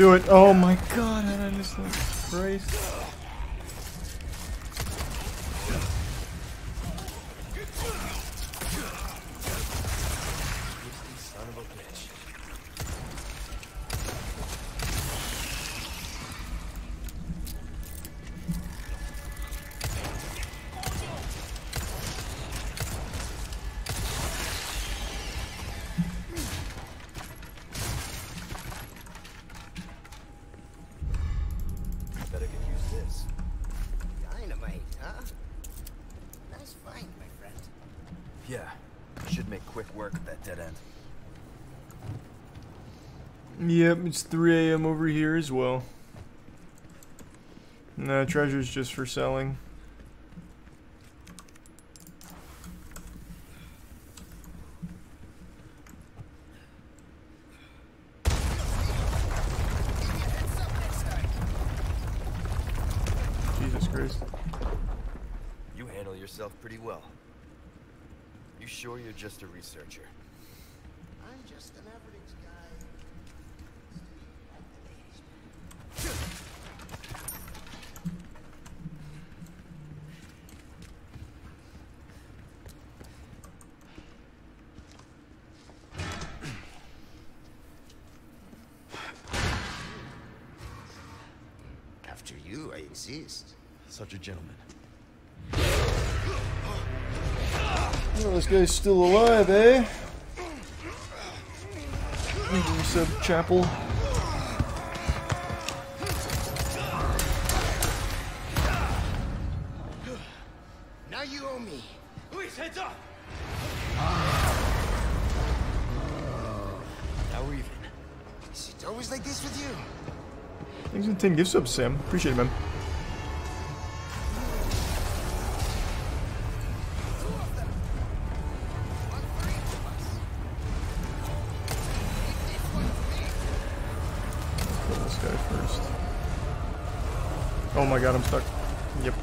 Do it. Oh my god, I miss that? Christ. Yep, it's 3 a.m. over here as well. Nah, uh, treasure's just for selling. Jesus Christ. You handle yourself pretty well. You sure you're just a researcher? I'm just an average guy. After you, I insist. Such a gentleman. Oh, this guy's still alive, eh? Reset chapel. Now you owe me. Luis, heads up! Now we're even. Is it always like this with you? Thanks for the 10 gifts up, Sam. Appreciate it, man. Oh my god, I'm stuck. Yep.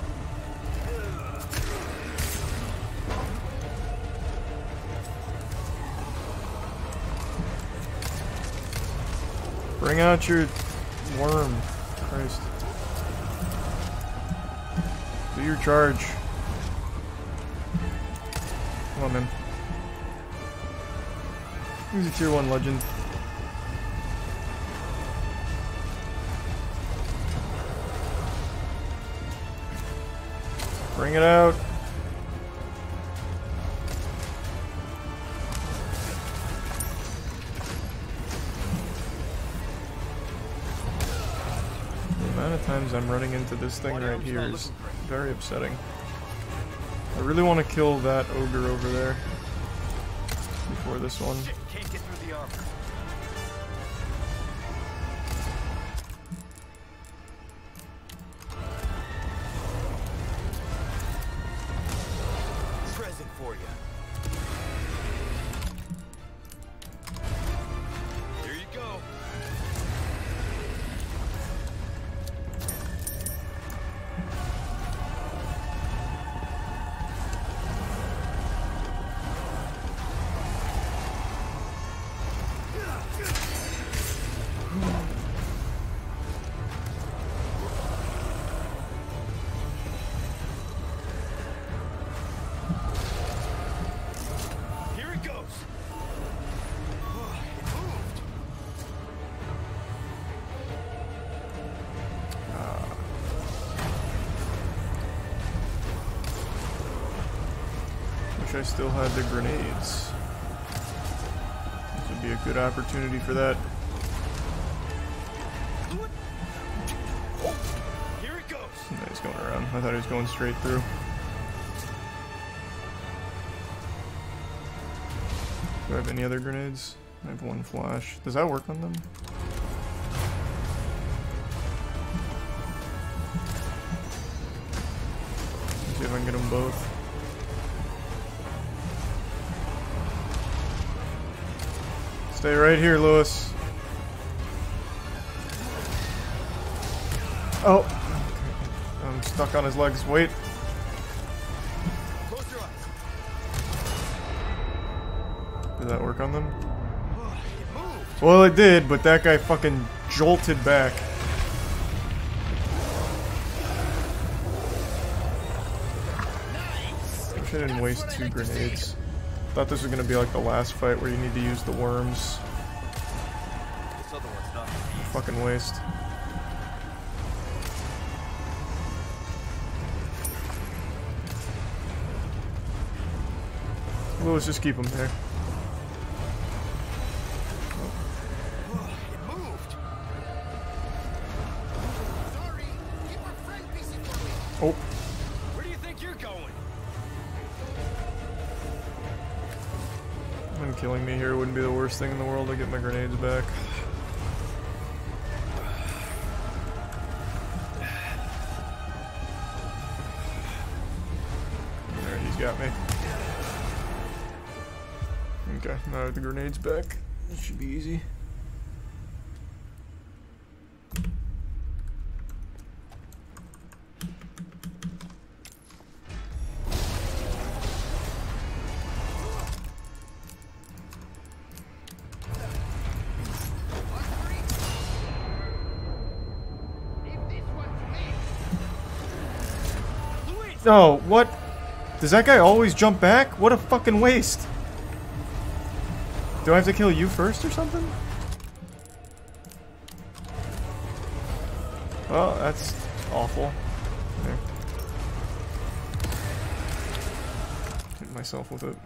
Bring out your worm. Christ. Do your charge. Come on, man. He's a tier 1 legend. Bring it out. The amount of times I'm running into this thing right here is very upsetting. I really want to kill that ogre over there before this one. Still had the grenades. This would be a good opportunity for that. Here it goes. No, he's going around. I thought he was going straight through. Do I have any other grenades? I have one flash. Does that work on them? Right here, Luis. Oh. I'm stuck on his legs. Wait. Close your eyes. Did that work on them? Well, it did, but that guy fucking jolted back. Wish I didn't waste two grenades. Thought this was gonna be like the last fight where you need to use the worms. Fucking waste. Luis, just keep him there. Oh, Where do you think you're going? him killing me here wouldn't be the worst thing in the world to get my grenades back. The grenades back. This should be easy. Oh, what? Does that guy always jump back? What a fucking waste. Do I have to kill you first or something? Well, that's awful. There. Hit myself with it.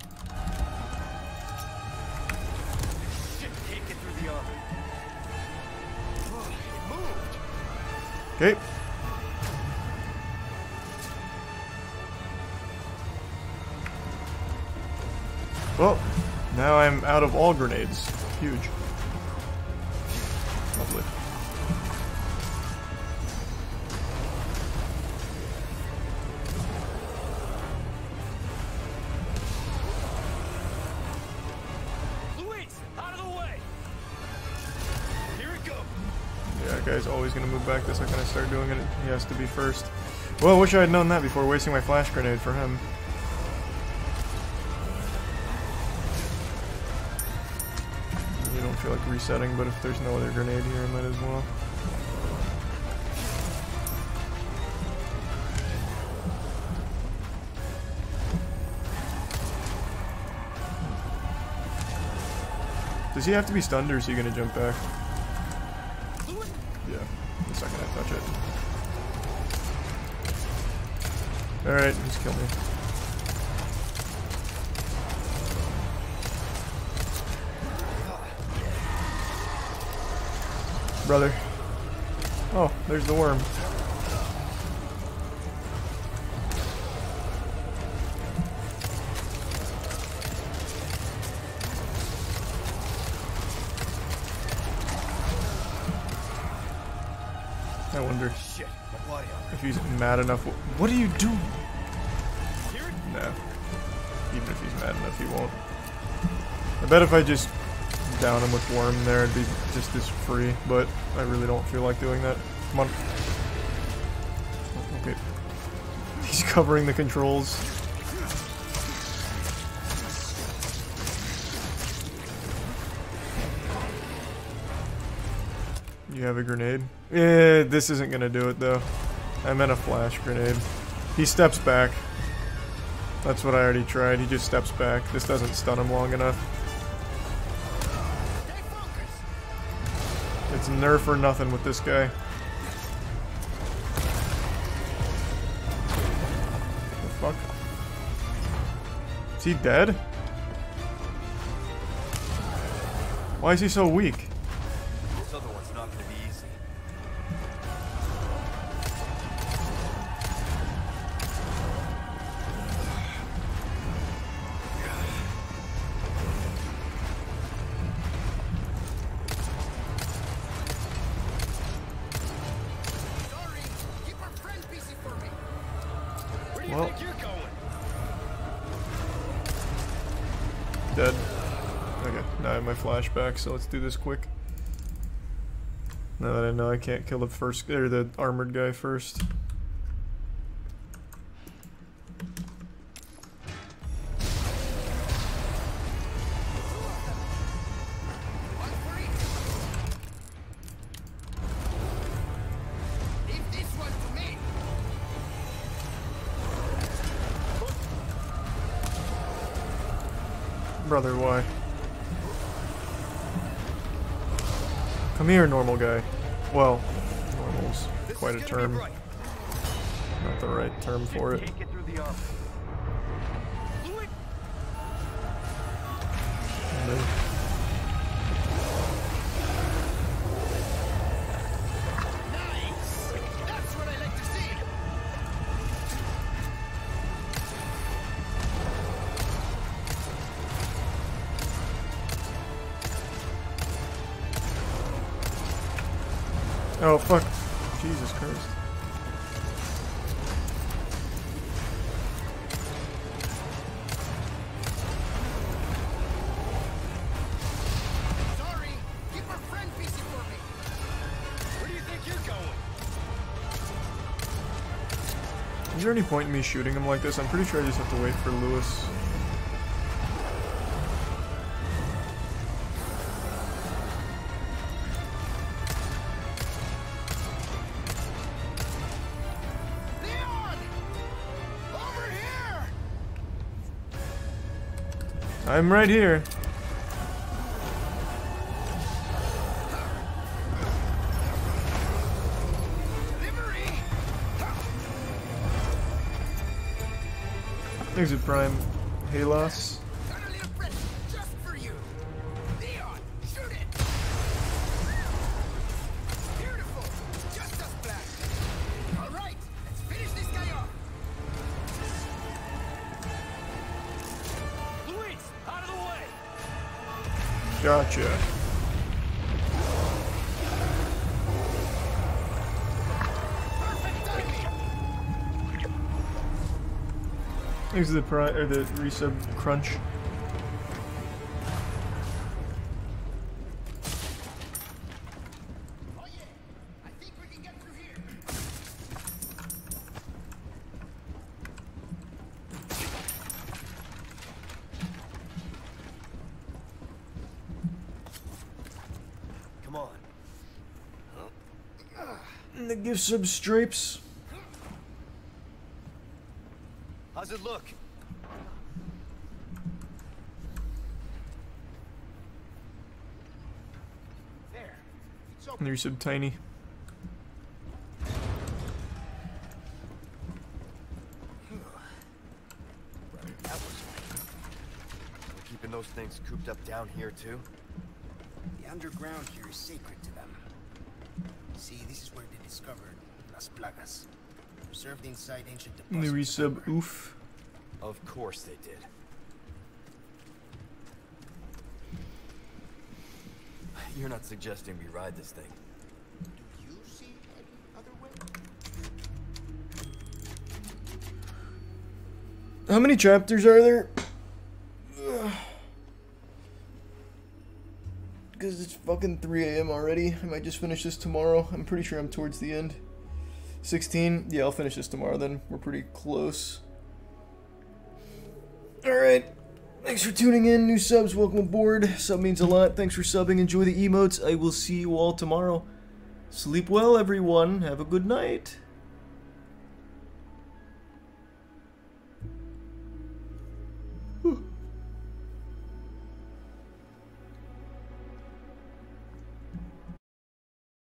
Shit, out of all grenades. Huge. Lovely. Luis, out of the way. Here it goes. Yeah, guy's always gonna move back the second I start doing it. He has to be first. Well, wish I had known that before wasting my flash grenade for him. Feel like resetting, but if there's no other grenade here, I might as well. Does he have to be stunned or is he gonna jump back? Yeah, the second I touch it. Alright, just kill me. Brother. Oh, there's the worm. I wonder Shit, if he's mad enough. What are you doing? No. Even if he's mad enough, he won't. I bet if I just down him with worm there, it'd be just as free, but I really don't feel like doing that. Come on. Okay. He's covering the controls. You have a grenade? Eh, this isn't gonna do it though. I meant a flash grenade. He steps back. That's what I already tried. He just steps back. This doesn't stun him long enough. It's nerf or nothing with this guy. The fuck? Is he dead? Why is he so weak? Flashback, so let's do this quick. Now that I know I can't kill the first or the armored guy first. Here, normal guy. Well, normal's quite a term. Not the right term for it. Point in me shooting him like this? I'm pretty sure I just have to wait for Luis. Leon! Over here! I'm right here. Exit Prime. Halos. Got Exit Prime or the resub crunch. Oh yeah, I think we can get through here. Come on. The gift sub stripes. How's it look? There. It's And open. the resub tiny. We're keeping those things cooped up down here too. The underground here is sacred to them. See, this is where they discovered Las Plagas. Preserved inside ancient deposits. of resub amber. oof. Of course they did. You're not suggesting we ride this thing. Do you see any other way? How many chapters are there? <sighs> Because it's fucking 3 a.m. already. I might just finish this tomorrow. I'm pretty sure I'm towards the end. 16? Yeah, I'll finish this tomorrow then. We're pretty close. Thanks for tuning in. New subs, welcome aboard. Sub means a lot. Thanks for subbing. Enjoy the emotes. I will see you all tomorrow. Sleep well, everyone. Have a good night.